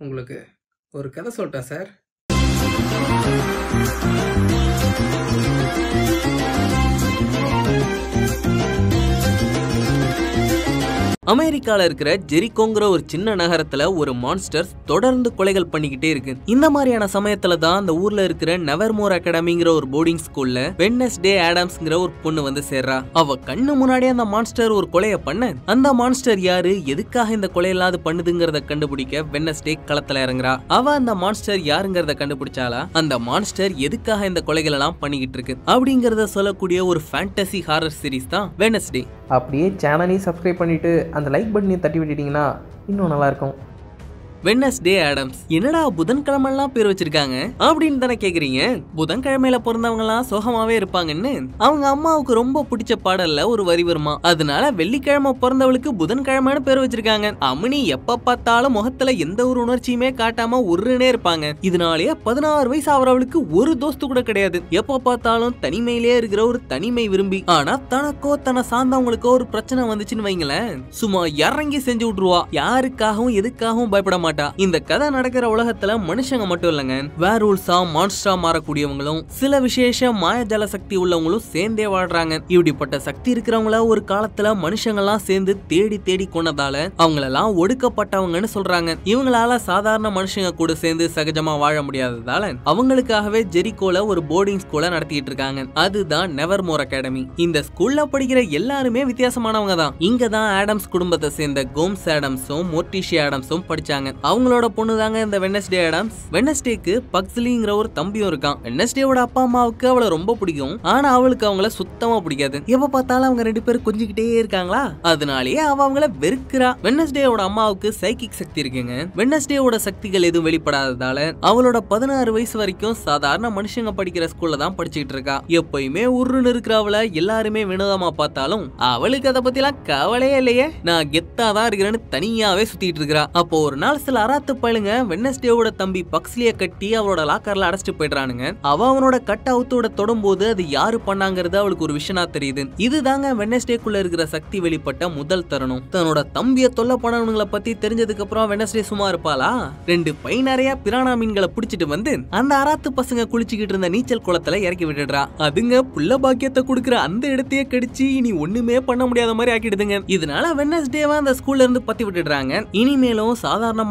உங்களுக்கு ஒரு கதை சொல்லட்டா சார். அமெரிக்கால இருக்கிற ஜெரிகோங்கிற ஒரு சின்ன நகரத்துல ஒரு மான்ஸ்டர்ஸ் தொடர்ந்து கொலைகள் பண்ணிக்கிட்டே இருக்கு. இந்த மாதிரியான சமயத்துல தான் அந்த ஊர்ல இருக்கிற நெவர்மோர் அகாடமிங்கிற ஒரு போர்டிங் ஸ்கூல்ல வெட்னஸ்டே ஆடம்ஸ்ங்கிற ஒரு பொண்ணு வந்து சேர்றா. அவ கண்ணு முன்னாடியே அந்த மான்ஸ்டர் ஒரு கொலையை பண்ண அந்த மான்ஸ்டர் யாரு எதுக்காக இந்த கொலை அது பண்ணுதுங்கிறத கண்டுபிடிக்க வெட்னஸ்டே களத்துல இறங்குறா. அவ அந்த மான்ஸ்டர் யாருங்கிறத கண்டுபிடிச்சாலா அந்த மான்ஸ்டர் எதுக்காக இந்த கொலைகள் எல்லாம் பண்ணிக்கிட்டு இருக்கு? அப்படிங்கறத சொல்லக்கூடிய ஒரு ஃபேண்டசி ஹாரர் சீரிஸ் தான் வெட்னஸ்டே அப்படியே சேனலையும் சப்ஸ்கிரைப் பண்ணிவிட்டு அந்த லைக் பட்டனையும் தட்டி விட்டுட்டிங்கன்னா இன்னும் நல்லாயிருக்கும். வெட்னஸ்டே ஆடம்ஸ் என்னடா புதன்கிழமெல்லாம் பேர் வச்சிருக்காங்க? அப்படின்னு தானே கேக்குறீங்க? புதன்கிழமையில பிறந்தவங்க எல்லாம் சோகமாவே இருப்பாங்கன்னு அவங்க அம்மாவுக்கு ரொம்ப பிடிச்ச பாடல்ல ஒரு வரி வருமா? அதனால வெள்ளிக்கிழமை பிறந்தவளுக்கு புதன்கிழமைன்னு பேர் வச்சிருக்காங்க. அம்மினி எப்ப பார்த்தாலும் முகத்துல எந்த ஒரு உணர்ச்சியுமே காட்டாம உருனே இருப்பாங்க. இதனாலேயே பதினாறு வயசு ஆகிறவளுக்கு ஒரு தோஸ்து கூட கிடையாது. எப்ப பார்த்தாலும் தனிமையிலே இருக்கிற ஒரு தனிமை விரும்பி. ஆனா தனக்கோ தன்னை சார்ந்தவங்களுக்கோ ஒரு பிரச்சனை வந்துச்சுன்னு வைங்களேன். சும்மா இறங்கி செஞ்சு விட்டுருவா. யாருக்காகவும் எதுக்காகவும் பயப்பட மாட்டா. இந்த கதை நடக்கிற உலகத்துல மனுஷங்க மட்டும் இல்லைங்க. வேரூல்ஸா மான்ஸ்டரா மாறக்கூடியவங்களும் சில விசேஷ மாயஜால சக்தி உள்ளவங்களும் சேர்ந்தே வாழ்றாங்க. இப்படிப்பட்ட சக்தி இருக்கிறவங்கள ஒரு காலத்துல மனுஷங்கள்லாம் சேர்ந்து தேடி தேடி கொண்டதால அவங்களெல்லாம் ஒடுக்கப்பட்டவங்கன்னு சொல்றாங்க. இவங்களால சாதாரண மனுஷங்க கூட சேர்ந்து சகஜமா வாழ முடியாததால அவங்களுக்காகவே ஜெரிகோல ஒரு போர்டிங் ஸ்கூல நடத்திட்டு இருக்காங்க. அதுதான் நெவர்மோர் அகாடமி இந்த ஸ்கூல்ல படிக்கிற எல்லாருமே வித்தியாசமானவங்க தான். இங்க தான் ஆடம்ஸ் குடும்பத்தை சேர்ந்த கோம்ஸ் ஆடம்ஸும் மோர்டிஷி ஆடம்ஸும் படிச்சாங்க. அவங்களோட பொண்ணு தாங்க இந்த வெனஸ்டே ஆடம்ஸ் வெனஸ்டேக்கு பக்ஸ்லிங்கிற ஒரு தம்பியும் இருக்கான். வெனஸ்டேவோட அப்பா அம்மாவுக்கு அவளை ரொம்ப பிடிக்கும். ஆனா அவளுக்கு அவங்கள சுத்தமா பிடிக்காது. எப்ப பார்த்தாலும் அவங்க ரெண்டு பேரும் கொஞ்சிக்கிட்டே இருக்காங்களா? அதனாலேயே அவ அவங்கள வெறுக்கிறா. வெனஸ்டேவோட அம்மாவுக்கு சைக்கிக் சக்தி இருக்குங்க. வெனஸ்டேவோட சக்திகள் எதுவும் வெளிப்படாததால அவளோட பதினாறு வயசு வரைக்கும் சாதாரண மனுஷங்க படிக்கிற ஸ்கூல்ல தான் படிச்சுக்கிட்டு இருக்கா. எப்பயுமே உருன்னு இருக்கிற அவளை எல்லாருமே வினோதமா பார்த்தாலும் அவளுக்கு அதை பத்திலாம் கவலையே இல்லையே. நான் கெத்தா தான் இருக்கிறேன்னு தனியாவே சுத்திட்டு இருக்கிறா. அப்போ ஒரு நாள் சில அராத்து பழுங்க வெட்னஸ்டேவோட தம்பி பக்ஸ்லிய கட்டி அவளோட லாக்கர்ல அடைச்சிட்டு போயிடுறானுங்க. அவ அவனோட கட் அவுத்தோட தொடும்போது அது யாரு பண்ணாங்கிறது அவளுக்கு ஒரு விஷயமா தெரியுது. இதுதாங்க வென்னஸ்டேக்குள்ள இருக்கிற சக்தி வெளிப்பட்ட முதல் தருணம். தன்னோட தம்பிய தொல்லை பண்ணவனுங்களை பத்தி தெரிஞ்சதுக்கு அப்புறம் வெனஸ்டே சும்மா இருப்பாளா? ரெண்டு பை நிறைய பிராணா மீன்களை பிடிச்சிட்டு வந்து அந்த அராத்து பசங்க குளிச்சுக்கிட்டு இருந்த நீச்சல் குளத்துல இறக்கி விட்டுடுறா. அதுங்க புள்ள பாக்கியத்தை கொடுக்குற அந்த இடத்தையே கடிச்சு இனி ஒண்ணுமே பண்ண முடியாத மாதிரி ஆக்கிடுதுங்க. இதனால வெனஸ்டேவை அந்த ஸ்கூல்ல இருந்து பத்தி விட்டுடுறாங்க. இனிமேலும்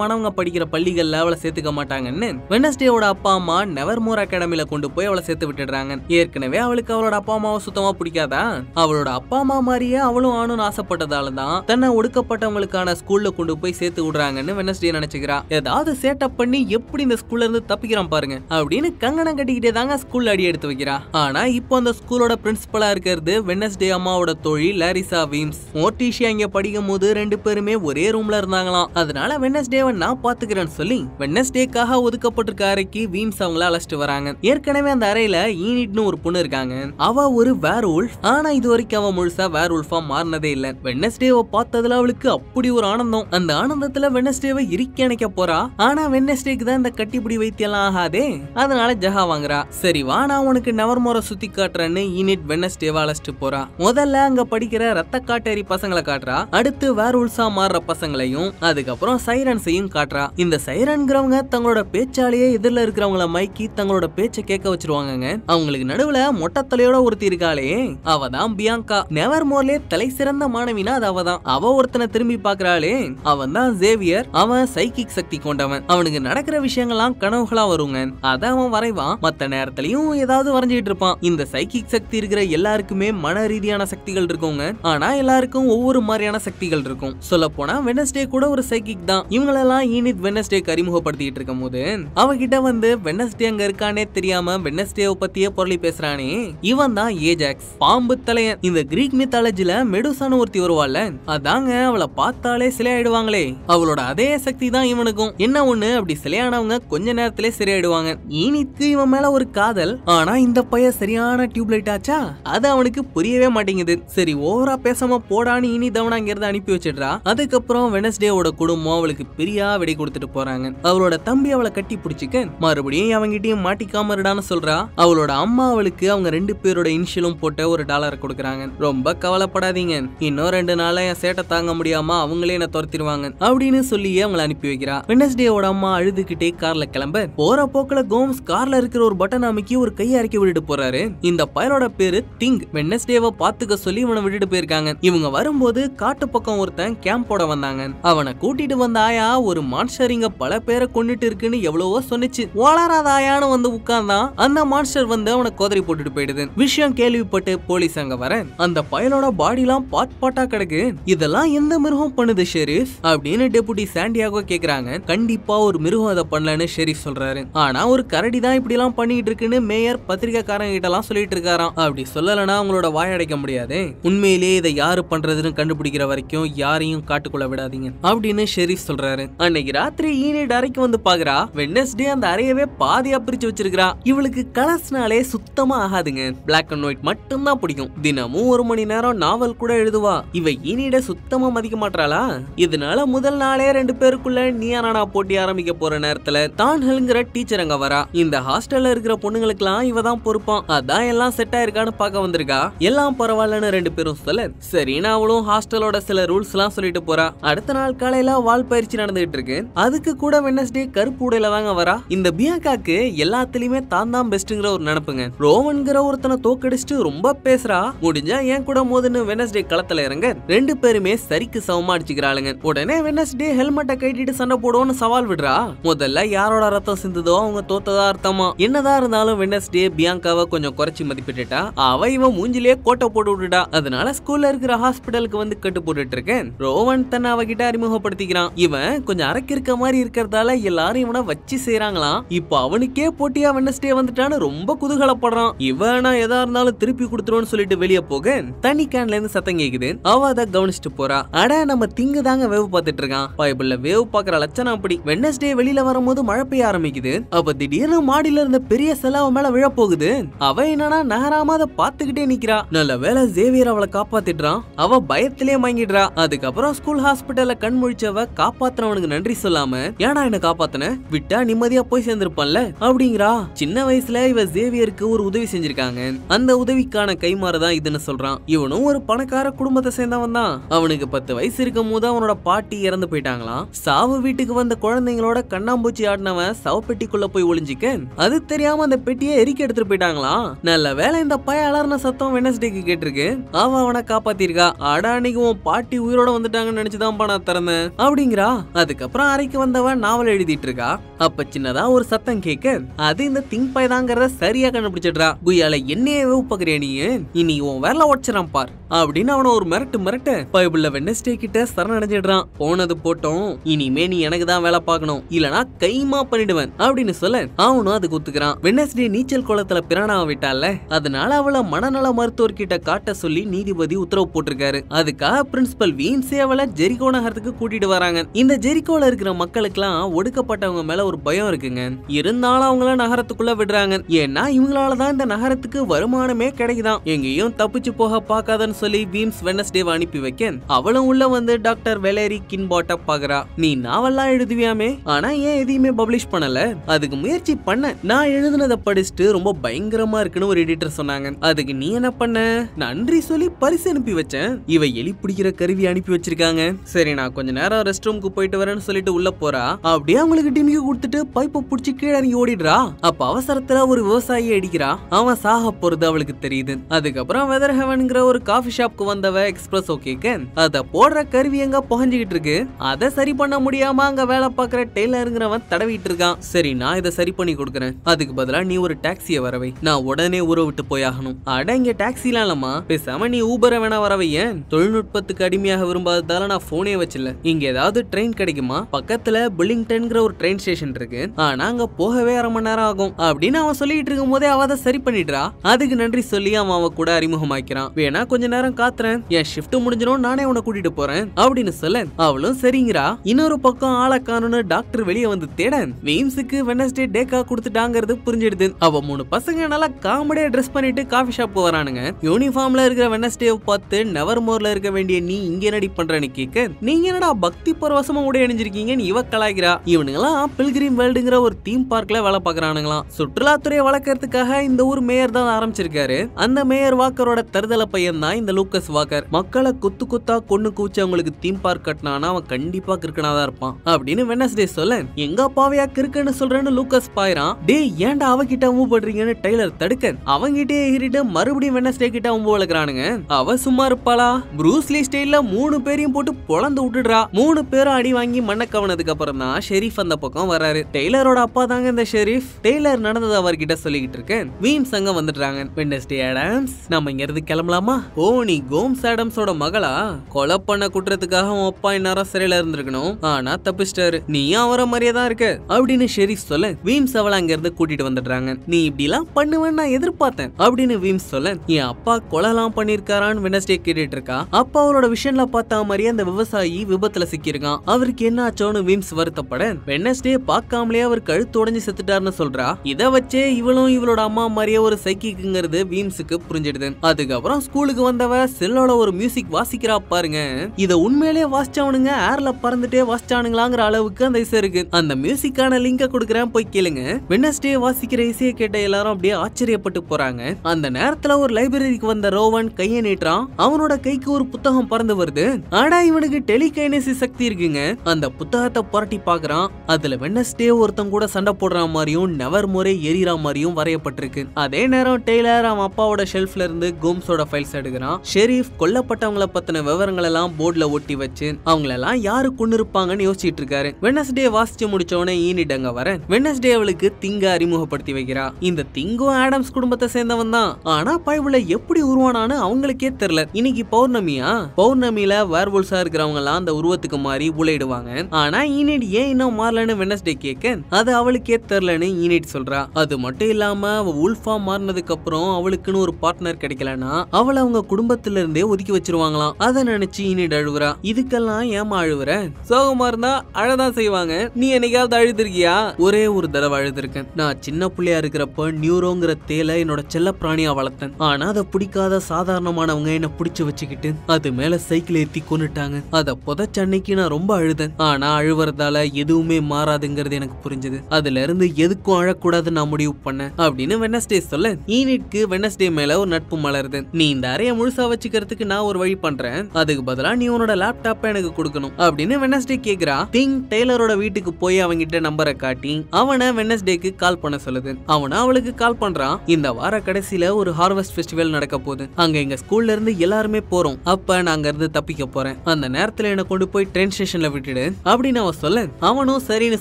மாணவங்க படிக்கிற பள்ளிகள்ல அவளை சேர்த்துக்க மாட்டாங்கன்னு வெனஸ்டேவோட அப்பா அம்மா நெவர்மோர் அகாடமில கொண்டு போய் அவளை சேர்த்து விட்டுடுறாங்க. ஏற்கனவே அவளுக்கு அவளோட அப்பா அம்மாவை சுத்தமா பிடிக்காதா? அவளோட அப்பா அம்மா மாதிரியே அவளும் ஆணும் ஆசைப்பட்டதால தான் தன்னை ஒடுக்கப்பட்டவங்களுக்கான ஸ்கூல்ல கொண்டு போய் சேர்த்து விடுறாங்கன்னு வெனஸ்டே நினைச்சுக்கிறா. ஏதாவது சேட்டப் பண்ணி எப்படி இந்த ஸ்கூல்ல இருந்து தப்பிக்கிறான் பாருங்க அப்படின்னு கங்கணம் கட்டிக்கிட்டே தாங்க ஸ்கூல்ல அடி எடுத்து வைக்கிறா. ஆனா இப்போ அந்த ஸ்கூலோட பிரின்சிபலா இருக்கிறது வெனஸ்டே அம்மாவோட தோழி லாரிசா வீம்ஸ் மோர்டிஷியா இங்க படிக்கும் போது ரெண்டு பேருமே ஒரே ரூம்ல இருந்தாங்களாம். அதனால வெனஸ்டேவை நான் பாத்துக்கிறேன்னு சொல்லி வெட்னஸ்டேக்காக ஒதுக்கப்பட்டிருக்க அறைக்கு வீம்ஸ் அவங்கள அழைச்சிட்டு வராங்க. ஏற்கனவே அந்த அறையில ஈனிட்னு ஒரு பொண்ணு இருக்காங்க. அவ ஒரு வேர் ஆனா இது வரைக்கும் அவ முழுசா வேர் உல்ஃபா மாறினதே இல்ல. வெட்னஸ்டேவை பார்த்ததுல அவளுக்கு அப்படி ஒரு ஆனந்தம். அந்த ஆனந்தத்துல வெட்னஸ்டேவை இறுக்கி அணைக்க போறா. ஆனா வெட்னஸ்டேக்கு தான் இந்த கட்டிப்பிடி வைத்தியெல்லாம் ஆகாதே. அதனால ஜஹா வாங்குறா. சரி வா நான் உனக்கு நவர்மோரை சுத்தி காட்டுறேன்னு ஈனிட் வெனஸ்டேவை அழைச்சிட்டு போறா. முதல்ல அங்க படிக்கிற ரத்த காட்டேரி பசங்களை காட்டுறா. அடுத்து வேர் உல்சா மாறுற பசங்களையும் அதுக்கப்புறம் சைரன்ஸையும் காட்டுறா. இந்த சைரன்கிறவங்க தங்களோட பேச்சாலேயே எதிரில் இருக்கிறவங்கள மைக்கி தங்களோட பேச்சை கேட்க வச்சிருவாங்கங்க. அவங்களுக்கு நடுவுல மொட்டை தலையோட ஒருத்தி இருக்காளே. அவ தான் பியாங்கா. நெவர் மோர்லே தலை சிறந்த மாணவினா அது அவ தான் அவ ஒருத்தனை திரும்பி பாக்குறாளே அவன் தான் ஜேவியர் அவன் சைக்கிக் சக்தி கொண்டவன். அவனுக்கு நடக்கிற விஷயங்கள்லாம் கனவுகளா வருங்க. அத அவன் வரைவான். மத்த நேரத்திலயும் ஏதாவது வரைஞ்சிட்டு இருப்பான். இந்த சைக்கிக் சக்தி இருக்கிற எல்லாருக்குமே மன ரீதியான சக்திகள் இருக்குங்க. ஆனா எல்லாருக்கும் ஒவ்வொரு மாதிரியான சக்திகள் இருக்கும். சொல்ல போனா வெனஸ்டே கூட ஒரு சைக்கிக் தான். இவங்களெல்லாம் ஈனித் வெனஸ்டேக்கு அறிமுகப்படுத்திட்டு இருக்கும் போது அவகிட்ட வந்து வெனஸ்டே அங்க இருக்கானே தெரியாம வெனஸ்டேவை பத்தியே பொருளி பேசுறானே. இவன் தான் ஏஜாக்ஸ். பாம்பு தலையன். இந்த கிரீக் மித்தாலஜில மெடுசான ஒருத்தி வருவாள்ல அதாங்க அவளை பார்த்தாலே சிலையாயிடுவாங்களே. அவளோட அதே சக்தி தான் இவனுக்கும். என்ன ஒண்ணு? அப்படி சிலையானவங்க கொஞ்ச நேரத்திலே சரியாயிடுவாங்க ஈனிக்கு இவன் மேல ஒரு காதல். ஆனா இந்த பையன் சரியான டியூப்லைட் ஆச்சா? அது அவனுக்கு புரியவே மாட்டேங்குது. சரி ஓவரா பேசாம போடான்னு இனி தவணா இங்க இருந்து அனுப்பி வச்சிடுறா. அதுக்கப்புறம் வெனஸ்டேவோட குடும்பம் அவளுக்கு பிரியா வழியா வெடி கொடுத்துட்டு போறாங்க. அவளோட தம்பி அவளை கட்டி பிடிச்சிக்க மறுபடியும் அவங்கிட்டயும் மாட்டிக்காம இருடான்னு சொல்றா. அவளோட அம்மா அவளுக்கு அவங்க ரெண்டு பேரோட இனிஷியலும் போட்ட ஒரு டாலர் கொடுக்குறாங்க. ரொம்ப கவலைப்படாதீங்க. இன்னும் ரெண்டு நாளா என் சேட்டை தாங்க முடியாம அவங்களே என்ன துரத்திடுவாங்க அப்படின்னு சொல்லி அவங்கள அனுப்பி வைக்கிறா. வெனஸ்டேவோட அம்மா அழுதுகிட்டே கார்ல கிளம்ப போற போக்குல கோம்ஸ் கார்ல இருக்கிற ஒரு பட்டன் அமைக்கி ஒரு கையை அரைக்கி விட்டுட்டு போறாரு. இந்த பயலோட பேரு திங் வெனஸ்டேவை பாத்துக்க சொல்லி இவனை விட்டுட்டு போயிருக்காங்க. இவங்க வரும்போது காட்டு பக்கம் ஒருத்தன் கேம்போட வந்தாங்க. அவனை கூட்டிட்டு வந்த ஆயா ஒரு மான்ஸ்டர் இங்க பல பேரை கொண்டுட்டு இருக்குன்னு எவ்வளவோ சொன்னுச்சு. வளராத வந்து உட்கார்ந்தான். அந்த மான்ஸ்டர் வந்து அவனை கோதரி போட்டுட்டு போயிடுது. விஷயம் கேள்விப்பட்டு போலீஸ் அங்க வர அந்த பயலோட பாடிலாம் பாட் பாட்டா கிடக்கு. இதெல்லாம் எந்த மிருகம் பண்ணுது ஷெரீஃப்? அப்படின்னு டெபுட்டி சாண்டியாகோ கேக்குறாங்க. கண்டிப்பா ஒரு மிருகம் அதை பண்ணலன்னு ஷெரீஃப் சொல்றாரு. ஆனா ஒரு கரடி தான் இப்படி எல்லாம் பண்ணிட்டு இருக்குன்னு மேயர் பத்திரிகைக்காரங்க கிட்ட எல்லாம் சொல்லிட்டு இருக்காராம். அப்படி சொல்லலைன்னா அவங்களோட வாயடைக்க முடியாது. உண்மையிலேயே இதை யாரு பண்றதுன்னு கண்டுபிடிக்கிற வரைக்கும் யாரையும் காட்டுக்குள்ள விடாதீங்க. அப்படின்னு ஷெரீஃப் சொல்றாரு. அன்னைக்கு ராத்திரி ஈனிட் அறைக்கு வந்து பாக்குறா. வெட்னஸ்டே அந்த அறையவே பாதியா பிரிச்சு வச்சிருக்கா இவளுக்கு கலர்ஸ்னாலே சுத்தமா ஆகாதுங்க. பிளாக் அண்ட் ஒயிட் மட்டும்தான் பிடிக்கும். தினமும் ஒரு மணி நேரம் நாவல் கூட எழுதுவா. இவ ஈனிட சுத்தமா மதிக்க மாட்டாளா இதனால முதல் நாளே ரெண்டு பேருக்குள்ள நீயா நானா போட்டி ஆரம்பிக்க போற நேரத்துல தான்ஹல்ங்கிற டீச்சர் அங்க வரா. இந்த ஹாஸ்டல்ல இருக்கிற பொண்ணுங்களுக்குலாம் இவ தான் பொறுப்பான். அதான் எல்லாம் செட் ஆயிருக்கான்னு பார்க்க வந்திருக்கா. எல்லாம் பரவாயில்லன்னு ரெண்டு பேரும் சொல்ல சரின்னு அவளும் ஹாஸ்டலோட சில ரூல்ஸ் எல்லாம் சொல்லிட்டு போறா. அடுத்த நாள் காலையில வால் பயிற்சி நடந்துகிட்டு இருக்கு அதுக்கு கூட வெனஸ்டே கருப்பு உடையில தாங்க வரா. இந்த பியாக்காக்கு எல்லாத்துலயுமே தான் தான் பெஸ்ட்ங்கிற ஒரு நினப்புங்க. ரோமன்கிற ஒருத்தனை தோக்கடிச்சுட்டு ரொம்ப பேசுறா. முடிஞ்சா ஏன் கூட மோதுன்னு வெனஸ்டே களத்துல இறங்க ரெண்டு பேருமே சரிக்கு சமமா அடிச்சுக்கிறாளுங்க. உடனே வெனஸ்டே ஹெல்மெட்டை கட்டிட்டு சண்டை போடுவோம்னு சவால் விடுறா. முதல்ல யாரோட ரத்தம் சிந்ததோ அவங்க தோத்ததா அர்த்தமா? என்னதான் இருந்தாலும் வெனஸ்டே பியாங்காவை கொஞ்சம் குறைச்சி மதிப்பிட்டுட்டா. அவ இவன் மூஞ்சிலே கோட்டை போட்டு விட்டுட்டா. அதனால ஸ்கூல்ல இருக்கிற ஹாஸ்பிட்டலுக்கு வந்து கட்டு போட்டுட்டு இருக்கேன். ரோவன் தன்னை அவகிட்ட அறிமுகப்படுத்திக்கிறான். இவன் கொஞ்சம் அரக்கு இருக்க மாதிரி இருக்கிறதால எல்லாரும் இவனை வச்சு செய்யறாங்களாம் இப்போ அவனுக்கே போட்டியா வெனஸ்டே வந்துட்டான்னு ரொம்ப குதூகலப்படுறான். இவனா எதா இருந்தாலும் திருப்பி கொடுத்துருவோம்னு சொல்லிட்டு வெளியே போக தனி கேன்ல இருந்து சத்தம் கேக்குது. அவ அதை கவனிச்சுட்டு போறா. அட நம்ம திங்கு தாங்க வேவு பார்த்துட்டு இருக்கான். பைபிள்ல வேவு பாக்குற லட்சணம் அப்படி. வெனஸ்டே வெளியில வரும்போது மழை பெய்ய ஆரம்பிக்குது. அப்ப திடீர்னு மாடியில இருந்த பெரிய செலவு மேல விழ போகுது அவ என்னன்னா நகராம அதை பாத்துக்கிட்டே நிக்கிறா. நல்ல வேலை ஜேவியர் அவளை காப்பாத்திடுறான். அவ பயத்திலே மயங்கிடுறா. அதுக்கப்புறம் ஸ்கூல் ஹாஸ்பிட்டல்ல கண் முழிச்சவ காப்பாத்துறவனுக்கு நன்றி சொல்லாம ஏடா என்ன காப்பாத்துன? விட்டா நிம்மதியா போய் சேர்ந்திருப்பான்ல? அப்படிங்கிறா. சின்ன வயசுல இவ சேவியருக்கு ஒரு உதவி செஞ்சிருக்காங்க. அந்த உதவிக்கான கைமாறுதான் இதுன்னு சொல்றான். இவனும் ஒரு பணக்கார குடும்பத்தை சேர்ந்தவன் தான். அவனுக்கு பத்து வயசு இருக்கும் போது அவனோட பாட்டி இறந்து போயிட்டாங்களாம். சாவு வீட்டுக்கு வந்த குழந்தைங்களோட கண்ணாம்பூச்சி ஆடினவன் சவப்பெட்டிக்குள்ள போய் ஒளிஞ்சிக்க அது தெரியாம அந்த பெட்டியை எரிக்க எடுத்துட்டு போயிட்டாங்களாம். நல்ல வேலை இந்த பய அலர்ன சத்தம் வெனஸ்டேக்கு கேட்டிருக்கு. அவ அவனை காப்பாத்திருக்கா. அடா அன்னைக்கு உன் பாட்டி உயிரோட வந்துட்டாங்கன்னு நினைச்சுதான் நான் திறந்தேன். அப்படிங்கிறா. அதுக்கப்புறம் அறைக்கு வந்தவன் நாவல் எழுதிட்டு இருக்கா அப்ப சின்னதா ஒரு சத்தம் கேட்க அது இந்த திங்க் பைதாங்கிறத சரியா கண்டுபிடிச்சிடுறா. குயால என்னையே பாக்குறியா நீ? இனி உன் வேலை உடச்சிடான் பார். அப்படின்னு அவன ஒரு மிரட்டு மிரட்ட பைபிள்ல வெனஸ்டே கிட்ட சரணடைஞ்சிடுறான். போனது போட்டோம். இனிமே நீ எனக்கு தான் வேலை பார்க்கணும். இல்லனா கைமா பண்ணிடுவேன் அப்படின்னு சொல்ல அவனும் அதுக்கு ஒத்துக்கிறான். வெனஸ்டே நீச்சல் குளத்துல பிராணாவை விட்டால அதனால அவளை மனநல மருத்துவர்கிட்ட காட்ட சொல்லி நீதிபதி உத்தரவு போட்டிருக்காரு. அதுக்காக பிரின்சிபல் வீன்ஸே அவளை ஜெரிகோ நகரத்துக்கு கூட்டிட்டு வராங்க. இந்த ஜெரிகோல இருக்கிற மக்களுக்கெல்லாம் ஒடுக்கப்பட்டவங்க மேல ஒரு பயம் இருக்குங்க. இருந்தாலும் அவங்கள நகரத்துக்குள்ள விடுறாங்க. ஏன்னா இவங்களால தான் இந்த நகரத்துக்கு வருமானமே கிடைக்குதான். எங்கேயும் தப்பிச்சு போக பார்க்காதன்னு சொல்லி வீம்ஸ் வெனஸ்டேவை அனுப்பி வைக்க அவளும் உள்ள வந்து டாக்டர் வெலேரி கின்பாட்ட பாக்குறா நீ நாவெல்லாம் எழுதுவியாமே? ஆனா ஏன் எதையுமே பப்ளிஷ் பண்ணல? அதுக்கு முயற்சி பண்ண. நான் எழுதுனதை படிச்சுட்டு ரொம்ப பயங்கரமா இருக்குன்னு ஒரு எடிட்டர் சொன்னாங்க. அதுக்கு நீ என்ன பண்ண? நன்றி சொல்லி பரிசு அனுப்பி வச்சேன். இவ எலி பிடிக்கிற கருவி அனுப்பி வச்சிருக்காங்க. சரி நான் கொஞ்ச நேரம் ரெஸ்ட் ரூமுக்கு போயிட்டு வரேன். வரேன்னு சொல்லிட்டு உள்ள போறா அப்படியே அவங்களுக்கு டிமிக்கு கொடுத்துட்டு பைப்பை புடிச்சு கீழே இறங்கி ஓடிடுறா. அப்ப அவசரத்துல ஒரு விவசாயி அடிக்கிறா. அவன் சாக போறது அவளுக்கு தெரியுது. அதுக்கப்புறம் வெதர் ஹெவன்ங்கிற ஒரு காஃபி ஷாப்க்கு வந்தவ எக்ஸ்பிரஸ் ஓகேக்கு அத போடுற கருவி எங்க புகஞ்சுகிட்டு இருக்கு? அதை சரி பண்ண முடியாம அங்க வேலை பாக்குற டெய்லருங்கிறவன் தடவிட்டு இருக்கான். சரி நான் இதை சரி பண்ணி கொடுக்குறேன். அதுக்கு பதிலா நீ ஒரு டாக்ஸியை வரவை நான் உடனே ஊரை விட்டு போயாகணும். அட இங்க டாக்ஸிலாம் இல்லம்மா. பேசாம நீ ஊபரை வேணா வரவை ஏன்? தொழில்நுட்பத்துக்கு அடிமையாக விரும்பாததால நான் போனே வச்சில்ல. இங்க ஏதாவது ட்ரெயின் கிடைக்குமா? பக்கத்துல பில்லிங்டன்ங்கிற ஒரு ட்ரெயின் ஸ்டேஷன் இருக்கு. ஆனா அங்க போகவே அரை மணி நேரம் ஆகும். அப்படின்னு அவன் சொல்லிட்டு இருக்கும் போதே அவ அதை சரி பண்ணிடுறா. அதுக்கு நன்றி சொல்லி அவன் அவ கூட அறிமுகமாக்கிறான். வேணா கொஞ்ச நேரம் காத்துறேன். என் ஷிஃப்ட் முடிஞ்சிடும் நானே உன்னை கூட்டிட்டு போறேன். அப்படின்னு சொல்ல அவளும் சரிங்கிறா. இன்னொரு பக்கம் ஆளை காணும்னு டாக்டர் வெளியே வந்து தேட வீம்ஸுக்கு வெனஸ்டே டேக்கா கொடுத்துட்டாங்கிறது புரிஞ்சிடுது. அவ மூணு பசங்க நல்லா காமெடியா ட்ரெஸ் பண்ணிட்டு காஃபி ஷாப் வரானுங்க. யூனிஃபார்ம்ல இருக்கிற வெனஸ்டே பார்த்து நெவர் மோர்ல இருக்க வேண்டிய நீ இங்க என்னடி பண்றேன்னு கேட்க நீங்க என்னடா பக்தி பரவசமா உடைய அணிஞ்சிருக்கீங்கன்னு இவ கலாய்க்கிறா. இவனுங்களாம் பில்கிரிம் வேர்ல்டுங்கிற ஒரு தீம் பார்க்ல வேலை பார்க்கறானுங்களாம். சுற்றுலாத்துறையை வளர்க்கறதுக்காக இந்த ஊர் மேயர் தான் ஆரம்பிச்சிருக்காரு. அந்த மேயர் வாக்கரோட தருதல பையன் தான் இந்த லூக்கஸ் வாக்கர் மக்களை குத்து குத்தா கொண்டு கூச்சு அவங்களுக்கு தீம் பார்க் கட்டினானா அவன் கண்டிப்பா கிறுக்கனா தான் இருப்பான். அப்படின்னு வெனஸ்டே சொல்ல எங்க அப்பாவையா கிறுக்குன்னு சொல்றேன்னு லூக்கஸ் பாயிரான் டே ஏன்டா அவகிட்ட மூவ் பண்றீங்கன்னு டெய்லர் தடுக்க அவங்கிட்டே ஏறிட்டு மறுபடியும் வெனஸ்டே கிட்ட மூவ் வளர்க்குறானுங்க. அவ சும்மா இருப்பாளா? ப்ரூஸ்லி ஸ்டைல்ல மூணு பேரையும் போட்டு பொழந்து விட்டுடுறா. மூணு பேரும் அடி வாங்கி மண்ணை கவனதுக்கு அப்புறம் தான் ஷெரீஃப் அந்த பக்கம் வராரு டெய்லரோட அப்பா தாங்க இந்த ஷெரீஃப். டெய்லர் நடந்தது அவர்கிட்ட சொல்லிக்கிட்டு இருக்கேன். வீம்ஸ் அங்க வந்துடுறாங்க. வெனஸ்டே ஆடம்ஸ் நம்ம இங்க இருந்து கிளம்பலாமா? ஓ நீ கோம்ஸ் ஆடம்ஸோட மகளா? கொலை பண்ண குற்றத்துக்காக உன் அப்பா இந்நேரம் சிறையில இருந்திருக்கணும். ஆனா தப்பிச்சிட்டாரு. நீயும் அவரை மாதிரியே தான் இருக்க. அப்படின்னு ஷெரீஃப் சொல்ல வீம்ஸ் அவளை அங்க இருந்து கூட்டிட்டு வந்துடுறாங்க. நீ இப்படிலாம் பண்ணுவேன்னு நான் எதிர்பார்த்தேன். அப்படின்னு வீம்ஸ் சொல்ல என் அப்பா கொலைலாம் பண்ணிருக்காரான்னு வெனஸ்டே கேட்டுட்டு இருக்கா? அப்பா அவரோட விஷன்ல பார்த்தா மாதிரியே அந்த விவசாயி விபத்துல சிக்கியிருக்கான். அவருக்கு என்ன விம்ஸ் வீம்ஸ் வருத்தப்பட வெனஸ்டே பார்க்காமலே அவர் கழுத்து உடஞ்சு செத்துட்டாருன்னு சொல்றா. இத வச்சே இவளும் இவளோட அம்மா மாதிரியே ஒரு சைக்கிக்குங்கிறது வீம்ஸுக்கு புரிஞ்சிடுது. அதுக்கப்புறம் ஸ்கூலுக்கு வந்தவ செல்லோட ஒரு மியூசிக் வாசிக்கிறா பாருங்க. இத உண்மையிலேயே வாசிச்சவனுங்க ஏர்ல பறந்துட்டே வாசிச்சானுங்களாங்கிற அளவுக்கு அந்த இசை இருக்கு. அந்த மியூசிக்கான லிங்க கொடுக்குறேன் போய் கேளுங்க. வெனஸ்டே வாசிக்கிற இசையை கேட்ட எல்லாரும் அப்படியே ஆச்சரியப்பட்டு போறாங்க. அந்த நேரத்துல ஒரு லைப்ரரிக்கு வந்த ரோவன் கையை நீட்டுறான். அவனோட கைக்கு ஒரு புத்தகம் பறந்து வருது. ஆனா இவனுக்கு டெலிகைனசி சக்தி இருக்குங்க. அந்த புத்தகத்தை புரட்டி பார்க்குறான். அதுல வெனஸ்டே ஒருத்தன் கூட சண்டை போடுற மாதிரியும் நெவர் முறை எரியற மாதிரியும் வரையப்பட்டிருக்கு. அதே நேரம் டெய்லர் அவன் அப்பாவோட ஷெல்ஃப்ல இருந்து கோம்ஸோட ஃபைல்ஸ் எடுக்கிறான். ஷெரீஃப் கொல்லப்பட்டவங்கள பத்தின விவரங்கள் எல்லாம் போர்டுல ஒட்டி வச்சு அவங்களெல்லாம் யாரு கொண்டு இருப்பாங்கன்னு யோசிச்சிட்டு இருக்காரு. வெனஸ்டே வாசிச்சு முடிச்ச உடனே ஈனிட் அங்க வர வெனஸ்டே அவளுக்கு திங்க அறிமுகப்படுத்தி வைக்கிறா. இந்த திங்கும் ஆடம்ஸ் குடும்பத்தை சேர்ந்தவன் தான். ஆனா பைபிள எப்படி உருவானான்னு அவங்களுக்கே தெரியல. இன்னைக்கு பௌர்ணமியா? பௌர்ணமியில வேர்வல்ஸா இருக்கிறவங்க எல்லாம் அந்த உருவத்துக்கு மாறி உலையிடுவாங்க. ஆனா ஈனிட் ஏன் இன்னும் மாறலன்னு வெனஸ்டே கேட்க அது அவளுக்கே தெரியலன்னு ஈனிட் சொல்றா. அது மட்டும் இல்லாம அவ உல்ஃபா மாறினதுக்கு அப்புறம் அவளுக்குன்னு ஒரு பார்ட்னர் கிடைக்கலனா அவளை அவங்க குடும்பத்துல இருந்தே ஒதுக்கி வச்சிருவாங்களாம். அதை நினைச்சு ஈனிட் அழுவுறா. இதுக்கெல்லாம் ஏமா அழுவுற? சோகமா இருந்தா அழதான் செய்வாங்க. நீ என்னைக்காவது அழுதுருக்கியா? ஒரே ஒரு தடவை அழுதுருக்கேன். நான் சின்ன பிள்ளையா இருக்கிறப்ப நியூரோங்கிற தேலை என்னோட செல்ல பிராணியா வளர்த்தேன். ஆனா அதை பிடிக்காத சாதாரணமானவங்க என்ன பிடிச்சு வச்சுக்கிட்டு அது மேல சைக்கிள் ஏத்தி கொண்டுட்டாங்க அதை புதைச்ச அன்னைக்கு நான் ரொம்ப அழுதேன். ஆனா அழுவுறதால எதுவுமே மாறாதுங்கிறது எனக்கு புரிஞ்சது. அதுல இருந்து எதுக்கும் அழக்கூடாது நான் முடிவு பண்ணேன். அப்படின்னு வெனஸ்டே சொல்ல ஈனிட்க்கு வெனஸ்டே மேல ஒரு நட்பு மலருது. நீ இந்த அறைய முழுசா வச்சுக்கிறதுக்கு நான் ஒரு வழி பண்றேன். அதுக்கு பதிலா நீ உன்னோட லேப்டாப்பை எனக்கு கொடுக்கணும். அப்படின்னு வெனஸ்டே கேக்குறா. திங் டெய்லரோட வீட்டுக்கு போய் அவங்கிட்ட நம்பரை காட்டி அவனை வெனஸ்டேக்கு கால் பண்ண சொல்லுது. அவனை அவளுக்கு கால் பண்றான் இந்த வார கடைசியில ஒரு ஹார்வெஸ்ட் ஃபெஸ்டிவல் நடக்க போகுது. அங்க எங்க ஸ்கூல்ல இருந்து எல்லாருமே போறோம். அப்ப நான் அங்க இருந்து தப்பிக்க போறேன். அந்த நேரத்துல என்ன கொண்டு போய் ட்ரெயின் ஸ்டேஷன்ல விட்டுடு. அப்படின்னு அவன் சொல்ல அவனும் சரின்னு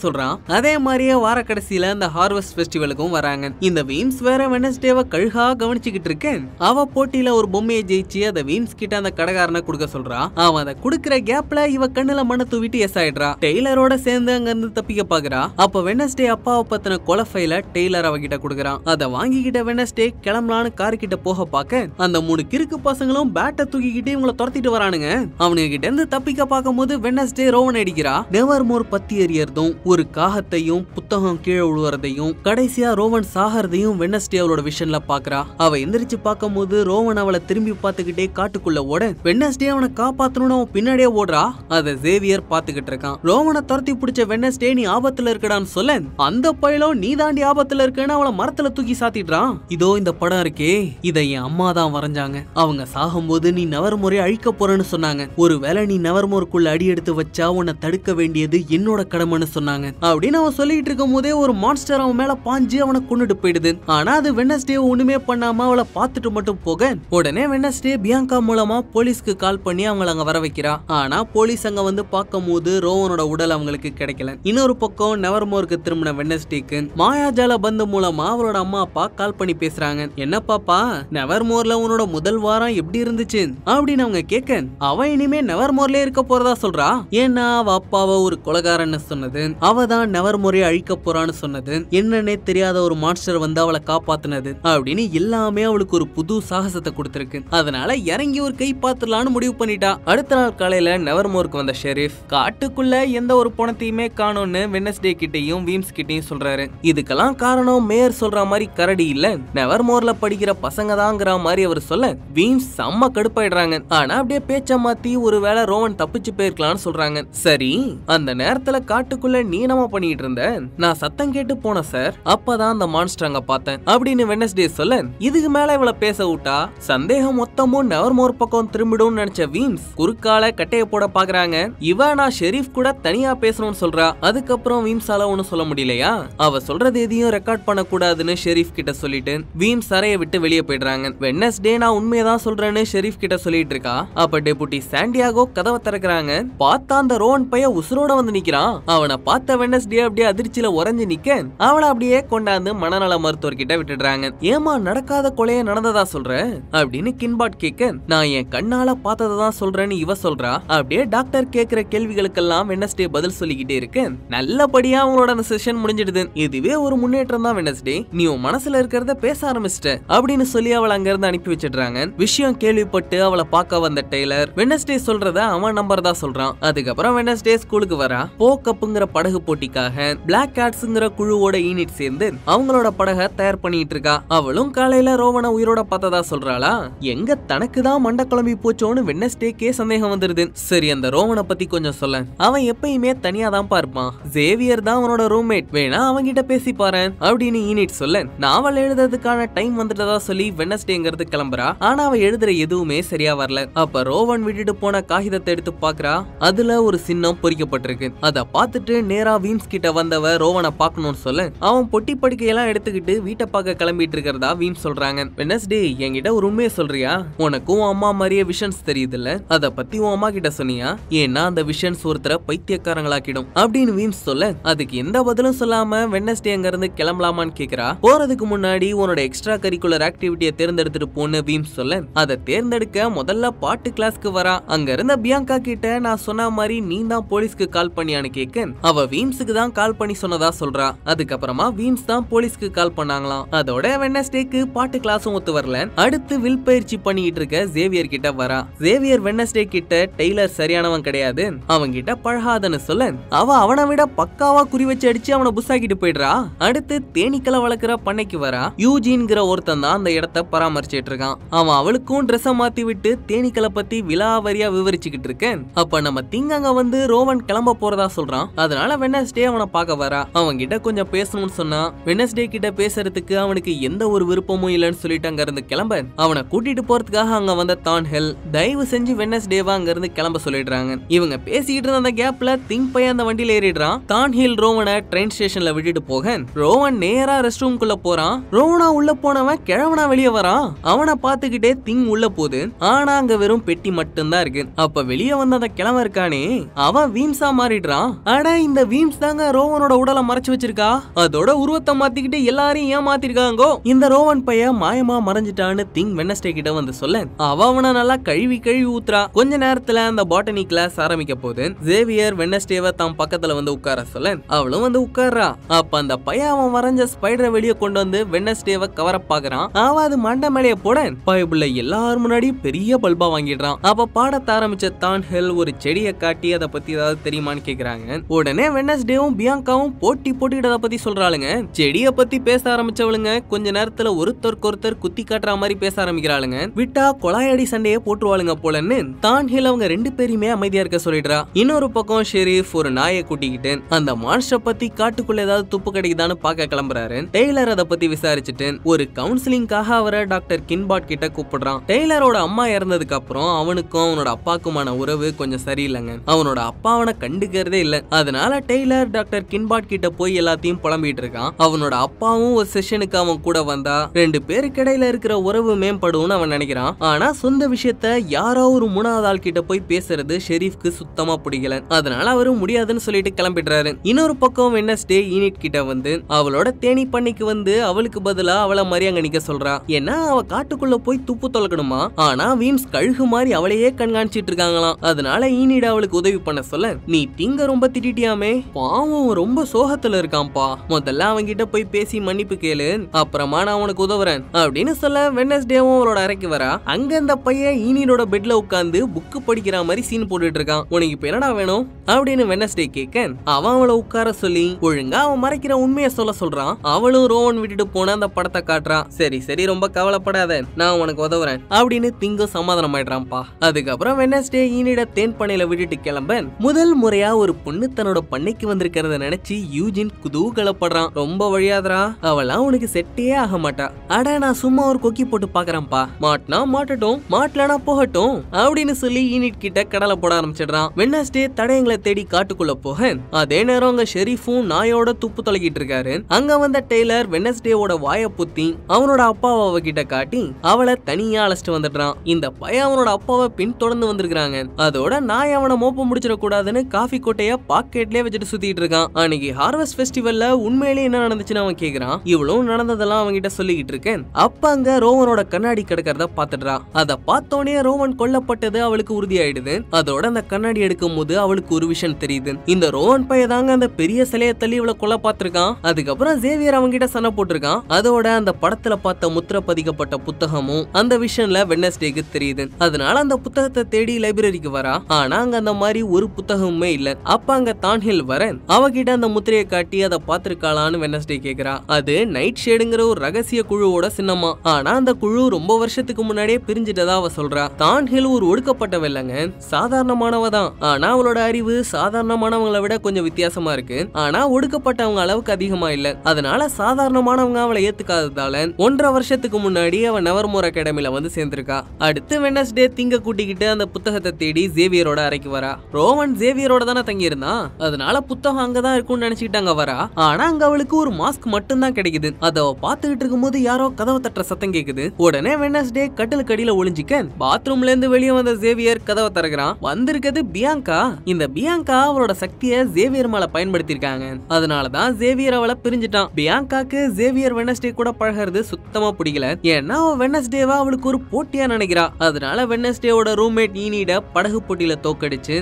சொல்றான். அதே மாதிரியே வார கடைசியில அந்த ஹார்வெஸ்ட் ஃபெஸ்டிவலுக்கும் வராங்க. இந்த வீம்ஸ் வேற வெனஸ்டேவை கழுகா கவனிச்சுக்கிட்டு இருக்கேன். அவ போட்டியில ஒரு பொம்மையை ஜெயிச்சு அதை வீம்ஸ் கிட்ட அந்த கடைக்காரனை கொடுக்க சொல்றான் அவன் அதை குடுக்கிற கேப்ல இவ கண்ணுல மண்ணை தூவிட்டு எஸ் ஆயிடுறா. டெய்லரோட சேர்ந்து அங்க இருந்து தப்பிக்க பாக்குறா. அப்ப வெனஸ்டே அப்பாவை பத்தின கொலஃபைல டெய்லர் அவகிட்ட கொடுக்குறான். அதை வாங்கிக்கிட்ட வெனஸ்டே கிளம்பலான்னு கார் கிட்ட போக பார்க்க அந்த மூணு கிறுக்கு பசங்களும் பேட்டை தூக்கிக்கிட்டு இவங்கள துரத்திட்டு வரானுங்க. அவனுங்க கிட்ட இருந்து தப்பிக்க பார்க்கும்போது வெனஸ்டே ரோவன் அடிக்க செய்கிறா நெவர்மோர் பத்தி எறியறதும் ஒரு காகத்தையும் புத்தகம் கீழே விழுவுறதையும் கடைசியா ரோவன் சாகிறதையும் வெனஸ்டே அவளோட விஷன்ல பாக்குறா. அவ எந்திரிச்சு பார்க்கும்போது ரோவன் அவளை திரும்பி பார்த்துக்கிட்டே காட்டுக்குள்ள ஓட வெனஸ்டே அவனை காப்பாத்தணும்னு அவன் பின்னாடியே ஓடுறா. அதை சேவியர் பாத்துக்கிட்டு இருக்கான். ரோவனை துரத்தி பிடிச்ச வெனஸ்டே நீ ஆபத்துல இருக்கடான்னு சொல்ல அந்த பயிலும் நீ தாண்டி ஆபத்துல இருக்கேன்னு அவளை மரத்துல தூக்கி சாத்திடுறான். இதோ இந்த படம் இருக்கே இதை என் அம்மா தான் வரைஞ்சாங்க. அவங்க சாகும்போது நீ நவர்முறை அழிக்க போறேன்னு சொன்னாங்க. ஒருவேளை நீ நவர்முறைக்குள்ள அடி எடுத்து வச்சா உன்னை தடுக்க வேண்டியது என்னோட கடமைன்னு சொன்னாங்க. அப்படின்னு அவன் சொல்லிட்டு இருக்கும் போதே ஒரு மான்ஸ்டர் அவன் மேல பாஞ்சு அவனை கொண்டுட்டு போயிடுது. ஆனா அது வெனஸ்டே ஒண்ணுமே பண்ணாம அவளை பார்த்துட்டு மட்டும் போக உடனே வெனஸ்டே பியாங்கா மூலமா போலீஸ்க்கு கால் பண்ணி அவங்கள அங்க வர வைக்கிறா. ஆனா போலீஸ் அங்க வந்து பார்க்கும்போது ரோவனோட உடல் அவங்களுக்கு கிடைக்கல. இன்னொரு பக்கம் நெவர்மோருக்கு திரும்பின வெனஸ்டேக்கு மாயாஜால பந்து மூலமா அவளோட அம்மா அப்பா கால் பண்ணி பேசுறாங்க. என்ன பாப்பா நெவர்மோர்ல உன்னோட முதல் வாரம் எப்படி இருந்துச்சு? அப்படின்னு அவங்க கேட்க அவன் இனிமே நெவர்மோர்லயே இருக்க போறதா சொல்றா? ஏன்னா அவ அப்பாவை ஒரு கொலகாரன்னு சொன்னது அவ தான் நெவர்மோரை அழிக்க போறான்னு சொன்னது என்னன்னே தெரியாத ஒரு மாஸ்டர் வந்து அவளை காப்பாத்தினது அப்படின்னு எல்லாமே அவளுக்கு ஒரு புது சாகசத்தை கொடுத்திருக்கு. அதனால இறங்கி ஒரு கை பாத்துலான்னு முடிவு பண்ணிட்டா. அடுத்த நாள் காலையில நெவர்மோருக்கு வந்த ஷெரீஃப் காட்டுக்குள்ள எந்த ஒரு பணத்தையுமே காணும்னு வெனஸ்டே கிட்டையும் வீம்ஸ் கிட்டையும் சொல்றாரு. இதுக்கெல்லாம் காரணம் மேயர் சொல்ற மாதிரி கரடி இல்ல. நெவர்மோர்ல படிக்கிற பசங்க தாங்கிற மாதிரி அவர் சொல்ல வீம்ஸ் செம்ம கடுப்பாயிடுறாங்க. ஆனா அப்படியே பேச்ச மாத்தி ஒருவேளை ரோவன் தப்பிச்சு போயிருக்கலாம்னு சொல்றாங்க. சரி சரி அந்த நேரத்துல காட்டுக்குள்ள நீ என்னமா பண்ணிட்டு இருந்த? நான் சத்தம் கேட்டு போனேன் சார் அப்பதான் அந்த மான்ஸ்டர் அங்க பார்த்தேன். அப்படின்னு வெனஸ்டே சொல்ல இதுக்கு மேல இவள பேச விட்டா சந்தேகம் மொத்தமும் நெவர்மோர் பக்கம் திரும்பிடும் நினைச்ச வீம்ஸ் குறுக்கால கட்டைய போட பாக்குறாங்க. இவ நான் ஷெரீஃப் கூட தனியா பேசணும்னு சொல்றா. அதுக்கப்புறம் வீம்ஸால ஒண்ணும் சொல்ல முடியலையா? அவ சொல்றது எதையும் ரெக்கார்ட் பண்ண கூடாதுன்னு ஷெரீஃப் கிட்ட சொல்லிட்டு வீம்ஸ் அறைய விட்டு வெளியே போயிடுறாங்க. வெனஸ்டே நான் உண்மையதான் சொல்றேன்னு ஷெரீஃப் கிட்ட சொல்லிட்டு இருக்கா? அப்ப டெபுட்டி சாண்டியாகோ கதவை திறக்கறாங்க. பார்த்தா அந்த ரோன் பையன் உசுரோட வந்து நிக்கிறான். அவனை பார்த்த வெனஸ்டே அப்படியே அதிர்ச்சியில உறைஞ்சு நிக்க அவளை அப்படியே கொண்டாந்து மனநல மருத்துவர்கிட்ட விட்டுடுறாங்க. ஏமா நடக்காத கொலைய நடந்ததா சொல்ற? அப்படின்னு கின்பாட் கேட்க நான் என் கண்ணால பார்த்ததை தான் சொல்றேன்னு இவ சொல்றா. அப்படியே டாக்டர் கேக்குற கேள்விகளுக்கெல்லாம் வெனஸ்டே பதில் சொல்லிக்கிட்டே இருக்கு. நல்லபடியா அவங்களோட அந்த செஷன் முடிஞ்சிடுது. இதுவே ஒரு முன்னேற்றம் தான் வெனஸ்டே நீ உன் மனசுல இருக்கிறத பேச ஆரம்பிச்சிட்ட. அப்படின்னு சொல்லி அவளை அங்க இருந்து அனுப்பி வச்சிடுறாங்க. விஷயம் கேள்விப்பட்டு அவளை பார்க்க வந்த டெய்லர் வெனஸ்டே சொல்றத அவன் நம்பர் தான் சொல்றான். அதுக்கப்புறம் வெனஸ்டே ஸ்கூலுக்கு வரா? போக்கப்புங்கிற படகு போட்டிக்காக பிளாக் கேட்ஸுங்கிற குழுவோட யூனிட் சேர்ந்து அவங்களோட படகை தயார் பண்ணிட்டு இருக்கா. அவளும் காலையில ரோவனை உயிரோட பார்த்ததா சொல்றாளா? எங்க தனக்கு தான் மண்டை குழம்பி போச்சோன்னு வெட்னஸ்டேக்கே சந்தேகம் வந்துருது. சரி அந்த ரோவனை பத்தி கொஞ்சம் சொல்ல அவன் எப்பயுமே தனியா தான் பார்ப்பான். ஜேவியர் தான் அவனோட ரூம்மேட் வேணா அவன்கிட்ட பேசி பாரு அப்படின்னு யூனிட் சொல்ல நாவல் எழுதுறதுக்கான டைம் வந்துட்டதா சொல்லி வெட்னஸ்டேங்கிறது கிளம்புறா. ஆனா அவ எழுதுற எதுவுமே சரியா வரல. அப்ப ரோவன் விட்டுட்டு போன காகிதத்தை எடுத்து பாக்குறா அதுல ஒரு சின்ன இன்னும் பொறிக்கப்பட்டிருக்கு. அதை பார்த்துட்டு நேரா வீம்ஸ் கிட்ட வந்தவ ரோவனை பார்க்கணும்னு சொல்ல அவன் பொட்டி படுக்கையெல்லாம் எடுத்துக்கிட்டு வீட்டை பார்க்க கிளம்பிட்டு இருக்கிறதா வீம்ஸ் சொல்றாங்க. வெனஸ்டே என்கிட்ட ஒரு உண்மையை சொல்றியா? உனக்கும் உன் அம்மா மாதிரியே விஷன்ஸ் தெரியுதுல்ல? அதை பத்தி உன் அம்மா கிட்ட சொன்னியா? ஏன்னா அந்த விஷன்ஸ் ஒருத்தரை பைத்தியக்காரங்களாக்கிடும். அப்படின்னு வீம்ஸ் சொல்ல அதுக்கு எந்த பதிலும் சொல்லாம வெனஸ்டே அங்க இருந்து கிளம்பலாமான்னு கேக்குறா? போறதுக்கு முன்னாடி உன்னோட எக்ஸ்ட்ரா கரிக்குலர் ஆக்டிவிட்டியை தேர்ந்தெடுத்துட்டு போன்னு வீம்ஸ் சொல்ல அதை தேர்ந்தெடுக்க முதல்ல பாட்டு கிளாஸ்க்கு வரா. அங்க இருந்த பியாங்கா கிட்ட நான் சொன்ன மாதிரி நீ தான் போலீஸ்க்கு கால் பண்ணியான்னு கேட்க அவ வீம்ஸுக்கு தான் கால் பண்ணி சொன்னதா சொல்றா. அதுக்கப்புறமா வீம்ஸ் தான் போலீஸ்க்கு கால் பண்ணாங்களாம். அதோட வெனஸ்டேக்கு பாட்டு கிளாஸும் ஒத்து வரல அடுத்து வில் பயிற்சி பண்ணிட்டு இருக்க ஜேவியர் கிட்ட வரா. ஜேவியர் வெனஸ்டே கிட்ட டெய்லர் சரியானவன் கிடையாது. அவங்க கிட்ட பழகாதன்னு சொல்ல அவ அவனை விட பக்காவா குறி வச்சு அடிச்சு அவனை புசாக்கிட்டு போயிடுறா. அடுத்து தேனீக்களை வளர்க்குற பண்ணைக்கு வரா. யூஜின்கிற ஒருத்தன் தான் அந்த இடத்த பராமரிச்சிட்டு இருக்கான். அவன் அவளுக்கும் ட்ரெஸ்ஸை மாத்தி விட்டு தேனீக்களை பத்தி விலாவரியா விவரிச்சுக்கிட்டு இருக்கேன். அப்ப நம்ம திங்கங்க வந்து ரோவன் கிளம்ப போறதா சொல்றான். அதனால வெனஸ்டே அவனை பார்க்க வரா. அவன் கிட்ட கொஞ்சம் பேசணும்னு சொன்னா வெனஸ்டே கிட்ட பேசுறதுக்கு அவனுக்கு எந்த ஒரு விருப்பமும் இல்லைன்னு சொல்லிட்டு அங்க இருந்து கிளம்ப. அவனை கூட்டிட்டு போறதுக்காக அங்க வந்த தான் ஹெல் தயவு செஞ்சு வெனஸ்டேவா அங்க இருந்து கிளம்ப சொல்லிடுறாங்க. இவங்க பேசிக்கிட்டு இருந்த அந்த கேப்ல திங் பையன் அந்த வண்டியில ஏறிடுறான். தான் ஹில் ரோவனை ட்ரெயின் ஸ்டேஷன்ல விட்டுட்டு போக. ரோவன் நேரா ரெஸ்ட் ரூம்குள்ள போறான். ரோவனா உள்ள போனவன் கிழவனா வெளியே வரான். அவனை பார்த்துக்கிட்டே திங் உள்ள போகுது. ஆனா அங்க வெறும் பெட்டி மட்டும்தான் இருக்கு. அப்ப வெளியே வந்த அந்த கிழவன் இருக்கானே அவன் வீம்ஸா மாறிடுறான். ஆனா இந்த வீம்ஸ் தாங்க ரோவனோட உடலை மறைச்சு வச்சிருக்கா? அதோட உருவத்தை மாத்திக்கிட்டு எல்லாரையும் ஏமாத்திருக்காங்கோ. இந்த ரோவன் பையன் மாயமா மறைஞ்சிட்டான்னு திங் வெனஸ்டே கிட்ட வந்து சொல்ல அவ அவனை நல்லா கழுவி கழுவி ஊத்துறா. கொஞ்ச நேரத்துல அந்த பாட்டனி கிளாஸ் ஆரம்பிக்க போகுது ஜேவியர் வெனஸ்டேவை தான் பக்கத்துல வந்து உட்கார சொல்ல அவளும் வந்து உட்கார்றா. அப்ப அந்த பையன் அவன் வரைஞ்ச ஸ்பைடரை வெளியே கொண்டு வந்து வெனஸ்டேவை கவர பாக்குறான். அவன் அது மண்டை மேலைய போட பைபிள்ல எல்லாரும் முன்னாடி பெரிய பல்பா வாங்கிடுறான். அப்ப பாடத்த ஆரம்பிச்ச தான் ஹெல் ஒரு செடியை காட்டி அதை பத்தி ஏதாவது தெரியுமான்னு கேக்குறாங்க. உடனே வெனஸ்டேவும் பியாங்காவும் போட்டி போட்டுக்கிட்டதை பத்தி சொல்றாளுங்க. செடியை பத்தி பேச ஆரம்பிச்சவளுங்க கொஞ்ச நேரத்துல ஒருத்தருக்கு ஒருத்தர் குத்தி காட்டுற மாதிரி பேச ஆரம்பிக்கிறாளுங்க. விட்டா கொலாயடி சண்டையே போட்டுருவாளுங்க போலன்னு தான் ஹில் அவங்க ரெண்டு பேருமே அமைதியா இருக்க சொல்லிடுறா. இன்னொரு பக்கம் ஷெரீஃப் ஒரு நாயை கூட்டிக்கிட்டு அந்த மான்ஸ்டர் பத்தி காட்டுக்குள்ள ஏதாவது துப்பு கிடைக்குதான்னு பார்க்க கிளம்புறாரு. டெய்லர் அதை பத்தி விசாரிச்சுட்டு ஒரு கவுன்சிலிங்காக அவரை டாக்டர் கின்பாட் கிட்ட கூப்பிடுறான். டெய்லரோட அம்மா இறந்ததுக்கு அப்புறம் அவனுக்கும் அவனோட அப்பாக்குமான உறவு கொஞ்சம் சரியில்லைங்க. அவனோட அப்பா அவனை கண்டுக்கிறதே இல்ல. அதனால டெய்லர் டாக்டர் கின்பாட் கிட்ட போய் எல்லாத்தையும் புலம்பிட்டு இருக்கான். அவனோட அப்பாவும் ஒரு செஷனுக்கு அவன் கூட வந்தா ரெண்டு பேருக்கு இடையில இருக்கிற உறவு மேம்படும்னு அவன் நினைக்கிறான். ஆனா சொந்த விஷயத்த யாரோ ஒரு மூணாவது ஆள் கிட்ட போய் பேசுறது ஷெரீஃப்க்கு சுத்தமா பிடிக்கல. அதனால அவரு முடியாதுன்னு சொல்லிட்டு கிளம்பிடுறாரு. இன்னொரு பக்கம் வெனஸ்டே யூனிட் கிட்ட வந்து அவளோட தேனி பண்ணிக்கு வந்து அவளுக்கு பதிலா அவளை மாதிரி அங்க நிக்க சொல்றா. ஏன்னா அவ காட்டுக்குள்ள போய் துப்பு தொலைக்கணுமா? ஆனா வீம்ஸ் கழுகு மாதிரி அவளையே கண்காணிச்சிட்டு இருக்காங்களாம். அதனால ஈனிட அவளுக்கு உதவி பண்ண சொல்ல நீ திங்க ரொம்ப திட்டியாமே பாவம் ரொம்ப சோகத்துல இருக்கான்ப்பா. முதல்ல அவன்கிட்ட போய் பேசி மன்னிப்பு கேளு அப்புறமா நான் உனக்கு உதவுறேன் அப்படின்னு சொல்ல வெனஸ்டேவும் அவரோட அறைக்கு வரா. அங்க அந்த பையன் ஈனியோட பெட்ல உட்காந்து புக்கு படிக்கிற மாதிரி சீன் போட்டுட்டு இருக்கான். உனக்கு இப்ப என்னடா வேணும்? அப்படின்னு வெனஸ்டே கேட்க அவன் அவளை உட்கார சொல்லி ஒழுங்கா அவன் மறைக்கிற உண்மையை சொல்ல சொல்றான். அவளும் ரோவன் விட்டுட்டு போன அந்த படத்தை காட்டுறான் சரி சரி ரொம்ப கவலைப்படாத நான் உனக்கு உதவுறேன் அப்படின்னு திங்கும் சமாதானம் ஆயிடுறான்ப்பா அதுக்கப்புறம் வெனஸ்டே ஈனிட தேன் பண்ணையில விட்டுட்டு கிளம்ப முதல் முறையா ஒரு பொண்ணு தன்னோட பண்ணைக்கு வந்திருக்கிறத நினைச்சு யூஜின் குதூகலப்படுறான். ரொம்ப வழியாதரா அவெல்லாம் உனக்கு செட்டே ஆக மாட்டா. அட நான் சும்மா ஒரு கொக்கி போட்டு பாக்குறேன்ப்பா. மாட்டினா மாட்டட்டும் மாட்டலனா போகட்டும் அப்படின்னு சொல்லி யூனிட் கிட்ட கடலை போட ஆரம்பிச்சிடுறான். வெட்னஸ்டே தடயங்களை தேடி காட்டுக்குள்ள போக அதே நேரம் அங்க ஷெரீஃபும் நாயோட துப்பு தொலைக்கிட்டு இருக்காரு. அங்க வந்த டெய்லர் வெனஸ்டேவோட வாய புத்தி அவனோட அப்பாவை அவகிட்ட காட்டி அவளை தனியா அழைச்சிட்டு வந்துடுறான். இந்த பையன் அவனோட அப்பாவை பின் தொடர்ந்து வந்திருக்காங்க அதோட நாய் அவனை மோப்ப முடிச்சிட கூடாதுன்னு காஃபி கோட்டைய பாக்கெட்லயே வச்சுட்டு சுத்திட்டு இருக்கான். அன்னைக்கு ஹார்வெஸ்ட் ஃபெஸ்டிவல்ல உண்மையிலேயே என்ன நடந்துச்சுன்னு அவன் கேக்குறான். இவளும் நடந்ததெல்லாம் அவங்க கிட்ட சொல்லிக்கிட்டு இருக்கேன். அப்ப அங்க ரோவனோட கண்ணாடி கிடக்கிறத பாத்துடுறான் அதை பார்த்தோடனே ரோவன் கொல்லப்பட்டது அவளுக்கு உறுதியாயிடுது. அதோட அந்த கண்ணாடி எடுக்கும் போது அவளுக்கு ஒரு விஷயம் தெரியுது. இந்த ரோவன் பைய தாங்க அந்த பெரிய சிலையை தள்ளி இவளை கொல்ல பார்த்திருக்கான். அதுக்கப்புறம் ஜேவியர் அவன்கிட்ட சண்டை போட்டிருக்கான். அதோட அந்த படத்துல பார்த்த முத்திர பதிக்கப்பட்ட புத்தகமும் அந்த விஷயம்ல வெட்னஸ்டேக்கு தெரியுது. அதனால அந்த புத்தகத்தை தேடி லைப்ரரிக்கு வரா. ஆனா அங்க அந்த மாதிரி ஒரு ஒரு புத்தகமுமே இல்ல. அப்ப அங்க தான்ஹில் வர அவகிட்ட அந்த முத்திரையை காட்டி அதை பார்த்திருக்காளான்னு வெனஸ்டே கேக்குறா. அது நைட் ஷேடுங்கிற ஒரு ரகசிய குழுவோட சின்னமா ஆனா அந்த குழு ரொம்ப வருஷத்துக்கு முன்னாடியே பிரிஞ்சிட்டதா அவ சொல்றா. தான்ஹில் ஒரு ஒடுக்கப்பட்டவ இல்லைங்க சாதாரணமானவ தான். ஆனா அவளோட அறிவு சாதாரணமானவங்களை விட கொஞ்சம் வித்தியாசமா இருக்கு. ஆனா ஒடுக்கப்பட்டவங்க அளவுக்கு அதிகமா இல்ல. அதனால சாதாரணமானவங்க அவளை ஏத்துக்காததால ஒன்றரை வருஷத்துக்கு முன்னாடி அவ நவர்மோர் அகாடமில வந்து சேர்ந்திருக்கா. அடுத்து வெனஸ்டே திங்க கூட்டிக்கிட்டு அந்த புத்தகத்தை தேடி ஜேவியரோட அறைக்கு வரா. ரோவன் ஜேவியரோட தானே தங்கியிருந்தான்? அதனால புத்தகம் அங்கதான் இருக்கும்னு நினைச்சுக்கிட்டாங்க வரா ஆனா அங்க அவளுக்கு ஒரு மாஸ்க் மட்டும் தான் கிடைக்குது. அத பாத்துக்கிட்டு இருக்கும்போது யாரோ கதவை தட்டுற சத்தம் கேக்குது. உடனே வெனஸ்டே கட்டிலுக்கு அடியில ஒளிஞ்சிக்க பாத்ரூம்ல இருந்து வெளியே வந்த ஜேவியர் கதவை திறக்கிறான். வந்திருக்கிறது பியாங்கா. இந்த பியாங்கா அவளோட சக்தியை ஜேவியர் மேல பயன்படுத்திருக்காங்க அதனாலதான் ஜேவியர் அவளை பிரிஞ்சுட்டான். பியாங்காக்கு ஜேவியர் வெனஸ்டே கூட பழகிறது சுத்தமா பிடிக்கல. ஏன்னா அவ வெனஸ்டேவா அவளுக்கு ஒரு போட்டியா நினைக்கிறா. அதனால வெனஸ்டேவோட ரூம்மேட் ஈனிட படகு போட்டியில தோக்கடிச்சு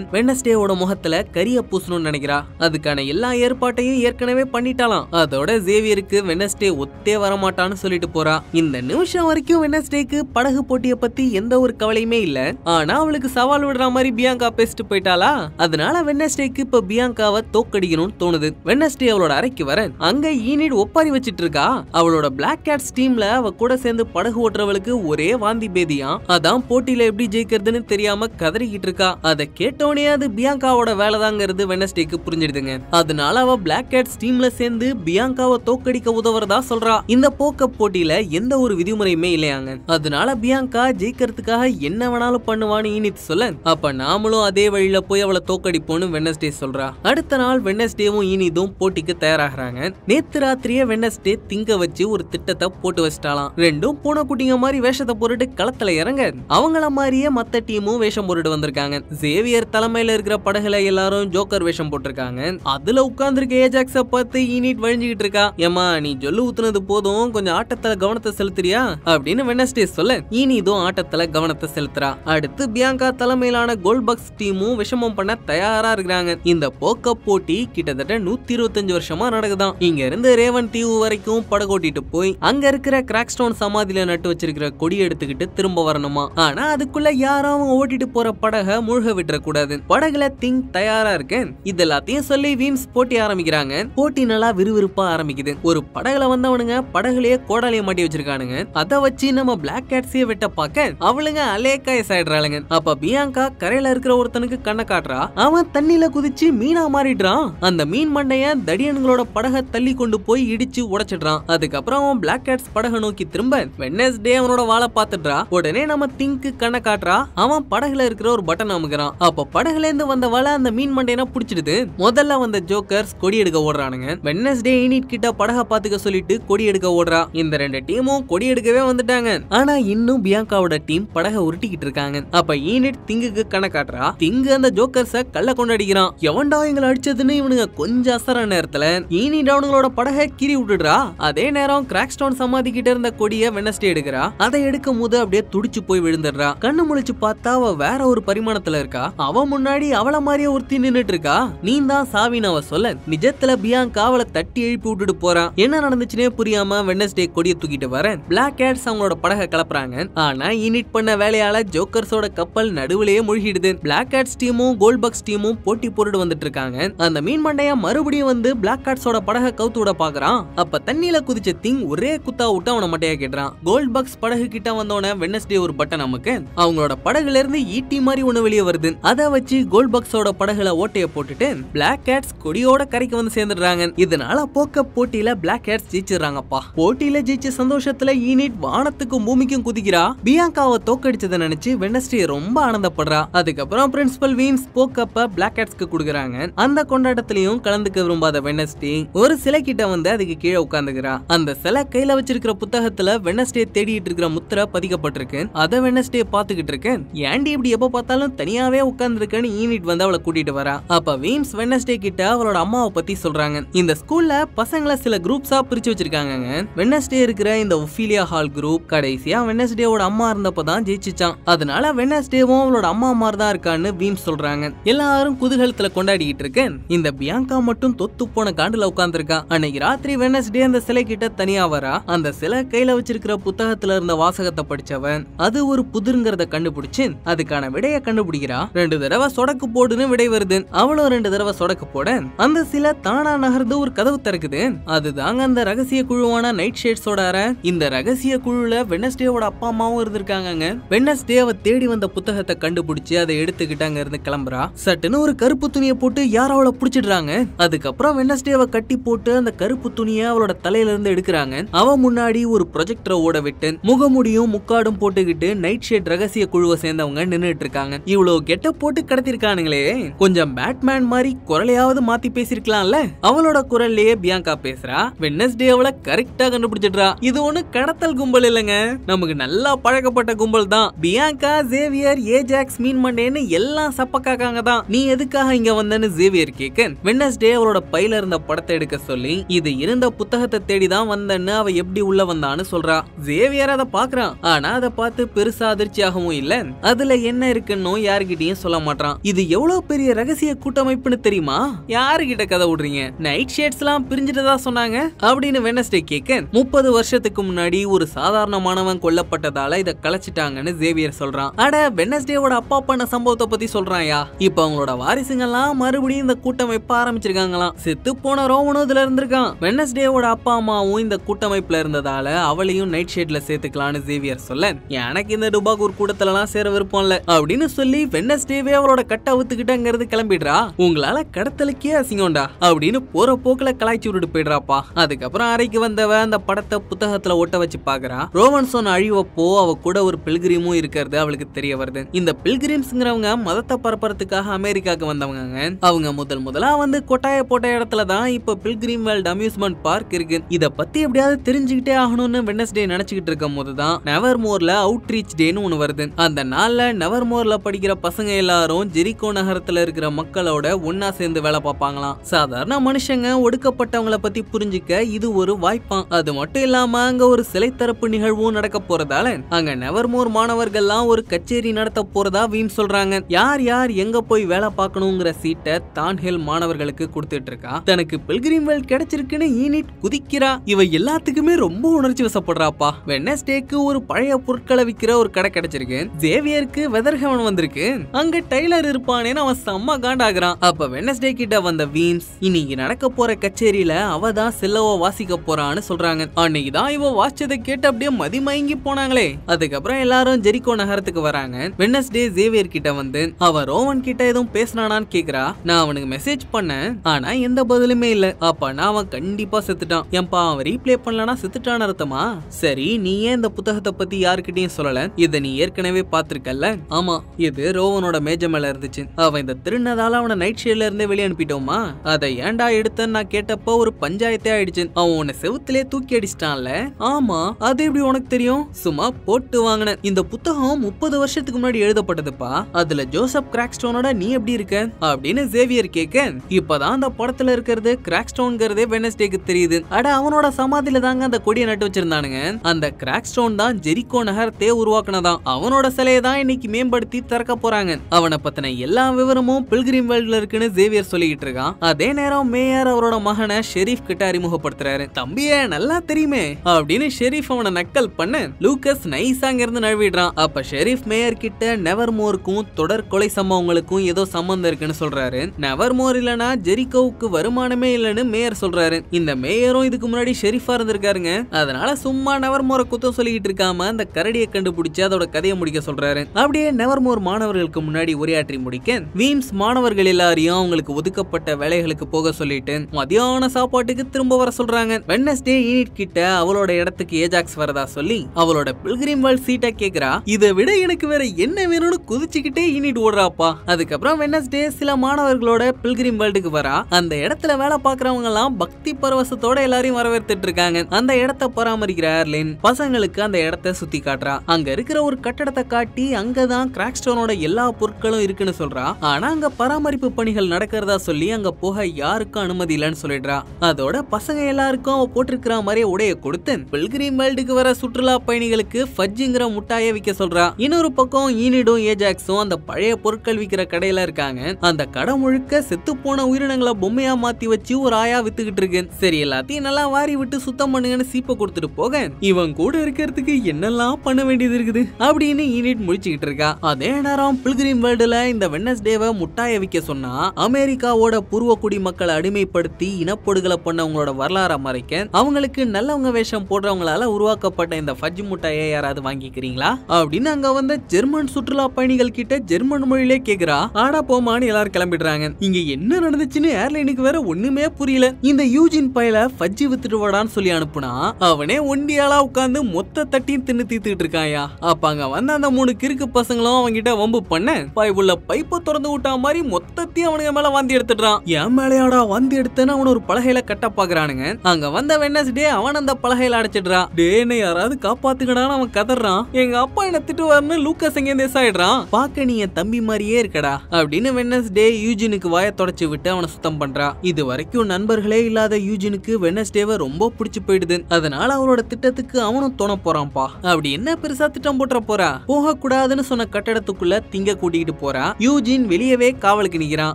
வெனஸ்டேவோட முகத்துல கரிய பூசணும்னு நினைக்கிறா. அதுக்கான எல்லா ஏற்பாட்டையும் ஏற்கனவே பண்ணிட்டாலாம் அதோட ஜேவியருக்கு வெனஸ்டே ஒத்தே வரமாட்டான்னு சொல்லிட்டு போறா. இந்த நிமிஷம் வரைக்கும் வெனஸ்டேக்கு படகு போட்டியை பத்தி எந்த ஒரு கவலையுமே இல்ல. ஆனா அவளுக்கு சவால் விடுற மாதிரி பியாங்கா பேசிட்டு போயிட்டாளா? அதனால வெனஸ்டேக்கு இப்ப பியாங்காவை தோக்கடிக்கணும்னு தோணுது. வெனஸ்டே அவளோட அறைக்கு வர அங்க ஈனிட் ஒப்பாரி வச்சிட்டு இருக்கா அவளோட பிளாக் கேட்ஸ் டீம்ல அவ கூட சேர்ந்து படகு ஓட்டுறவளுக்கு ஒரே வாந்தி பேதியா அதான் போட்டியில எப்படி ஜெயிக்கிறதுன்னு தெரியாம கதறிக்கிட்டு இருக்கா. அதை கேட்டோனே அது பியாங்காவோட வேலைதாங்கிறது வெனஸ்டேக்கு புரிஞ்சிடுதுங்க. அதனால அவ பிளாக் கேட்ஸ் டீம்ல சேர்ந்து பியாங்காவை தோக்கடிக்க உதவுறதா சொல்றா. இந்த போக்கப் போட்டியில எந்த ஒரு விதிமுறையுமே இல்லையாங்க. அதனால பியாங்கா ஜெயிக்கிறதுக்காக என்ன வேணாலும் பண்ணுவான்னு ஈனித் சொல்ல அப்ப நாமளும் அதே வழியில போய் அவளை தோக்கடிப்போம்னு வெனஸ்டே சொல்றா. அடுத்த நாள் வெனஸ்டேவும் இனிதும் போட்டிக்கு தயாராகிறாங்க. நேத்து ராத்திரியே வெனஸ்டே திங்க வச்சு ஒரு திட்டத்தை போட்டு வச்சிட்டாலாம் ரெண்டும் பூனைக்குட்டிங்க மாதிரி வேஷத்தை போட்டுட்டு களத்துல இறங்க அவங்கள மாதிரியே மத்த டீமும் வேஷம் போட்டுட்டு வந்திருக்காங்க. ஜேவியர் தலைமையில இருக்கிற படகுல எல்லாரும் ஜோக்கர் வேஷம் போட்டிருக்காங்க. அதுல உட்கார்ந்துருக்க ஏஜாக்ஸ பார்த்து ஈனிட் வழிஞ்சுக்கிட்டு இருக்கா. ஏமா நீ ஜொல்லு ஊத்துனது போதும் கொஞ்சம் ஆட்டத்துல கவனத்தை செலுத்துறியா? அப்படின்னு வெனஸ்டே சொல்ல ஈனிதும் ஆட்டத்துல கவனத்தை செலுத்துறா. அடுத்து பியாங்கா தலைமையிலான கோல் பக்ஸ் டீமும் விஷமம் பண்ண தயாரா இருக்கிறாங்க. இந்த போக்க போட்டி கிட்டத்தட்ட நூத்தி இருபத்தஞ்சு வருஷமா நடக்குதான். இங்க இருந்து ரேவன் தீவு வரைக்கும் படகோட்டிட்டு போய் அங்க இருக்கிற கிராக்ஸ்டோன் சமாதியில நட்டு வச்சிருக்கிற கொடி எடுத்துக்கிட்டு திரும்ப வரணுமா? ஆனா அதுக்குள்ள யாரும் ஓட்டிட்டு போற படக முழுக விட்டுற கூடாது படகுல திங் தயாரா இருக்கேன். இது எல்லாத்தையும் சொல்லி வீம்ஸ் போட்டி ஆரம்பிக்கிறாங்க. போட்டி நல்லா விறுவிறுப்பா ஆரம்பிக்குது. ஒரு படகுல வந்தவனுங்க படகுலயே கோடாலிய மாட்டி வச்சிருக்கானுங்க. அத வச்சு நம்ம பிளாக் கேட்ஸையே வெட்ட பார்க்க அவளுங்க அலேக்காயஸ் சாயிடுறாளுங்க அப்ப பியாங்கா கரையில இருக்கிற ஒருத்தனுக்கு கண்ணை காட்டுறா. அவன் தண்ணியில குதிச்சு மீனா மாறிடுறான். அந்த மீன் மண்டைய தடியன்களோட படகை தள்ளி கொண்டு போய் இடிச்சு உடைச்சிடுறான். அதுக்கப்புறம் அவன் பிளாக் கேட்ஸ் படகை நோக்கி திரும்ப வெட்னஸ்டே அவனோட வாழை பார்த்துடுறா. உடனே நம்ம திங்க்கு கண்ணை காட்டுறா. அவன் படகுல இருக்கிற ஒரு பட்டன் அமுக்கிறான். அப்ப படகுல இருந்து வந்த வலை அந்த மீன் மண்டையனா புடிச்சிடுது. முதல்ல வந்த ஜோக்கர்ஸ் கொடி எடுக்க ஓடுறானுங்க. வெட்னஸ்டே யூனிட் கிட்ட படகை பாத்துக்க சொல்லிட்டு கொடி எடுக்க ஓடுறா. இந்த ரெண்டு டீமும் கொடி எடுக்கவே வந்துட்டாங்க. ஆனா இன்னும் பியாங்காவோட டீம் படகை உருட்டிக்கிட்டு இருக்காங்க. அப்ப யூனிட் திங்குக்கு கணக்காட்டுறா காட்டுறா. திங்கு அந்த ஜோக்கர்ஸ கள்ள கொண்டாடிக்கிறான். எவன்டா எங்களை அடிச்சதுன்னு இவனுங்க கொஞ்சம் அசர நேரத்துல ஈனிட் அவனுங்களோட படகை கிரி விட்டுடுறா. அதே நேரம் கிராக்ஸ்டோன் சமாதி கிட்ட இருந்த கொடிய வெனஸ்டே எடுக்கிறா. அதை எடுக்கும் போது அப்படியே துடிச்சு போய் விழுந்துடுறா. கண்ணு முழிச்சு பார்த்தா அவ வேற ஒரு பரிமாணத்துல இருக்கா. அவ முன்னாடி அவள மாதிரியே ஒருத்தி நின்னுட்டு இருக்கா நீ தான் சாவின்னு அவ சொல்ல நிஜத்துல பியாங்கா அவளை தட்டி எழுப்பி விட்டுட்டு போறான். என்ன நடந்துச்சுனே புரியாம வெனஸ்டே கொடியை தூக்கிட்டு வர பிளாக் கேட்ஸ் அவங்களோட படகை கிளப்புறாங்க ஆனா யூனிட் பண்ண வேலையால ஜோக்கர்ஸோட கப்பல் நடுவுலயே முழுகிடுது. பிளாக் கேட்ஸ் டீமும் கோல்ட் பக்ஸ் டீமும் போட்டி போட்டுட்டு வந்துட்டு இருக்காங்க. அந்த மீன் மண்டையா மறுபடியும் வந்து பிளாக் கேட்ஸோட படகை கவுத்து விட பாக்குறான். அப்ப தண்ணியில குதிச்ச திங் ஒரே குத்தா விட்டு அவன மட்டையா கேட்டுறான் கோல்ட் பக்ஸ் படகு கிட்ட வந்தோடனே வெனஸ்டே ஒரு பட்டன் நமக்கு அவங்களோட படகுல இருந்து ஈட்டி மாதிரி ஒண்ணு வெளியே வருது. அதை வச்சு கோல்பக்ஸோட படகுல ஓட்டைய போட்டுட்டு பிளாக் கேட்ஸ் கொடியோட கரைக்கு வந்து சேர்ந்துடுறாங்க. இதனால போக்க போட்டியில பிளாக் கேட்ஸ் ஜெயிச்சிடுறாங்கப்பா. போட்டியில ஜெயிச்ச சந்தோஷத்துல ஈனிட் வானத்துக்கும் பூமிக்கும் குதிக்கிறா. பியாங்காவை தோக்கடிச்சதை நினைச்சு வெனஸ்டே ரொம்ப ஆனந்தப்படுறா. அதுக்கப்புறம் பிரின்சிபல் வீன்ஸ் போக்கப்ப பிளாக் கேட்ஸ்க்கு கொடுக்குறாங்க. அந்த கொண்டாட்டத்திலையும் கலந்துக்க விரும்பாத வெனஸ்டே ஒரு சிலை கிட்ட வந்து அதுக்கு கீழே உட்காந்துக்கிறா. அந்த சிலை கையில வச்சிருக்கிற புத்தகத்துல வெனஸ்டே தேடிட்டு இருக்கிற முத்திரை பதிக்கப்பட்டிருக்கு. அதை வெனஸ்டே பாத்துக்கிட்டு இருக்கேன். ஏன்டி இப்படி எப்ப பார்த்தாலும் தனியாவே உட்கார்ந்துருக்கேன்னு யூனிட் வந்து அவளை கூட்டிட்டு வரா. அப்ப வீன்ஸ் வெனஸ்டே கிட்ட அவளோட அம்மாவை பத்தி சொல்றாங்க. இந்த ஸ்கூல்ல பசங்களை சில குரூப்ஸா பிரிச்சு வச்சிருக்காங்க வெனஸ்டே இருக்கிற இந்த ஒஃபீலியா ஹால் குரூப் கடைசியா வெனஸ்டேவோட அம்மா இருந்தப்ப தான் ஜெயிச்சுச்சான் அதனால வெனஸ்டேவும் அவளோட அம்மா மாதிரி தான் இருக்கான்னு வீன்ஸ் சொல்றாங்க. எல்லாரும் குதூகலத்துல கொண்டாடிக்கிட்டு இருக்கேன். இந்த பியாங்கா மட்டும் தொத்து போன காண்டுல உட்கார்ந்துருக்கா. அன்னைக்கு ராத்திரி வெனஸ்டே அந்த சிலை கிட்ட தனியா வரா. அந்த சிலை கையில வச்சிருக்கிற புத்தகத்துல இருந்த வாசகத்தை படிச்சவன். அது ஒரு புதிருங்கிறத கண்டுபிடிச்சு அதுக்கான விடைய கண்டுபிடிக்கிறா. ரெண்டு தடவை சொடக்கு போடுன்னு விடை வருது. அவளும் ரெண்டு தடவை சொடக்கு போட அந்த சில தானா நகர்ந்து ஒரு கதவு திறக்குது. அதுதாங்க அந்த ரகசிய குழுவான நைட் ஷேட்ஸோட அறை. இந்த ரகசிய குழுல வெனஸ்டேவோட அப்பா அம்மாவும் இருந்திருக்காங்க வெனஸ்டேவை தேடி வந்த புத்தகத்தை கண்டுபிடிச்சு அதை எடுத்துக்கிட்டு அங்க இருந்து கிளம்புறா. சட்டுன்னு ஒரு கருப்பு துணியை போட்டு யாரோ அவளை புடிச்சிடுறாங்க? அதுக்கப்புறம் வெனஸ்டேவை கட்டி போட்டு அந்த கருப்பு துணியை அவளோட தலையில இருந்து எடுக்கிறாங்க. அவ முன்னாடி ஒரு ப்ரொஜெக்டரை ஓட விட்டு முகமுடியும் முக்காடும் போட்டுக்கிட்டு நைட் ஷேட் ரகசிய குழுவை சேர்ந்தவங்க நின்றுட்டு இருக்காங்க. இவ்வளவு கெட்ட போட்டு கடத்தி பேசியிருக்கானுங்களே. கொஞ்சம் பேட்மேன் மாதிரி குரலையாவது மாத்தி பேசிருக்கலாம்ல அவளோட குரல்லையே பியாங்கா பேசுறா. வெட்னஸ்டே அவளை கரெக்டா கண்டுபிடிச்சிடுறா. இது ஒண்ணு கடத்தல் கும்பல் இல்லைங்க. நமக்கு நல்லா பழக்கப்பட்ட கும்பல் தான். பியாங்கா ஜேவியர் ஏஜாக்ஸ் மீன் மண்டேன்னு எல்லாம் சப்பக்காக்காங்க தான். நீ எதுக்காக இங்க வந்தன்னு ஜேவியர் கேட்க வெட்னஸ்டே அவளோட பையில இருந்த படத்தை எடுக்க சொல்லி இது இருந்த புத்தகத்தை தேடி தான் வந்தேன்னு அவ எப்படி உள்ள வந்தான்னு சொல்றா. ஜேவியர் அதை பாக்குறான் ஆனா அதை பார்த்து பெருசா அதிர்ச்சியாகவும் இல்ல. அதுல என்ன இருக்குன்னு யாருகிட்டயும் சொல்ல மாட்டான் இது எவ்வளவு பெரிய ரகசிய கூட்டமைப்புன்னு தெரியுமா? யாருகிட்ட கதை விடுறீங்க? நைட் ஷேட்ஸ் எல்லாம் பிரிஞ்சுட்டதா சொன்னாங்க? அப்படின்னு வெனஸ்டே கேட்க முப்பது வருஷத்துக்கு முன்னாடி ஒரு சாதாரணமானவன் கொல்லப்பட்டதால இதை கலைச்சிட்டாங்கன்னு ஜேவியர் சொல்றான். அட வெனஸ்டேவோட அப்பா பண்ண சம்பவத்தை பத்தி சொல்றான்யா இப்ப அவங்களோட வாரிசுங்கெல்லாம் மறுபடியும் இந்த கூட்டமைப்பு ஆரம்பிச்சிருக்காங்களாம். செத்து போன ரோவனும் இதுல இருந்திருக்கான். வெனஸ்டேவோட அப்பா அம்மாவும் இந்த கூட்டமைப்புல இருந்ததால அவளையும் நைட் ஷேட்ல சேர்த்துக்கலாம்னு ஜேவியர் சொல்ல எனக்கு இந்த டுபாகூர் கூட்டத்துல எல்லாம் சேர விருப்பம் இல்ல. அப்படின்னு சொல்லி வெனஸ்டேவே அவளோட கட்ட அவுத்துக்கிட்டு கிளம்பிடுறா. உங்களால கடத்தலுக்கே அசிங்கம்டா. அப்படின்னு போற போக்குல கலாய்ச்சி விட்டுட்டு போயிடுறாப்பா. அதுக்கப்புறம் அறைக்கு வந்தவ அந்த படத்தை புத்தகத்துல ஒட்ட வச்சு பாக்குறா. ரோவன்சோன் அழிவப்போ அவ கூட ஒரு பில்கிரிமும் இருக்கிறது அவளுக்கு தெரிய வருது. இந்த பில்கிரிம்ஸ்ங்கிறவங்க மதத்தை பரப்புறதுக்காக அமெரிக்காக்கு வந்தவங்க அவங்க முதல் முதலா வந்து கொட்டாய போட்ட இடத்துல தான் இப்ப பில்கிரிம் வேர்ல்ட் அம்யூஸ்மெண்ட் பார்க் இருக்கு. இத பத்தி எப்படியாவது தெரிஞ்சுக்கிட்டே ஆகணும்னு வெனஸ்டே நினைச்சுக்கிட்டு இருக்கும் போதுதான் நெவர்மோர்ல அவுட் ரீச் டேன்னு ஒன்று வருது. அந்த நாள்ல நெவர்மோர்ல படிக்கிற பசங்க எல்லாரும் ஜெரிகோ நகரத்துல இருக்கிற மக்களோட ஒன்னா சேர்ந்து வேலை பார்ப்பாங்களாம். சாதாரண மனுஷங்க ஒடுக்கப்பட்டவங்கள பத்தி புரிஞ்சுக்க இது ஒரு வாய்ப்பாம் அது மட்டும் இல்லாம அங்க ஒரு சிலை தரப்பு நிகழ்வும் நடக்க போறதால அங்க நெவர்மோர் மாணவர்கள்லாம் ஒரு கச்சேரி நடத்த போறதா வீண் சொல்றாங்க. யார் யார் எங்க போய் வேலை பார்க்கணுங்கிற சீட்டை தான்ஹில் மாணவர்களுக்கு கொடுத்துட்டு இருக்கா தனக்கு பில்கிரிம் வேல் கிடைச்சிருக்குன்னு ஈனிட் குதிக்கிறா? இவ எல்லாத்துக்குமே ரொம்ப உணர்ச்சி வசப்படுறாப்பா. வெனஸ்டேக்கு ஒரு பழைய பொருட்களை விக்கிற ஒரு கடை கிடைச்சிருக்கு. ஜேவியருக்கு வெதர் ஹெவன் வந்திருக்கு. அங்க டைலர் இருப்பானேன்னு அவன் செம்ம காண்டாகிறான். அப்ப வெனஸ்டே கிட்ட வந்த வீன்ஸ் இன்னைக்கு நடக்க போற கச்சேரியில அவ தான் செல்லவ வாசிக்க போறான்னு சொல்றாங்க. அன்னைக்கு தான் இவ வாசிச்சதை கேட்டு அப்படியே மதிமயங்கி போனாங்களே. அதுக்கப்புறம் எல்லாரும் ஜெரிகோ நகரத்துக்கு வராங்க. வெனஸ்டே ஜேவியர் கிட்ட வந்து அவன் ரோவன் கிட்ட எதுவும் பேசினானான்னு கேக்குறா? நான் அவனுக்கு மெசேஜ் பண்ணேன். ஆனா எந்த பதிலுமே இல்ல. அப்பனா அவன் கண்டிப்பா செத்துட்டான். என்பா அவன் ரீப்ளே பண்ணலனா செத்துட்டான் அர்த்தமா? சரி நீ ஏன் இந்த புத்தகத்தை பத்தி யாருக்கிட்டையும் சொல்லல? இத நீ ஏற்கனவே பாத்திருக்கல ஆமா இது ரோவனோட மேஜ மேல இருந்து இருந்துச்சு அவன் இந்த திருநதால அவனை நைட் ஷேட்ல இருந்தே வெளியே அனுப்பிட்டோமா? அதை ஏன்டா எடுத்தன்னு நான் கேட்டப்போ ஒரு பஞ்சாயத்தே ஆயிடுச்சு. அவன் உன்னை செவுத்திலே தூக்கி அடிச்சிட்டான்ல. ஆமா அது எப்படி உனக்கு தெரியும்? சும்மா போட்டு வாங்கினேன். இந்த புத்தகம் முப்பது வருஷத்துக்கு முன்னாடி எழுதப்பட்டதுப்பா. அதுல ஜோசப் கிராக்ஸ்டோனோட நீ எப்படி இருக்க? அப்படின்னு ஜேவியர் கேட்க இப்பதான் அந்த படத்துல இருக்கிறது கிராக்ஸ்டோன்ங்கிறதே வெனஸ்டேக்கு தெரியுது. அட அவனோட சமாதியில தாங்க அந்த கொடியை நட்டு வச்சிருந்தானுங்க. அந்த கிராக்ஸ்டோன் தான் ஜெரிகோ நகரத்தையே உருவாக்குனதான். அவனோட சிலையை தான் இன்னைக்கு மேம்படுத்தி திறக்க போறாங்க. அவனை பத்தின எல்லா விவரமும் பில்கிரிம் வேர்ல்ட்ல இருக்குன்னு ஜேவியர் சொல்லிக்கிட்டு இருக்கான். அதே நேரம் மேயர் அவரோட மகனை ஷெரீஃப் கிட்ட அறிமுகப்படுத்துறாரு. தம்பியே நல்லா தெரியுமே அப்படின்னு ஷெரீஃப் அவனை நக்கல் பண்ண. லூக்கஸ் நைஸா அங்க இருந்து நழுவிடுறான். அப்ப ஷெரீஃப் மேயர் கிட்ட நெவர்மோருக்கும் தொடர் கொலை சம்பவங்களுக்கும் ஏதோ சம்பந்தம் இருக்குன்னு சொல்றாரு. நெவர்மோர் இல்லனா ஜெரிகோவுக்கு வருமானமே இல்லைன்னு மேயர் சொல்றாரு. இந்த மேயரும் இதுக்கு முன்னாடி ஷெரீஃபா இருந்திருக்காருங்க. அதனால சும்மா நெவர்மோரை குத்தம் சொல்லிக்கிட்டு இருக்காம அந்த கரடியை கண்டுபிடிச்சு அதோட கதையை முடிக்க சொல்றாரு. அப்படியே நெவர்மோர் மாணவர்களுக்கு முன்னாடி உரையாற்றி முடிக்க வீம்ஸ் மாணவர்கள் எல்லாரையும் அவங்களுக்கு ஒதுக்கப்பட்ட வேலைகளுக்கு போக சொல்லிட்டு மதியான சாப்பாட்டுக்கு திரும்ப வர சொல்றாங்க. வெட்னஸ்டே யூனிட் கிட்ட அவளோட இடத்துக்கு ஏஜாக்ஸ் வரதா சொல்லி அவளோட பில்கிரிம் வேர்ல்ட் சீட்டை கேக்குறா. இதை விட எனக்கு வேற என்ன வேணும்னு குதிச்சுக்கிட்டே யூனிட் ஓடுறாப்பா. அதுக்கப்புறம் வெட்னஸ்டே சில மாணவர்களோட பில்கிரிம் வேர்ல்டுக்கு வரா. அந்த இடத்துல வேலை பாக்குறவங்க எல்லாம் பக்தி பரவசத்தோட எல்லாரையும் வரவேற்றுட்டு இருக்காங்க அந்த இடத்த பராமரிக்கிற ஏர்லைன் பசங்களுக்கு அந்த இடத்த சுத்தி காட்டுறா. அங்க இருக்கிற ஒரு கட்டடத்தை காட்டி அங்கதான் கிராக்ஸ்டோனோட எல்லா பொருட்களும் இருக்குன்னு சொல்றா ஆனா அங்க பராமரிப்பு பணிகள் நடக்கிறதா சொல்லி அங்க போக யாருக்கும் அனுமதி இல்லைன்னு சொல்லிடுறா. அதோட பசங்க எல்லாருக்கும் அவ போட்டிருக்கிற மாதிரியே உடைய கொடுத்து பில்கிரிம் வேர்ல்டுக்கு வர சுற்றுலா பயணிகளுக்கு ஃபஜ்ஜுங்கிற முட்டாயை விற்க சொல்றா. இன்னொரு பக்கம் ஈனிடும் ஏஜாக்ஸும் அந்த பழைய பொருட்கள் விற்கிற கடையில இருக்காங்க. அந்த கடை முழுக்க செத்து போன உயிரினங்களை பொம்மையா மாத்தி வச்சு ஒரு ஆயா வித்துக்கிட்டு இருக்கு. சரி எல்லாத்தையும் நல்லா வாரி விட்டு சுத்தம் பண்ணுங்கன்னு சீப்பை கொடுத்துட்டு போக இவன் கூட இருக்கிறதுக்கு என்னெல்லாம் பண்ண வேண்டியது இருக்குது? அப்படின்னு ஈனிட் முடிச்சுக்கிட்டு இருக்கா. அதே நேரம் பில்கிரிம் வேர்ல்டுல இந்த வெனஸ்டேவை முட்டாய விற்க சொன்னா அமெரிக்காவோட பூர்வக்குடி மக்களை அடிமைப்படுத்தி இனப்படுகொலை பண்ணவங்களோட வரலாறை மறைக்க அவங்களுக்கு நல்லவங்க வேஷம் போடுறவங்களால உருவாக்கப்பட்ட இந்த ஃபஜ் முட்டாயை யாராவது வாங்கிக்கிறீங்களா? அப்படின்னு அங்க வந்த ஜெர்மன் சுற்றுலா பயணிகள் கிட்ட ஜெர்மன் மொழியிலே கேக்குறா. ஆடா போமான்னு எல்லாரும் கிளம்பிடுறாங்க. இங்க என்ன நடந்துச்சுன்னு ஏர்லைனுக்கு வேற ஒண்ணுமே புரியல. இந்த யூஜின் பையல ஃபஜ்ஜி வித்துட்டு வாடான்னு சொல்லி அனுப்புனா அவனே ஒண்டியாலா உட்கார்ந்து மொத்த தட்டியும் தின்னு தீத்துக்கிட்டு இருக்காயா. அப்ப அங்க வந்த அந்த மூணு கிறுக்கு பசங்களும் அவன்கிட்ட வம்பு பண்ண பைப்புள்ள பைப்பை திறந்து விட்டா மாதிரி மொத்தத்தையும் அவனுங்க மேல வாந்தி எடுத்துடுறான். என் மேலையாடா வாந்தி எடுத்தேன்னு அவன் ஒரு பலகையில கட்ட பாக்குறானுங்க. அங்க வந்த வெனஸ்டே அவன் அந்த பலகையில அடைச்சிடுறா. டே என்ன யாராவது காப்பாத்துக்கடான்னு அவன் கதறான். எங்க அப்பா என்ன திட்டுவாருன்னு லூக்கஸ் எங்க தேச ஆயிடுறான் பாக்க நீ என் தம்பி மாதிரியே இருக்கடா. அப்படின்னு வெனஸ்டே யூஜினுக்கு வாய தொடச்சு விட்டு அவனை சுத்தம் பண்றான் இது வரைக்கும் நண்பர்களே இல்லாத யூஜினுக்கு வெனஸ்டேவை ரொம்ப பிடிச்சு போயிடுது. அதனால அவரோட திட்டத்துக்கு அவனும் துணை போறான்ப்பா. அப்படி என்ன பெருசா திட்டம் போட்டுற போறா? போக கூடாதுன்னு சொன்ன கட்டடத்துக்குள்ள திங்க கூட்டிகிட்டு போறா. யூஜின் வெளியவே காவலுக்கு நிக்கிறான்.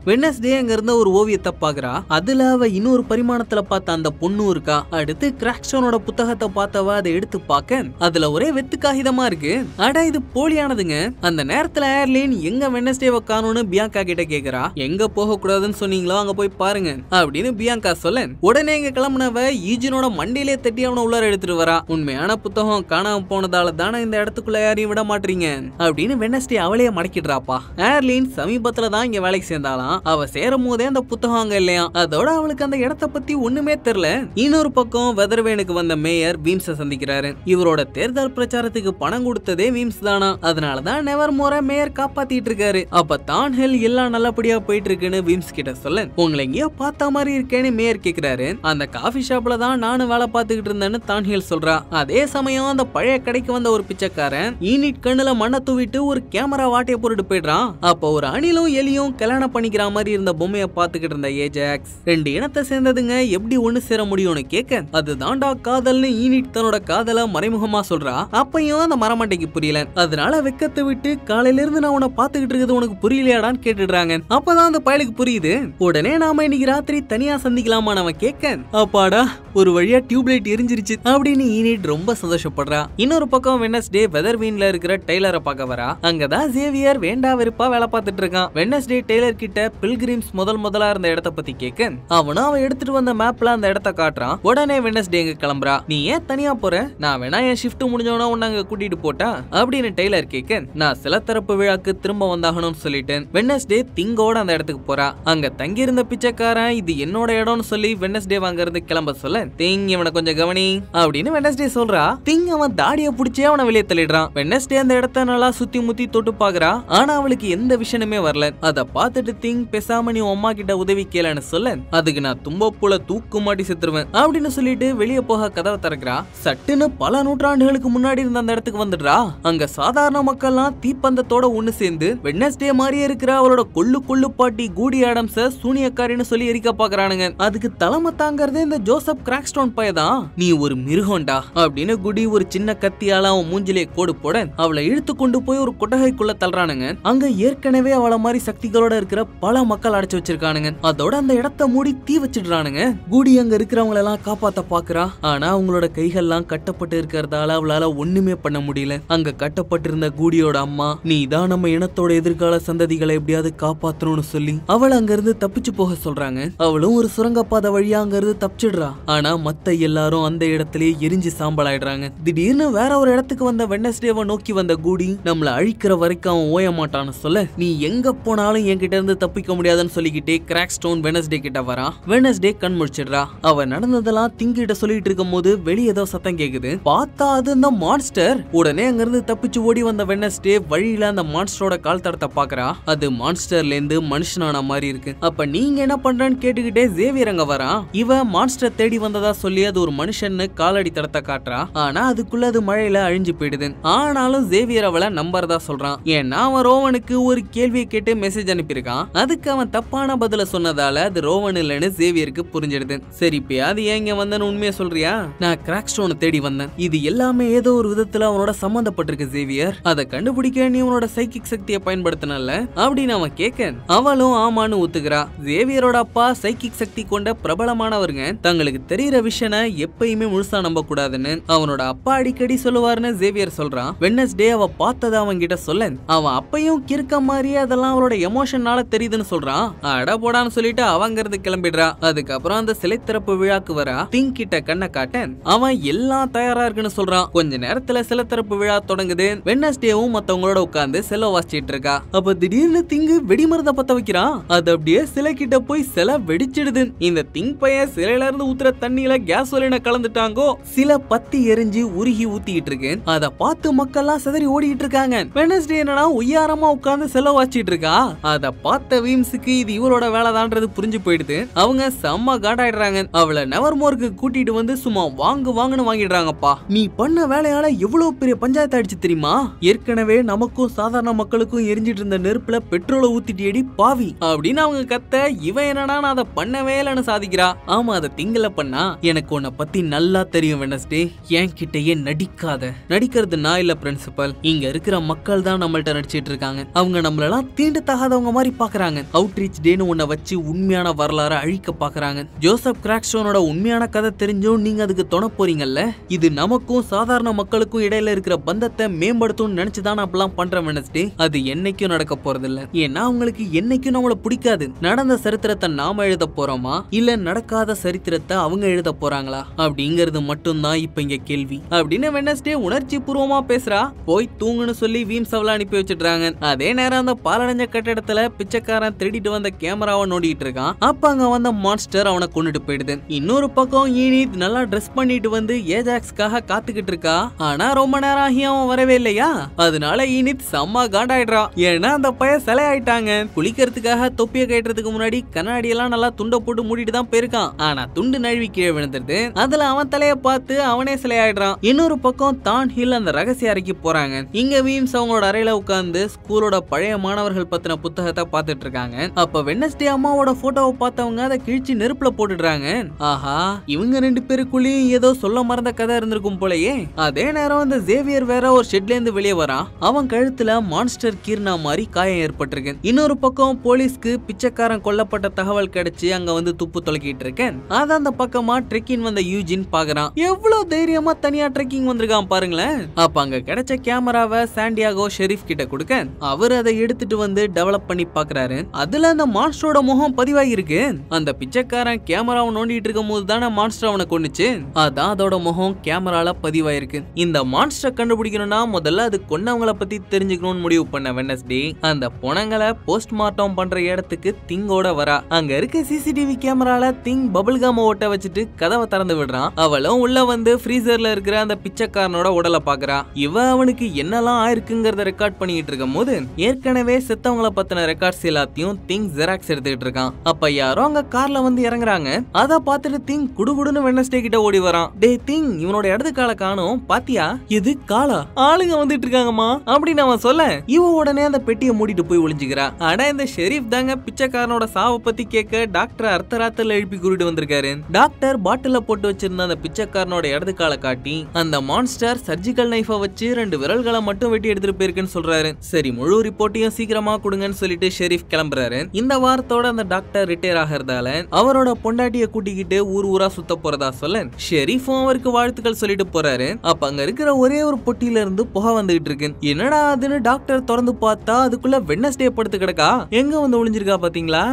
வெனஸ்டே அங்க இருந்த ஒரு ஓவியத்தை பாக்குறா அதுல அவ இன்னொரு பரிமாணத்துல பார்த்த அந்த பொண்ணு இருக்கா. அடுத்து கிராக்ஸ்டோனோட புத்தகத்தை பார்த்தவ அதை எடுத்து பார்க்க அதுல ஒரே வெத்து காகிதமா இருக்கு. அட இது போலியானதுங்க. அந்த நேரத்துல ஏர்லைன் எங்க வெனஸ்டேவை காணும்னு பியாங்கா கிட்ட கேக்குறா. எங்க போக கூடாதுன்னு சொன்னீங்களோ அங்க போய் பாருங்க அப்படின்னு பியாங்கா சொல்ல உடனே இங்க கிளம்புனவ ஈஜினோட மண்டியிலே தட்டி அவனை உள்ளார எடுத்துட்டு வரா. உண்மையான புத்தகம் காணாம போனதால தானே இந்த இடத்துக்குள்ள யாரையும் விட மாட்டீங்க அப்படின்னு வெனஸ்டே அவளையே மடக்கிடுறாப்பா. ஏர்லைன் சமீபத்துல தான் இங்க வேலைக்கு சேர்ந்தாலாம் அவ சேரும் போதே அந்த புத்தகம் இல்லையா? அதோட அவளுக்கு அந்த இடத்த பத்தி ஒண்ணுமே தெரியல. இன்னொரு பக்கம் வெதர்வேனுக்கு வந்த மேயர் பீம்ஸ சந்திக்கிறாரு. இவரோட தேர்தல் பிரச்சாரத்துக்கு பணம் கொடுத்ததே பீம்ஸ் தானா? அதனாலதான் நெவர் மோர மேயர் காப்பாத்திட்டு இருக்காரு. அப்ப தான் ஹெல் எல்லாம் நல்லபடியா போயிட்டு இருக்குன்னு பீம்ஸ் கிட்ட சொல்ல உங்களை எங்கேயோ பார்த்த மாதிரி இருக்கேன்னு மேயர் கேக்குறாரு. அந்த காஃபி ஷாப்ல தான் நானும் வேலை பார்த்துக்கிட்டு இருந்தேன்னு தான்ஹில் சொல்றா. அதே சமயம் அந்த பழைய கடைக்கு வந்த ஒரு பிச்சைக்காரன் ஈனிட் கண்ணுல மண்ணை தூவிட்டு ஒரு கேமரா வாட்டைய பொருட்டு போயிடுறான். அப்போ ஒரு அணிலும் எலியும் கல்யாணம் பண்ணிக்கிற மாதிரி இருந்த பொம்மைய பாத்துக்கிட்டு இருந்த ஏஜாக்ஸ் ரெண்டு இனத்தை சேர்ந்ததுங்க எப்படி ஒண்ணு சேர முடியும்னு கேட்க அதுதான்டா காதல்னு ஈனிட் தன்னோட காதலை மறைமுகமா சொல்றா. அப்பையும் அந்த மரமண்டைக்கு புரியல. அதனால வெக்கத்தை விட்டு காலையில இருந்து நான் உன்னை பாத்துக்கிட்டு இருக்கிறது உனக்கு புரியலையாடான்னு கேட்டுடுறாங்க. அப்பதான் அந்த பயலுக்கு புரியுது. உடனே நாம இன்னைக்கு ராத்திரி தனியா சந்திக்கலாமா நம்ம கேட்க அப்பாடா ஒரு வழியா டியூப்லைட் எரிஞ்சிருச்சு. அப்படின்னு ஈனிட் ரொம்ப சந்தோஷப்படுறா. இன்னொரு பக்கம் வெனஸ்டே வெதர்வீன்ல இருக்கிற டெய்லரை பார்க்க வரா. அங்கதான் சேவியர் வேண்டா வெறுப்பா வேலை காப்பாத்திட்டு இருக்கான் வெனஸ்டே டெய்லர் கிட்ட பில்கிரிம்ஸ் முதல் முதலா இருந்த இடத்த பத்தி கேட்க அவனும் அவன் எடுத்துட்டு வந்த மேப்ல அந்த இடத்த காட்டுறான். உடனே வெனஸ்டே இங்க கிளம்புறா. நீ ஏன் தனியா போற? நான் வேணா என் ஷிஃப்ட் முடிஞ்சவனா உன்னை அங்க கூட்டிட்டு போட்டா? அப்படின்னு டெய்லர் கேட்க நான் சில தரப்பு விழாக்கு திரும்ப வந்தாகணும்னு சொல்லிட்டு வெனஸ்டே திங்கோட அந்த இடத்துக்கு போறா. அங்க தங்கி இருந்த பிச்சைக்காரன் இது என்னோட இடம்னு சொல்லி வெனஸ்டே அங்க இருந்து கிளம்ப சொல்ல திங் இவனை கொஞ்சம் கவனி. அப்படின்னு வெனஸ்டே சொல்றா. திங் அவன் தாடிய புடிச்சே அவனை வெளியே தள்ளிடுறான். வெனஸ்டே அந்த இடத்த நல்லா சுத்தி முத்தி தொட்டு பாக்குறா ஆனா அவளுக்கு எந்த விஷயமே வரல. அத பார்த்துட்டு திங் பேசாம நீ உன் அம்மா கிட்ட உதவி கேளன்னு சொல்ல. அதுக்கு நான் தும்பப்பூல தூக்கு மாட்டி செத்துருவேன். அப்படின்னு சொல்லிட்டு வெளியே போக கதவை திறக்கிறா. சட்டுன்னு பல நூற்றாண்டுகளுக்கு முன்னாடி இருந்த அந்த இடத்துக்கு வந்துடுறா. அங்க சாதாரண மக்கள்லாம் தீப்பந்தத்தோட ஒண்ணு சேர்ந்து வெட்னஸ்டே மாதிரியே இருக்கிற அவளோட கொள்ளு கொள்ளு பாட்டி கூடி ஆடம்ஸ சூனியக்காரின்னு சொல்லி எரிக்க பாக்குறானுங்க. அதுக்கு தலைமை தாங்கறதே இந்த ஜோசப் கிராக்ஸ்டோன் பையதான் நீ ஒரு மிருகம்டா அப்படின்னு குடி ஒரு சின்ன கத்தியால அவன் மூஞ்சிலே கோடு போட அவளை இழுத்து கொண்டு போய் ஒரு கொட்டகைக்குள்ள தள்ளுறானுங்க. அங்க ஏற்கனவே அவள மாதிரி சக்திகளோட இருக்கிற பல மக்கள் அடைச்சு வச்சிருக்கானுங்க. அதோட அந்த இடத்த மூடி தீ வச்சிடுறானுங்க. கூடி அங்க இருக்கிறவங்கள எல்லாம் காப்பாத்த பாக்குறா. ஆனா அவங்களோட கைகள்லாம் கட்டப்பட்டு இருக்கிறதால அவளால ஒண்ணுமே பண்ண முடியல. அங்க கட்டப்பட்டிருந்த கூடியோட அம்மா நீ தான் நம்ம இனத்தோட எதிர்கால சந்ததிகளை எப்படியாவது காப்பாத்தணும்னு சொல்லி அவள் அங்க இருந்து தப்பிச்சு போக சொல்றாங்க. அவளும் ஒரு சுரங்கப்பாதை வழியா அங்க இருந்து தப்பிச்சிடுறா. ஆனா மத்த எல்லாரும் அந்த இடத்திலேயே எரிஞ்சு சாம்பலாயிடுறாங்க. திடீர்னு வேற ஒரு இடத்துக்கு வந்த வெனஸ்டேவை நோக்கி வந்த கூடி நம்மள அழிக்கிற வரைக்கும் அவன் ஓய மாட்டான்னு சொல்ல நீ எங்க போனாலும் என்கிட்ட இருந்து தப்பிக்க முடியாதுன்னு சொல்லிக்கிட்டே கிராக் ஸ்டோன் வெனஸ்டே கிட்ட வரான் வெனஸ்டே கண் முடிச்சிடுறா அவ நடந்ததெல்லாம் திங்கிட்ட சொல்லிட்டு இருக்கும் போது வெளியே ஏதோ சத்தம் கேக்குது. பார்த்தா அது இந்த மான்ஸ்டர் உடனே அங்கிருந்து தப்பிச்சு ஓடி வந்த வெனஸ்டே வழியில அந்த மான்ஸ்டரோட கால் தடத்தை பாக்குறா. அது மான்ஸ்டர்ல இருந்து மனுஷனான மாதிரி இருக்கு. அப்ப நீங்க என்ன பண்றேன்னு கேட்டுக்கிட்டே ஜேவியர் அங்க வரான் இவ மான்ஸ்டர் தேடி வந்ததா சொல்லி அது ஒரு மனுஷன்னு காலடி தடத்தை காட்டுறா. ஆனா அதுக்குள்ள அது மழையில அழிஞ்சு போயிடுது. ஆனாலும் ஜேவியர் அவளை நம்பறதா சொல்றான். ஏன்னா அவன் ரோவனுக்கு ஒரு கேள்வியை கேட்டு மெசேஜ் அனுப்பியிருக்கான். அதுக்கு அவன் தப்பான பதில சொன்னதால அது ரோவன் இல்லைன்னு சேவியருக்கு புரிஞ்சிடுது. சரி இப்ப அது ஏன் இங்க வந்தேன்னு உண்மையை சொல்றியா? நான் கிராக் ஸ்டோனை தேடி வந்தேன். இது எல்லாமே ஏதோ ஒரு விதத்துல அவனோட சம்பந்தப்பட்டிருக்கு ஜேவியர் அதை கண்டுபிடிக்க நீ உன்னோட சைக்கிக் சக்தியை பயன்படுத்தினல அப்படின்னு அவன் கேட்க அவளும் ஆமான்னு ஒத்துக்கிறா. ஜேவியரோட அப்பா சைக்கிக் சக்தி கொண்ட பிரபலமானவருங்க. தங்களுக்கு தெரியற விஷயம் எப்பயுமே முழுசா நம்ப கூடாதுன்னு அவனோட அப்பா அடிக்கடி சொல்லுவாருன்னு ஜேவியர் சொல்றான். வெட்னஸ்டே அவ பார்த்தத அவன் கிட்ட சொல்ல அவன் அப்பையும் கிறுக்க மாதிரியே அதெல்லாம் அவளோட எமோஷனால தெரியுதுன்னு சொல்றான் அட போடான்னு சொல்லிட்டு அவங்கிறது கிளம்பிடுறா. அதுக்கப்புறம் அந்த சிலை திறப்பு விழாக்கு வரா. திங் கிட்ட கண்ணை காட்ட அவன் எல்லாம் தயாரா இருக்குன்னு சொல்றான். கொஞ்ச நேரத்துல சிலை திறப்பு விழா தொடங்குது. வென்னஸ்டேவும் மத்தவங்களோட உட்காந்து செல்ல வாசிச்சிட்டு இருக்கா. அப்ப திடீர்னு திங்கு வெடிமருந்த பத்த வைக்கிறான் அது அப்படியே சிலை கிட்ட போய் சிலை வெடிச்சிடுது. இந்த திங் பையன் சிலையில இருந்து ஊத்துற தண்ணியில கேஸ் கலந்துட்டாங்கோ. சில பத்தி எரிஞ்சு உருகி ஊத்திக்கிட்டு இருக்கு அதை பார்த்து மக்கள்லாம் சிதறி ஓடிக்கிட்டு இருக்காங்க. வெனஸ்டே என்னன்னா உய்யாரமா உட்கார்ந்து செலவாச்சிட்டு இருக்கா அத பார்த்த வீம்ஸுக்கு இது இவரோட வேலைதான்றது புரிஞ்சு போயிடுது. அவங்க செம்ம காட்டாயிடுறாங்க அவளை நெவர்மோருக்கு கூட்டிட்டு வந்து சும்மா வாங்கு வாங்குன்னு வாங்கிடுறாங்கப்பா. நீ பண்ண வேலையால எவ்வளவு பெரிய பஞ்சாயத்து ஆயிடுச்சு தெரியுமா? ஏற்கனவே நமக்கும் சாதாரண மக்களுக்கும் எரிஞ்சிட்டு இருந்த நெருப்புல பெட்ரோலை ஊத்திட்டியடி பாவி. அப்படின்னு அவங்க கத்த இவன் என்னடா நான் அதை பண்ணவே இல்லைன்னு சாதிக்கிறா. ஆமா அதை திங்கள பண்ணா? எனக்கு உன்னை பத்தி நல்லா தெரியும் வெனஸ்டே. என் கிட்டயே நடிக்காத. நடிக்கிறது நான் இல்ல பிரின்சிபல். இங்க இருக்கிற மக்கள் தான் நம்மள்ட்ட நடிச்சிட்டு இருக்காங்க அவங்க நம்மளெல்லாம் தீண்டு தகாதவங்க மாதிரி பாக்குறாங்க. அவுட்ரீச் டேன்னு ஒன்ன வச்சு உண்மையான வரலாறு அழிக்க பாக்குறாங்க. ஜோசப் கிராக்ஸ்டோனோட உண்மையான கதை தெரிஞ்சும் நீங்க அதுக்கு தொண போறீங்கல்ல? இது நமக்கும் சாதாரண மக்களுக்கும் இடையில இருக்கிற பந்தத்தை மேம்படுத்தும்னு நினைச்சுதான் நான் அப்படிலாம் பண்றேன் வெனஸ்டே அது என்னைக்கும் நடக்க போறதில்ல. ஏன்னா அவங்களுக்கு என்னைக்கும் நம்மள பிடிக்காது. நடந்த சரித்திரத்தை நாம எழுத போறோமா? இல்ல நடக்காத சரித்திரத்தை அவங்க எழுத போறாங்களா? அப்படிங்கிறது மட்டும்தான் இப்ப இங்க கேள்வி. அப்படின்னு வெனஸ்டே உணர்ச்சி பூர்வமா பேசுறா. போய் தூங்குன்னு சொல்லி வீம் அவளை அனுப்பி வச்சிடுறாங்க. அதே நேரம் அந்த பாலடைஞ்ச கட்டடத்துல பிச்சைக்காரன் திருடிட்டு வந்த கேமராவை நோண்டிட்டு இருக்கான். அப்ப அங்க வந்த மான்ஸ்டர் அவனை கொண்டுட்டு போயிடுது. இன்னொரு பக்கம் ஈனித் நல்லா ட்ரெஸ் பண்ணிட்டு வந்து ஏஜாக்ஸ்க்காக காத்துக்கிட்டு இருக்கா. ஆனா ரொம்ப நேரம் ஆகி அவன் வரவே இல்லையா? அதனால ஈனித் செம்ம காண்டாயிடுறான் ஏன்னா அந்த பையன் சிலை ஆயிட்டாங்க குளிக்கிறதுக்காக தொப்பிய கட்டுறதுக்கு முன்னாடி கண்ணாடி எல்லாம் நல்லா துண்டை போட்டு மூடிட்டு தான் போயிருக்கான். ஆனா துண்டு நழுவி கீழே விழுந்துருது. அதுல அவன் தலைய பார்த்து அவனே சிலையாயிடுறான். இன்னொரு பக்கம் தான் ஹில் அந்த ரகசிய அறைக்கு போறாங்க. இங்க வீம்ஸ் அவங்களோட அறையில உட்கார்ந்து ஸ்கூலோட பழைய மாணவர்கள் பத்தின புத்தகத்தை பார்த்துட்டு இருக்காங்க அப்ப வெனஸ்டே அம்மாவோட போட்டோவை பார்த்தவங்க அதை கிழிச்சு நெருப்புல போட்டுடுறாங்க. ஆஹா இவங்க ரெண்டு பேருக்குள்ளேயும் ஏதோ சொல்ல மறந்த கதை இருந்திருக்கும் போலயே. அதே நேரம் அந்த ஜேவியர் வேற ஒரு ஷெட்ல இருந்து வெளியே வரான். அவன் கழுத்துல மான்ஸ்டர் கீர்னா மாதிரி காயம் ஏற்பட்டிருக்கு. இன்னொரு பக்கம் போலீஸ்க்கு பிச்சைக்காரன் கொல்லப்பட்ட தகவல் கிடைச்சு அங்க வந்து துப்பு தொலைக்கிட்டு இருக்கேன். அத அந்த பக்கமா ட்ரெக்கிங் வந்த யூஜின் பாக்குறான். எவ்வளவு தைரியமா தனியா ட்ரெக்கிங் வந்திருக்கான் பாருங்களேன். அப்ப அங்க கிடைச்ச கேமராவை சாண்டியாகோ ஷெரீஃப் கிட்ட கொடுக்க அவர் அதை எடுத்துட்டு வந்து டெவலப் பண்ணி பாக்குறாரு. அதுல அந்த மான்ஸ்டரோட முகம் பதிவாகிருக்கு அந்த பிச்சைக்காரன் கேமராவை நோண்டிட்டு இருக்கும் போது தானே மான்ஸ்டர் அவனை கொண்டுச்சு அதான் அதோட முகம் கேமரால பதிவாயிருக்கு இந்த மான்ஸ்டரை கண்டுபிடிக்கணும்னா முதல்ல அது கொன்னவங்கள பத்தி தெரிஞ்சுக்கணும்னு முடிவு பண்ண வெனஸ்டே அந்த புணங்களை போஸ்ட்மார்ட்டம் பண்ற இடத்துக்கு திங்கோட வரா. அங்க இருக்க சிசிடிவி கேமரால திங் பபுள் காம ஓட்ட வச்சுட்டு கதவை திறந்து விடுறான். அவளும் உள்ள வந்து ஃப்ரீசர்ல இருக்கிற அந்த பிச்சைக்காரனோட உடலை பாக்குறா. இவ அவனுக்கு என்னெல்லாம் ஆயிருக்குங்கிறத ரெக்கார்ட் பண்ணிட்டு இருக்கும் போது ஏற்கனவே செத்தவங்களை பத்தின ரெக்கார்ட்ஸ் எல்லாத்தையும் திங் ஜெராக்ஸ் எடுத்துக்கிட்டு இருக்கான். அப்ப யாரோ அங்க கார்ல வந்து இறங்குறாங்க. அத பார்த்துட்டு திங் குடுகுடுன்னு வெனஸ்டே கிட்ட ஓடி வரான். டே திங் இவனோட இடது கால காணும். பாத்தியா? இது காலா? ஆளுங்க வந்துட்டு இருக்காங்கம்மா. அப்படின்னு அவன் சொல்ல இவ உடனே அந்த பெட்டியை மூடிட்டு போய் ஒளிஞ்சுக்கிறா. அட இந்த ஷெரீப் தாங்க பிச்சைக்காரனோட சாவை பத்தி கேட்க டாக்டர் அர்த்தராத்திரில எழுப்பி கூட்டிட்டு வந்திருக்காரு. டாக்டர் பாட்டில போட்டு வச்சிருந்த அந்த பிச்சைக்காரனோட இடது காலை காட்டி அந்த மான்ஸ்டர் சர்ஜிக்கல் நைஃபை வச்சு ரெண்டு விரல்களை மட்டும் வெட்டி எடுத்துட்டு போயிருக்குன்னு சொல்றாரு. சரி முழு ரிப்போர்ட் ரிப்போர்ட்டையும் சீக்கிரமா கொடுங்கன்னு சொல்லிட்டு ஷெரீப் கிளம்புறாரு. இந்த வாரத்தோட அந்த டாக்டர் ரிட்டையர் ஆகிறதால அவரோட பொண்டாட்டிய கூட்டிக்கிட்டு ஊர் ஊரா சுத்த போறதா சொல்ல ஷெரீஃபும் அவருக்கு வாழ்த்துக்கள் சொல்லிட்டு போறாரு. அப்ப அங்க இருக்கிற ஒரே ஒரு பொட்டியில இருந்து புகை வந்துகிட்டு இருக்கு. என்னடா அதுன்னு டாக்டர் திறந்து பார்த்தா அதுக்குள்ள வெட்னஸ்டே படுத்து கிடக்கா? எங்க வந்து ஒளிஞ்சிருக்கா பாத்தீங்களா?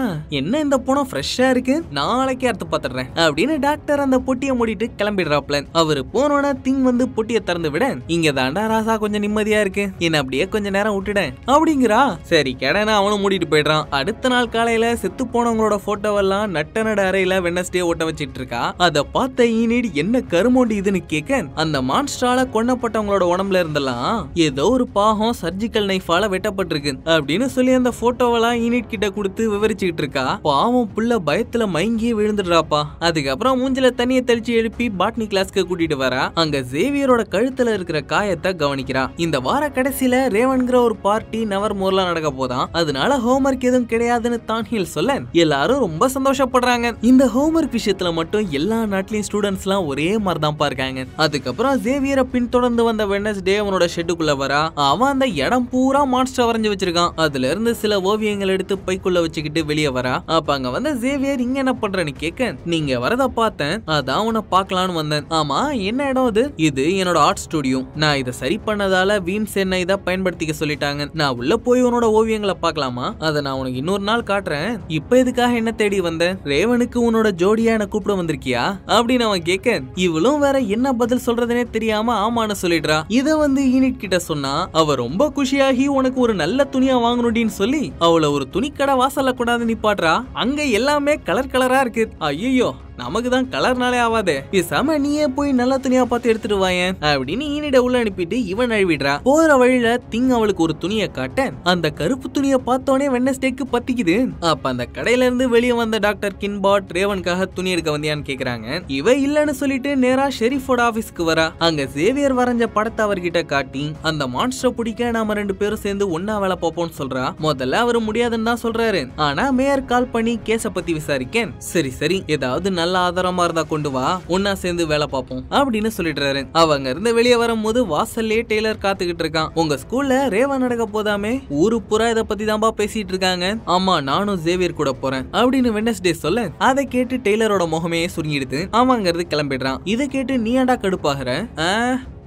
என்ன இந்த பணம் ஃப்ரெஷ்ஷா இருக்கு? நாளைக்கே அறுத்து பாத்துறேன் அப்படின்னு டாக்டர் அந்த பொட்டியை மூடிட்டு கிளம்பிடுறாப்ல. அவரு போனோட திங் வந்து பொட்டியை திறந்து விட. இங்க தாண்டா ராசா கொஞ்சம் நிம்மதியா இருக்கு. என்ன அப்படியே கொஞ்ச நேரம் விட்டுட. அப்படிங்கிற அப்படிங்கிறா சரி கடனை அவனும் மூடிட்டு போயிடுறான். அடுத்த நாள் காலையில செத்து போனவங்களோட போட்டோவெல்லாம் நட்டநட அறையில வெனஸ்டே ஓட்ட வச்சிட்டு இருக்கா அத பார்த்த ஈனிட் என்ன கருமோண்டி இதுன்னு கேட்க அந்த மான்ஸ்டரால கொன்னப்பட்டவங்களோட உடம்புல இருந்தெல்லாம் ஏதோ ஒரு பாகம் சர்ஜிக்கல் நைஃபால வெட்டப்பட்டிருக்கு அப்படின்னு சொல்லி அந்த போட்டோவெல்லாம் ஈனிட் கிட்ட கொடுத்து விவரிச்சுக்கிட்டு இருக்கா பாவம் புள்ள பயத்துல மயங்கியே விழுந்துடுறாப்பா. அதுக்கப்புறம் மூஞ்சில தண்ணியை தெளிச்சு எழுப்பி பாட்னி கிளாஸ்க்கு கூட்டிட்டு வரா. அங்க ஜேவியரோட கழுத்துல இருக்கிற காயத்தை கவனிக்கிறா. இந்த வார கடைசியில ரேவன்கிற ஒரு பார்ட்டி நவர் மோர்லாம் நடக்க போதான். அதனால ஹோம்ஒர்க் எதுவும் கிடையாதுன்னு தான்ஹில் சொல்ல எல்லாரும் ரொம்ப சந்தோஷப்படுறாங்க. இந்த ஹோம்ஒர்க் விஷயத்துல மட்டும் எல்லா நாட்டிலையும் ஸ்டூடெண்ட்ஸ் எல்லாம் ஒரே மாதிரி தான் பாருக்காங்க. அதுக்கப்புறம் ஜேவியரை பின்தொடர்ந்து வந்த வெனஸ்டே அவனோட ஷெட்டுக்குள்ள வரா. அவன் அந்த இடம் பூரா மான்ஸ்டர் வரைஞ்சு வச்சிருக்கான். அதுல இருந்து சில ஓவியங்கள் எடுத்து பைக்குள்ள வச்சுக்கிட்டு வெளியே வரா. அப்ப அங்க வந்த ஜேவியர் இங்க என்ன பண்றேன்னு கேட்க நீங்க வரத பார்த்தேன். அதான் உன்னை பார்க்கலான்னு வந்தேன். ஆமா என்ன இடம் இது இது என்னோட ஆர்ட் ஸ்டுடியோ நான் இதை சரி பண்ணதால வீண்ஸ் என்ன இதை பயன்படுத்திக்க சொல்லிட்டாங்க. நான் உள்ள போய் உன்னோட ஓவியங்களை பார்க்கலாமா? அதை நான் உனக்கு இன்னொரு நாள் காட்டுறேன். இப்ப எதுக்காக என்ன தேடி வந்தேன் ரேவனுக்கு உன்னோட ஜோடியா என்ன கூப்பிட வந்திருக்கியா? அப்படின்னு அவன் கேட்க இவளும் வேற என்ன பதில் சொல்றதுனே தெரியாம ஆமான்னு சொல்லிடுறா. இத வந்து யூனிட் கிட்ட சொன்னா அவ ரொம்ப குஷியாகி உனக்கு ஒரு நல்ல துணியா வாங்கணும்னு சொல்லி அவளை ஒரு துணிக்கடை வாசல்ல கொண்டாந்து நிப்பாட்றா அங்க எல்லாமே கலர் கலரா இருக்கு. ஐயோ நமக்கு தான் கலர்னாலே ஆவாதே. பேசாம நீயே போய் நல்ல துணியா பார்த்து எடுத்துட்டு வாயேன். அப்படின்னு ஈனிட உள்ள அனுப்பிட்டு இவன் அழுவிடுறா. போற வழியில திங் அவளுக்கு ஒரு துணியை காட்ட அந்த கருப்பு துணியை பார்த்தோனே வென்னஸ்டேக்கு பத்திக்குது. அப்ப அந்த கடையில இருந்து வெளியே வந்த டாக்டர் கின்பாட் ரேவனுக்காக துணி எடுக்க வந்தியான்னு கேக்குறாங்க. இவ இல்லன்னு சொல்லிட்டு நேரா ஷெரீஃபோட ஆபீஸ்க்கு வரா. அங்க சேவியர் வரைஞ்ச படத்தை அவர்கிட்ட காட்டி அந்த மான்ஸ்டர் பிடிக்க நாம ரெண்டு பேரும் சேர்ந்து ஒன்னா வேலை பார்ப்போம்னு சொல்றா. முதல்ல அவர் முடியாதுன்னு தான் சொல்றாரு. ஆனா மேயர் கால் பண்ணி கேஸ பத்தி விசாரிக்க சரி சரி. ஏதாவது நல்ல ஆதாரமா இருந்தா கொண்டு வா ஒன்னா சேர்ந்து வேலை பார்ப்போம் அப்படின்னு சொல்லிடுறாரு. அவங்க இருந்து வெளியே வரும்போது வாசல்லே டெய்லர் காத்துக்கிட்டு இருக்கான். உங்க ஸ்கூல்ல ரேவா நடக்க போதாமே? ஊரு புறா இத பத்தி தான்பா பேசிட்டு இருக்காங்க? ஆமா நானும் ஜேவியர் கூட போறேன் அப்படின்னு வெனஸ்டே சொல்ல அதை கேட்டு டெய்லரோட முகமே சுருங்கிடுது. அவங்கிறது கிளம்பிடுறான். இதை கேட்டு நீ ஏண்டா கடுப்பாகிற?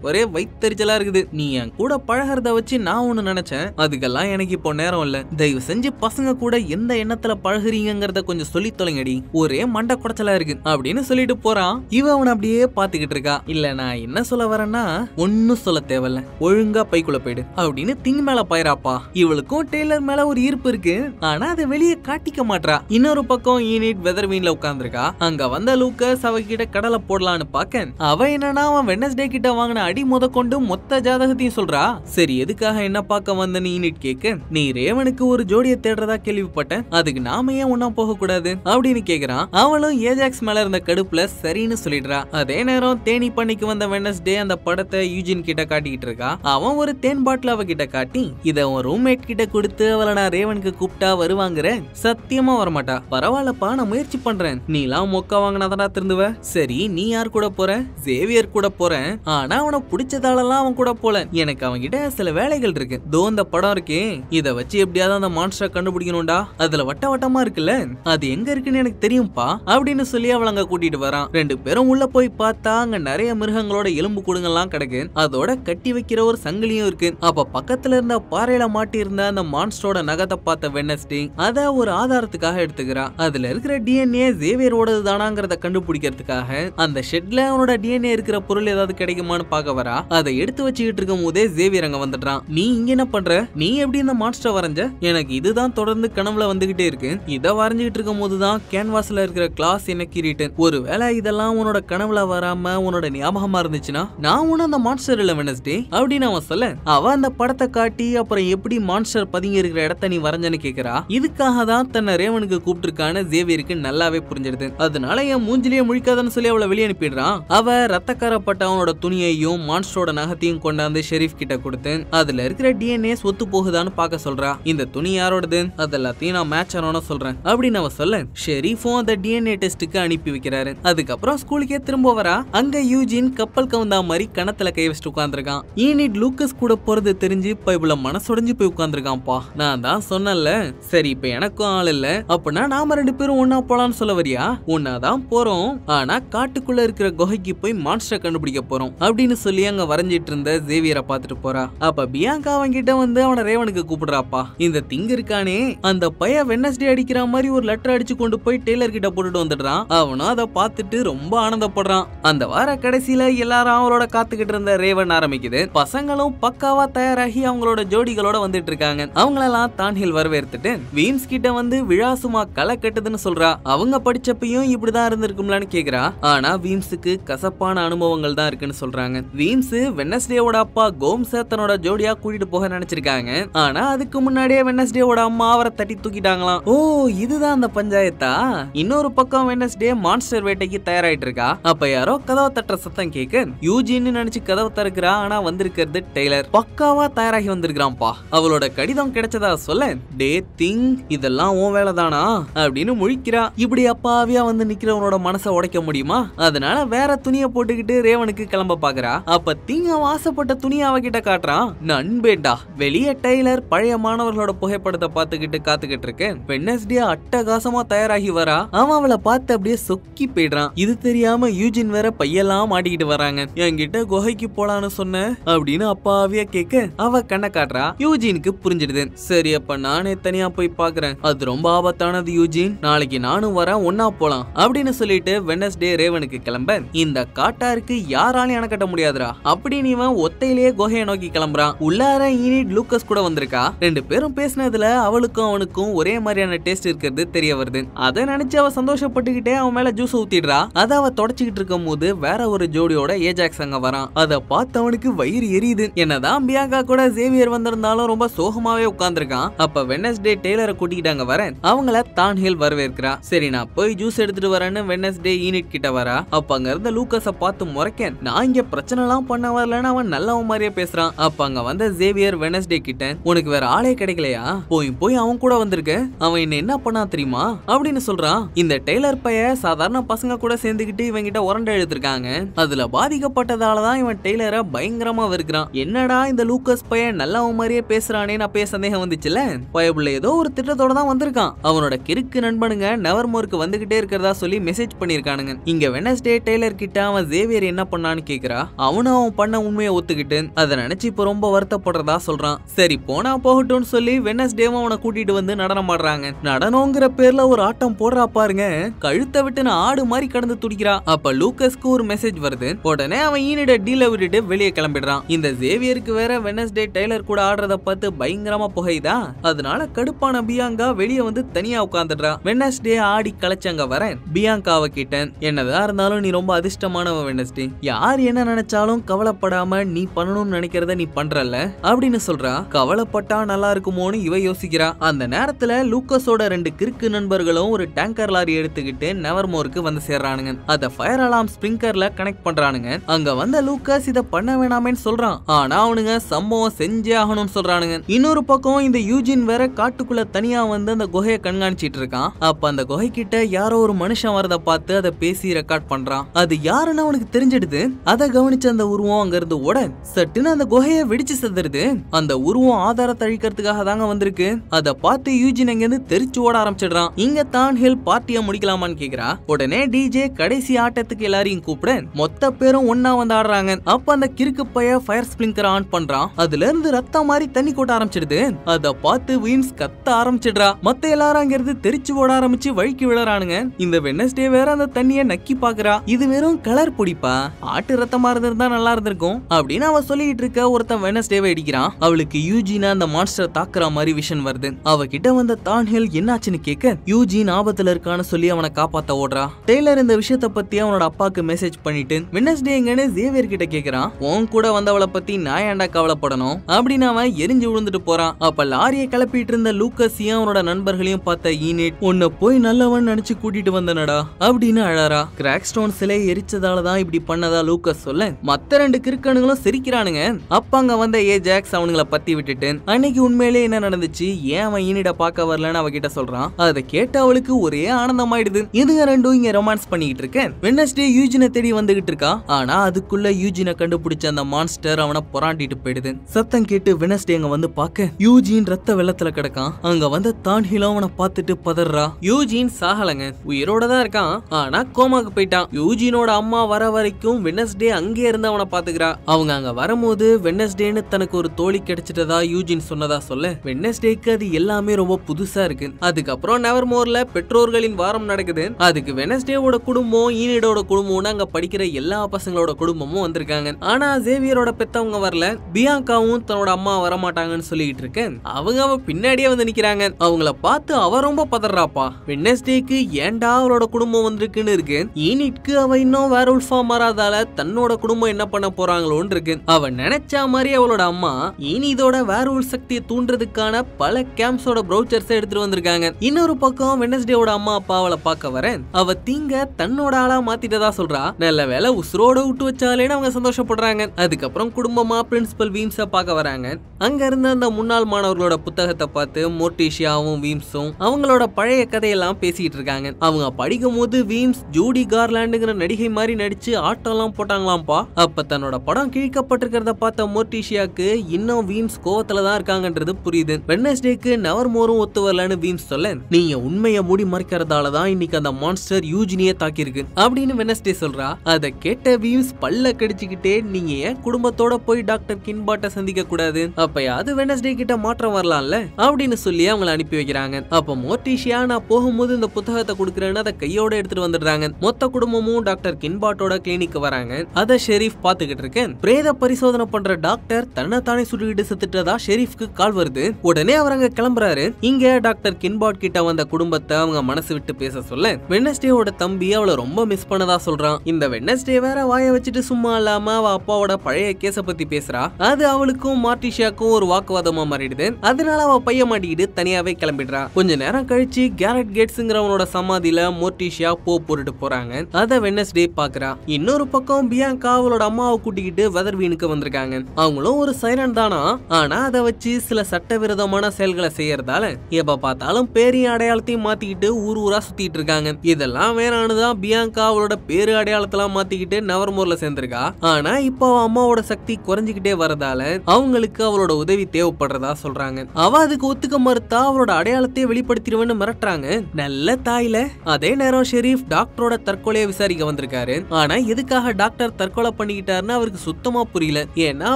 ஒரே வைத்தறிச்சலா இருக்குது. நீ என் கூட பழகிறத வச்சு நான் ஒண்ணு நினைச்சேன். அதுக்கெல்லாம் எனக்கு இப்போ நேரம் இல்ல. தயவு செஞ்சு பசங்க கூட எந்த எண்ணத்துல பழகுறீங்கிறத கொஞ்சம் சொல்லி தொலைங்கடி. ஒரே மண்டை குடைச்சலா இருக்கு. அப்படின்னு சொல்லிட்டு போறான். இவ அவனை அப்படியே பாத்துக்கிட்டு இருக்கா. இல்ல நான் என்ன சொல்ல வரேன்னா ஒன்னும் சொல்ல தேவையில்ல. ஒழுங்கா பைக்குள்ள போயிடு. அப்படின்னு திங் மேல பயிராப்பா இவளுக்கும் டெய்லர் மேல ஒரு ஈர்ப்பு இருக்கு. ஆனா அதை வெளியே காட்டிக்க மாட்றா. இன்னொரு பக்கம் ஈனிட் வெதர் வீன்ல உட்கார்ந்திருக்கா. அங்க வந்த லூக்கஸ் அவகிட்ட கடலை போடலான்னு பாக்க அவ என்னன்னா அவன் வெனஸ்டே கிட்ட வாங்கின அடி முத கொண்டு மொத்த ஜாதகத்தையும் சொல்றா? சரி எதுக்காக என்ன பார்க்க வந்த ஈனிட் கேட்க? நீ ரேவனுக்கு ஒரு ஜோடியை தேடுறதா கேள்விப்பட்டேன். அதுக்கு நாம ஏன் ஒன்னா போக கூடாது அப்படின்னு கேக்குறான். அவளும் ஏஜாக்ஸ் மேல இருந்த கடுப்புல சரின்னு சொல்லிடுறா. அதே நேரம் தேனி பண்ணிக்கு வந்த வெனஸ்டே அந்த படத்தை யூஜின் கிட்ட காட்டிக்கிட்டு இருக்கா. அவன் ஒரு தேன் பாட்டில் அவகிட்ட காட்டி இத உன் ரூம்மேட் கிட்ட கொடுத்து அவளை நான் ரேவனுக்கு கூப்பிட்டா வருவாங்கிற? சத்தியமா வரமாட்டா. பரவாயில்லப்பா நான் முயற்சி பண்றேன். நீலாம் மொக்கா வாங்கினாதானா திருந்துவ? சரி நீ யார் கூட போற? ஜேவியர் கூட போறேன். ஆனா அவனை பிடிச்சதாலலாம் அவன் கூட போல. எனக்கு அவன்கிட்ட சில வேலைகள் இருக்கு. தோ இந்த படம் இருக்கே. இத வச்சு எப்படியாவது அந்த மான்ஸ்டரை கண்டுபிடிக்கணும்டா. அதுல வட்ட வட்டமா இருக்குல்ல. அது எங்க இருக்குன்னு எனக்கு தெரியும்பா. அப்படின்னு சொல்லி அவளை அங்க கூட்டிட்டு வரான். ரெண்டு பேரும் உள்ள போய் பார்த்தா அங்க நிறைய மிருகங்களோட எலும்பு கூடுங்கள்லாம் கிடக்கு. அதோட கட்டி வைக்கிற ஒரு சங்கிலியும் இருக்கு. அப்ப பக்கத்துல இருந்த பாறையில மாட்டி இருந்த அந்த மான்ஸ்டரோட நகத்தை பார்த்த வெனஸ்டி அத ஒரு ஆதாரத்துக்காக எடுத்துக்கிறா அதுல இருக்கிற டிஎன்ஏ ஜேவியரோடது தானாங்கிறத கண்டுபிடிக்கிறதுக்காக அந்த ஷெட்ல அவனோட டிஎன்ஏ இருக்கிற பொருள் ஏதாவது கிடைக்குமான்னு பார்க்க வரா அதை எடுத்து வச்சுக்கிட்டு இருக்கும் போதே ஜேவியர் அங்க வந்துடுறான். நீ இங்க என்ன பண்ற? நீ எப்படி இந்த மான்ஸ்டர் வரைஞ்ச? எனக்கு இதுதான் தொடர்ந்து கனவுல வந்துகிட்டே இருக்கு. இதை வரைஞ்சுக்கிட்டு இருக்கும் போதுதான் கேன்வாஸ்ல இருக்கிற கிளாஸ் என்ன கிரீட்டன் ஒருவேளை இதெல்லாம் உன்னோட கனவுல வராம உன்னோட ஞாபகமா இருந்துச்சுன்னா நான் உன அந்த மான்ஸ்டர் இல்ல வெனஸ்டே அப்படின்னு அவன் சொல்ல அவ அந்த படத்தை காட்டி அப்புறம் எப்படி மான்ஸ்டர் பதுங்கி இருக்கிற இடத்த நீ வரைஞ்சன்னு கேக்குறா? இதுக்காக தான் தன்னை ரேவனுக்கு கூப்பிட்டுருக்கான ஜேவியருக்கு நல்லாவே புரிஞ்சிடுது. அதனால என் மூஞ்சிலேயே முழிக்காதன்னு சொல்லி அவளை வெளியே அனுப்பிடுறான். அவ ரத்தக்காரப்பட்ட அவனோட துணியையும் மான்ஸ்டரோட நகத்தையும் கொண்டாந்து ஷெரீஃப் கிட்ட கொடுத்து அதுல இருக்கிற டிஎன்ஏ ஒத்து போகுதான்னு பார்க்க சொல்றா. இந்த துணி யாரோடது? அது எல்லாத்தையும் நான் மேட்ச் ஆனோன்னு சொல்றேன். அப்படின்னு அவ சொல்ல ஷெரீஃபும் அந்த டிஎன்ஏ டெஸ்ட்டுக்கு அனுப்பி வைக்கிறாரு. அதுக்கப்புறம் ஸ்கூலுக்கே திரும்ப வரா. அங்க யூஜின் கப்பல் கவுந்தா மாதிரி கணத்துல கை வச்சுட்டு உட்காந்துருக்கான் ஈனிட் லூக்கஸ் கூட போறது தெரிஞ்சு பைபிள மனசுடைஞ்சு போய் உட்காந்துருக்கான்ப்பா நான் தான் சொன்னேன்ல சரி இப்ப எனக்கும் ஆள் இல்ல. அப்படின்னா நாம ரெண்டு பேரும் ஒன்னா போலான்னு சொல்ல வரியா? ஒன்னாதான் போறோம். ஆனா காட்டுக்குள்ள இருக்கிற குகைக்கு போய் மான்ஸ்டர் கண்டுபிடிக்க போறோம். அப்படின்னு சொல்லி அங்க வரைஞ்சிட்டு இருந்த சேவியரை பார்த்துட்டு போறா. அப்ப பியாங்கா அவன் கிட்ட வந்து அவனை ரேவனுக்கு கூப்பிடுறாப்பா. இந்த திங் இருக்கானே அந்த பைய வெனஸ்டே அடிக்கிற மாதிரி ஒரு லெட்டர் அடிச்சு கொண்டு போய் டெய்லர் கிட்ட போட்டுட்டு வந்துடுறான். அவனும் அதை பார்த்துட்டு ரொம்ப ஆனந்தப்படுறான். அந்த வார கடைசியில எல்லாரும் அவரோட காத்துக்கிட்டு இருந்த ரேவன் ஆரம்பிக்குது. பசங்களும் பக்காவா தயாராகி அவங்களோட ஜோடிகளோட வந்துட்டு இருக்காங்க. அவங்களெல்லாம் தான்ஹில் வரவேற்றுட்டு வீம்ஸ் கிட்ட வந்து விழா சும்மா களை கட்டுதுன்னு சொல்றா. அவங்க படிச்சப்பையும் இப்படிதான் இருந்திருக்கும்லான்னு கேக்குறா. ஆனா வீம்ஸுக்கு கசப்பான அனுபவங்கள் தான் இருக்குன்னு சொல்றாங்க. வீம்ஸ் வெனஸ்டேவோட அப்பா கோம்ஸ தன்னோட ஜோடியா கூட்டிட்டு போக நினைச்சிருக்காங்க. ஆனா அதுக்கு முன்னாடியே வெனஸ்டேவோட அம்மா அவரை தட்டி தூக்கிட்டாங்களாம். ஓ இதுதான் அந்த பஞ்சாயத்தா? இன்னொரு பக்கம் வெனஸ்டே மான்ஸ்டர் வேட்டைக்கு தயாராயிட்டு இருக்கா அப்ப யாரோ கதவை தட்டுற சத்தம் கேட்க யூஜின்னு நினைச்சு கதவை திறக்கிறா ஆனா வந்திருக்கிறது டெய்லர் பக்காவா தயாராகி வந்திருக்கிறான்ப்பா. அவளோட கடிதம் கிடைச்சதா சொல்ல டே திங் இதெல்லாம் உன் வேலைதானா? அப்படின்னு முழிக்கிறா. இப்படி அப்பாவியா வந்து நிக்கிறவனோட மனசை உடைக்க முடியுமா? அதனால வேற துணியை போட்டுக்கிட்டு ரேவனுக்கு கிளம்ப பாக்குறா. அப்ப தீங்க வாசப்பட்ட ஆசைப்பட்ட துணியை அவகிட்ட காட்டுறான். நண்பேண்டா வெளியே டெய்லர் பழைய மாணவர்களோட புகைப்படத்தை பார்த்துக்கிட்டு காத்துக்கிட்டு இருக்கேன். வெனஸ்டே அட்டகாசமா தயாராகி வரா. அவன் அவளை பார்த்து அப்படியே சொக்கி போயிடுறான். இது தெரியாம யூஜின் வேற பையெல்லாம் மாட்டிக்கிட்டு வராங்க. என்கிட்ட குகைக்கு போலான்னு சொன்ன அப்படின்னு அப்பாவியா கேட்க அவ கண்ணை காட்டுறா. யூஜினுக்கு புரிஞ்சிடுது. சரி அப்ப நானே தனியா போய் பாக்குறேன் அது ரொம்ப ஆபத்தானது யூஜின். நாளைக்கு நானும் வரேன் ஒன்னா போலாம் அப்படின்னு சொல்லிட்டு வெனஸ்டே ரேவனுக்கு கிளம்ப இந்த காட்டாருக்கு யாராலையும் அணை கட்ட முடியாதுடா அப்படின்னு இவன் ஒத்தையிலேயே குகையை நோக்கி கிளம்புறான். உள்ளார ஈனிட் லூக்கஸ் கூட வந்திருக்கா? ரெண்டு பேரும் பேசினதுல அவளுக்கும் அவனுக்கும் ஒரே மாதிரியான டேஸ்ட் இருக்கிறது தெரிய வருது. அதை நினைச்சு அவ சந்தோஷப்பட்டுக்கிட்டே அவன் மேல ஜூஸ் ஊத்திடுறா. அதை அவ தொடச்சிக்கிட்டு இருக்கும் போது வேற ஒரு ஜோடியோட ஏஜாக்ஸ் அங்க வரான். அதை பார்த்து அவனுக்கு வயிறு எரியுது. என்னதான் பியாங்கா கூட சேவியர் வந்திருந்தாலும் ரொம்ப சோகமாவே உட்கார்ந்துருக்கான். அப்ப வெனஸ்டே டெய்லரை கூட்டிக்கிட்டாங்க வரேன். அவங்கள தான்ஹில் வரவேற்கிறா. சரி நான் போய் ஜூஸ் எடுத்துட்டு வரேன்னு வெனஸ்டே யூனிட் கிட்ட வரா. அப்ப அங்க இருந்த லூக்கஸ பார்த்து முறைக்க நான் இங்க பிரச்சனை பிரச்சனைலாம் பண்ண வரலன்னு அவன் நல்லவன் மாதிரியே பேசுறான். அப்ப அங்க வந்த ஜேவியர் வெனஸ்டே கிட்ட உனக்கு வேற ஆளே கிடைக்கலையா? போய் போய் அவன் கூட வந்திருக்க. அவன் என்ன என்ன பண்ணா தெரியுமா? அப்படின்னு சொல்றான். இந்த டெய்லர் பைய சாதாரண பசங்க கூட சேர்ந்துகிட்டு இவன் கிட்ட உரண்ட எழுதிருக்காங்க. அதுல பாதிக்கப்பட்டதாலதான் இவன் டெய்லரை பயங்கரமா வெறுக்கிறான். என்னடா இந்த லூக்கஸ் பையன் நல்லவன் மாதிரியே பேசுறானே அப்பயே சந்தேகம் வந்துச்சுல பயபுள்ள ஏதோ ஒரு திட்டத்தோட தான் வந்திருக்கான். அவனோட கிறுக்கு நண்பனுங்க நவர்மோருக்கு வந்துகிட்டே இருக்கிறதா சொல்லி மெசேஜ் பண்ணிருக்கானுங்க இங்க வெனஸ்டே டெய்லர் கிட்ட அவன் ஜேவியர் என்ன பண்ணான்னு கேக்குறா? அவனும் அவன் பண்ண உண்மையை ஒத்துக்கிட்டு அதை நினைச்சு இப்ப ரொம்ப வருத்தப்படுறதா சொல்றான். சரி போனா போகட்டும்னு சொல்லி வெனஸ்டேவும் அவனை கூட்டிட்டு வந்து நடனம் ஆடுறாங்க. நடனங்கிற பேர்ல ஒரு ஆட்டம் போடுறா பாருங்க. கழுத்தை விட்டு நான் ஆடு மாதிரி கடந்து துடிக்கிறா. அப்ப லூக்கஸ்க்கு ஒரு மெசேஜ் வருது. உடனே அவன் ஈனிட டீல விட்டுட்டு வெளியே கிளம்பிடுறான். இந்த ஜேவியருக்கு வேற வெனஸ்டே டெய்லர் கூட ஆடுறத பார்த்து பயங்கரமா புகையுதா? அதனால கடுப்பான பியாங்கா வெளியே வந்து தனியா உட்காந்துடுறா வெனஸ்டே ஆடி களைச்சங்க வரேன். பியாங்காவை கிட்ட என்னதான் இருந்தாலும் நீ ரொம்ப அதிர்ஷ்டமானவன் வெனஸ்டே யார் என்ன நினைச்சாலும் கவலைப்படாம நீ பண்ணணும்னு நினைக்கிறத நீ பண்றல்ல? அப்படின்னு சொல்றா. கவலைப்பட்டா நல்லா இருக்குமோன்னு இவ யோசிக்கிறா. அந்த நேரத்துல லூக்கஸோட ரெண்டு கிறுக்கு நண்பர்களும் ஒரு டேங்கர் லாரி எடுத்துக்கிட்டு நெவர்மோருக்கு வந்து சேர்றானுங்க. அத ஃபயர் அலாம் ஸ்பிரிங்கர்ல கனெக்ட் பண்றானுங்க. அங்க வந்த லூக்கஸ் இத பண்ண வேணாமேன்னு சொல்றான். ஆனா அவனுங்க சம்பவம் செஞ்சே ஆகணும்னு சொல்றானுங்க. இன்னொரு பக்கம் இந்த யூஜின் வேற காட்டுக்குள்ள தனியா வந்து அந்த குகையை கண்காணிச்சிட்டு இருக்கான். அப்ப அந்த குகை கிட்ட யாரோ ஒரு மனுஷன் வரத பார்த்து அதை பேசி ரெக்கார்ட் பண்றான். அது யாருன்னு அவனுக்கு தெரிஞ்சிடுது. அதை கவனிச்ச அந்த உருவம் அங்க இருந்து ஓட சட்டுன்னு அந்த குகையை வெடிச்சு செத்துருது. அந்த உருவம் ஆதாரத்தை அழிக்கிறதுக்காக தாங்க வந்திருக்கு. அதை பார்த்து யூஜின் அங்கிருந்து தெரிச்சு ஓட ஆரம்பிச்சிடுறான். இங்க தான் ஹில் பார்ட்டியை முடிக்கலாமான்னு கேக்குறா. உடனே டிஜே கடைசி ஆட்டத்துக்கு எல்லாரையும் கூப்பிட மொத்த பேரும் ஒன்னா வந்து ஆடுறாங்க. அப்ப அந்த கிறுக்கு பைய ஃபயர் ஸ்பிளிங்கர் ஆன் பண்றான். அதுல இருந்து ரத்தம் மாதிரி தண்ணி கொட்ட ஆரம்பிச்சிடுது. அதை பார்த்து வீன்ஸ் கத்த ஆரம்பிச்சிடுறா. மத்த எல்லாரும் அங்கிருந்து தெரிச்சு ஓட ஆரம்பிச்சு வழிக்கு விழறானுங்க. இந்த வெனஸ்டே வேற அந்த தண்ணியை நக்கி பாக்குறா. இது வெறும் கலர் பொடிப்பா. ஆட்டு ரத்தமா இருந்திருந்தா நல்லா இருந்திருக்கும் அப்படின்னு அவ சொல்லிட்டு இருக்க ஒருத்தன் வெனஸ்டேவை அடிக்கிறான். அவளுக்கு யூஜினா அந்த மான்ஸ்டர் தாக்குற மாதிரி விஷன் வருது. அவகிட்ட வந்த தான்ஹில் என்னாச்சுன்னு கேட்க யூஜின் ஆபத்துல இருக்கான்னு சொல்லி அவனை காப்பாத்த ஓடுறா. டெய்லர் இந்த விஷயத்த பத்தி அவனோட அப்பாக்கு மெசேஜ் பண்ணிட்டு வெனஸ்டே எங்கன்னு ஜேவியர் கிட்ட கேக்குறான். உன் கூட வந்தவளை பத்தி நான் ஏன்டா கவலைப்படணும்? அப்படின்னு அவன் எரிஞ்சு விழுந்துட்டு போறான். அப்ப லாரியை கிளப்பிட்டு இருந்த லூக்கஸையும் அவனோட நண்பர்களையும் பார்த்த ஈனேட் உன்னை போய் நல்லவன் நினைச்சு கூட்டிட்டு வந்தனடா அப்படின்னு அழறா. கிராக் ஸ்டோன் சிலை எரிச்சதால தான் இப்படி பண்ணதா லூக்கஸ் சொல்ல மத்த ரெண்டு கிறுக்கனுங்களும் சிரிக்கிறானுங்க. அப்ப அங்க வந்த ஏ ஜாக்ஸ் அவனுங்கள பத்தி விட்டுட்டு அன்னைக்கு உண்மையிலே என்ன நடந்துச்சு? ஏன் அவன் ஈனிட பார்க்க வரலன்னு அவகிட்ட சொல்றான். அதை கேட்டு அவளுக்கு ஒரே ஆனந்தமாயிடுது. இதுங்க ரெண்டும் இங்க ரொமான்ஸ் பண்ணிக்கிட்டு இருக்கேன் வெனஸ்டே யூஜினை தேடி வந்துகிட்டு இருக்கா? ஆனா அதுக்குள்ள யூஜினை கண்டுபிடிச்ச அந்த மான்ஸ்டர் அவனை புறாண்டிட்டு போயிடுது. சத்தம் கேட்டு வெனஸ்டே அங்க வந்து பார்க்க யூஜின் ரத்த வெள்ளத்துல கிடக்கான். அங்க வந்த தான்ஹிலோ அவனை பார்த்துட்டு பதறா. யூஜின் சாகலங்க. உயிரோட தான் இருக்கான். ஆனா கோமாக்கு போயிட்டான். யூஜினோட அம்மா வர வரைக்கும் வெனஸ்டே அங்கே இருந்து அவனை பாத்துக்கிறா அவங்க அங்க வரும்போது வெனஸ்டேன்னு தனக்கு ஒரு தோழி கிடைச்சிட்டதா யூஜின் சொன்னதா சொல்ல வெனஸ்டேக்கு அது எல்லாமே ரொம்ப புதுசா இருக்கு. அதுக்கப்புறம் நெவர்மோர்ல பெற்றோர்களின் வாரம் நடக்குது. அதுக்கு வெனஸ்டேவோட குடும்பம் ஈனிடோட குடும்பம்னு அங்க படிக்கிற எல்லா பசங்களோட குடும்பமும் வந்திருக்காங்க. ஆனா சேவியரோட பெத்தவங்க வரல. பியாங்காவும் தன்னோட அம்மா வரமாட்டாங்கன்னு சொல்லிட்டு இருக்க. அவங்க அவ பின்னாடியே வந்து நிக்கிறாங்க. அவங்கள பார்த்து அவ ரொம்ப பதறாப்பா. வெட்னஸ்டேக்கு ஏன்டா அவளோட குடும்பம் வந்திருக்குன்னு இருக்கு. ஈனிட்க்கு அவ இன்னும் வேற உல்ஃபா மாறாதால தன்னோட குடும்பம் என்ன பண்ண போறாங்களோன்னு இருக்கு. அவ நினைச்ச மாதிரி அவளோட அம்மா இனி இதோட வேற ஒரு சக்தியை தூண்டுறதுக்கான பல கேம்ப்ஸோட ப்ரௌச்சர்ஸ் எடுத்துட்டு வந்திருக்காங்க. இன்னொரு பக்கம் வெனஸ்டேவோட அம்மா அப்பா அவளை பார்க்க வரேன். அவ தீங்க தன்னோட ஆளா மாத்திட்டதா சொல்றா. நல்ல வேலை உசுரோட விட்டு வச்சாலேன்னு அவங்க சந்தோஷப்படுறாங்க. அதுக்கப்புறம் குடும்பமா பிரின்சிபல் வீம்ஸ பார்க்க வராங்க. அங்க இருந்த அந்த முன்னாள் மாணவர்களோட புத்தகத்தை பார்த்து மோர்டிஷியாவும் வீம்ஸும் அவங்களோட பழைய கதையெல்லாம் பேசிட்டு இருக்காங்க. அவங்க படிக்கும் போது வீம்ஸ் ஜூடி கார்லாண்டுங்கிற நடிகை மாதிரி நடிச்சு ஆட்டம்லாம் போட்டாங்களாம்ப்பா. அப்ப தன்னோட படம் கிழிக்கப்பட்டிருக்கிறத பார்த்த மோர்டிஷியாக்கு இன்னும் வீம்ஸ் கோவத்துல தான் இருக்காங்கன்றது புரியுது. வெட்னஸ்டேக்கு நவர்மோரும் ஒத்து வரலன்னு வீம்ஸ் சொல்ல நீங்க உண்மையை மூடி மறைக்கிறதால தான் இன்னைக்கு அந்த மான்ஸ்டர் யூஜினியே தாக்கியிருக்கு. அப்படின்னு வெனஸ்டே சொல்றா. அதை கேட்ட வீம்ஸ் பல்ல கடிச்சுக்கிட்டே நீங்க ஏன் குடும்பத்தோட போய் டாக்டர் கின்பாட்ட சந்திக்க கூடாது? அப்பயாவது வெனஸ்டே கிட்ட மாற்றம் வரலாம்ல? அப்படின்னு சொல்லி அவங்கள அனுப்பி வைக்கிறாங்க. அப்ப மோர்டிஷியா நான் போகும்போது இந்த புத்தகத்தை கொடுக்குறேன்னு அதை கையோட எடுத்துட்டு வந்துடுறாங்க. மொத்த குடும்பமும் டாக்டர் கின்பாட்டோட கிளினிக் வராங்க. அதை ஷெரீஃப் பாத்துக்கிட்டு இருக்கேன். பிரேத பரிசோதனை பண்ற டாக்டர் தன்னைத்தானே சுட்டுக்கிட்டு செத்துட்டதா ஷெரீஃப்க்கு கால் வருது. உடனே அவர் அங்க கிளம்புறாரு. இங்க டாக்டர் கின்பாட் கிட்ட வந்த குடும்பத்தை அவங்க மனசு விட்டு பேச சொல்ல வெனஸ்டேவோட தம்பி அவளை ரொம்ப மிஸ் பண்ணதா சொல்றான். இந்த வெனஸ்டே வேற வாய வச்சுட்டு சும்மா இல்லாம அவ அப்பாவோட பழைய கேஸ பத்தி பேசுறா. அது அவளுக்கும் மார்டிஷியாக்கும் ஒரு வாக்குவாதமா மாறிடுது. அதனால அவ பைய மாட்டிக்கிட்டு தனியாவே கிளம்பிடுறா. கொஞ்ச நேரம் கழிச்சு கேரட் கேட்ஸ்ங்கிறவனோட சமாதியில மோர்டிஷியா போ போட்டுட்டு போறாங்க. அத வெனஸ்டே பாக்குறா. இன்னொரு பக்கம் பியாங்கா அவங்களோட அம்மாவை கூட்டிக்கிட்டு வெதர்வீனுக்கு வந்திருக்காங்க. அவங்களும் ஒரு சைலண்ட் தானா? ஆனா அதை வச்சு சில சட்டவிரோதமான செயல்களை செய்யறதால எப்ப பார்த்தாலும் பேரையும் அடையாளத்தையும் மாத்திக்கிட்டு ஊர் ஊரா சுத்திட்டு இருக்காங்க. இதெல்லாம் வேணானுதான் பியாங்கா அவளோட பேரு அடையாளத்தெல்லாம் மாத்திக்கிட்டு நவர்மோர்ல சேர்ந்திருக்கா. ஆனா இப்போ அவ அம்மாவோட சக்தி குறைஞ்சுக்கிட்டே வரதால அவங்களுக்கு அவளோட உதவி தேவைப்படுறதா சொல்றாங்க. அவ அதுக்கு ஒத்துக்க மறுத்தா அவளோட அடையாளத்தை வெளிப்படுத்திடுவேன்னு மிரட்டுறாங்க. நல்ல தாயில. அதே நேரம் ஷெரீஃப் டாக்டரோட தற்கொலையை விசாரிக்க வந்திருக்காரு. ஆனா எதுக்காக டாக்டர் தற்கொலை பண்ணிக்கிட்டாருன்னு அவருக்கு சுத்தமா புரியல. ஏன்னா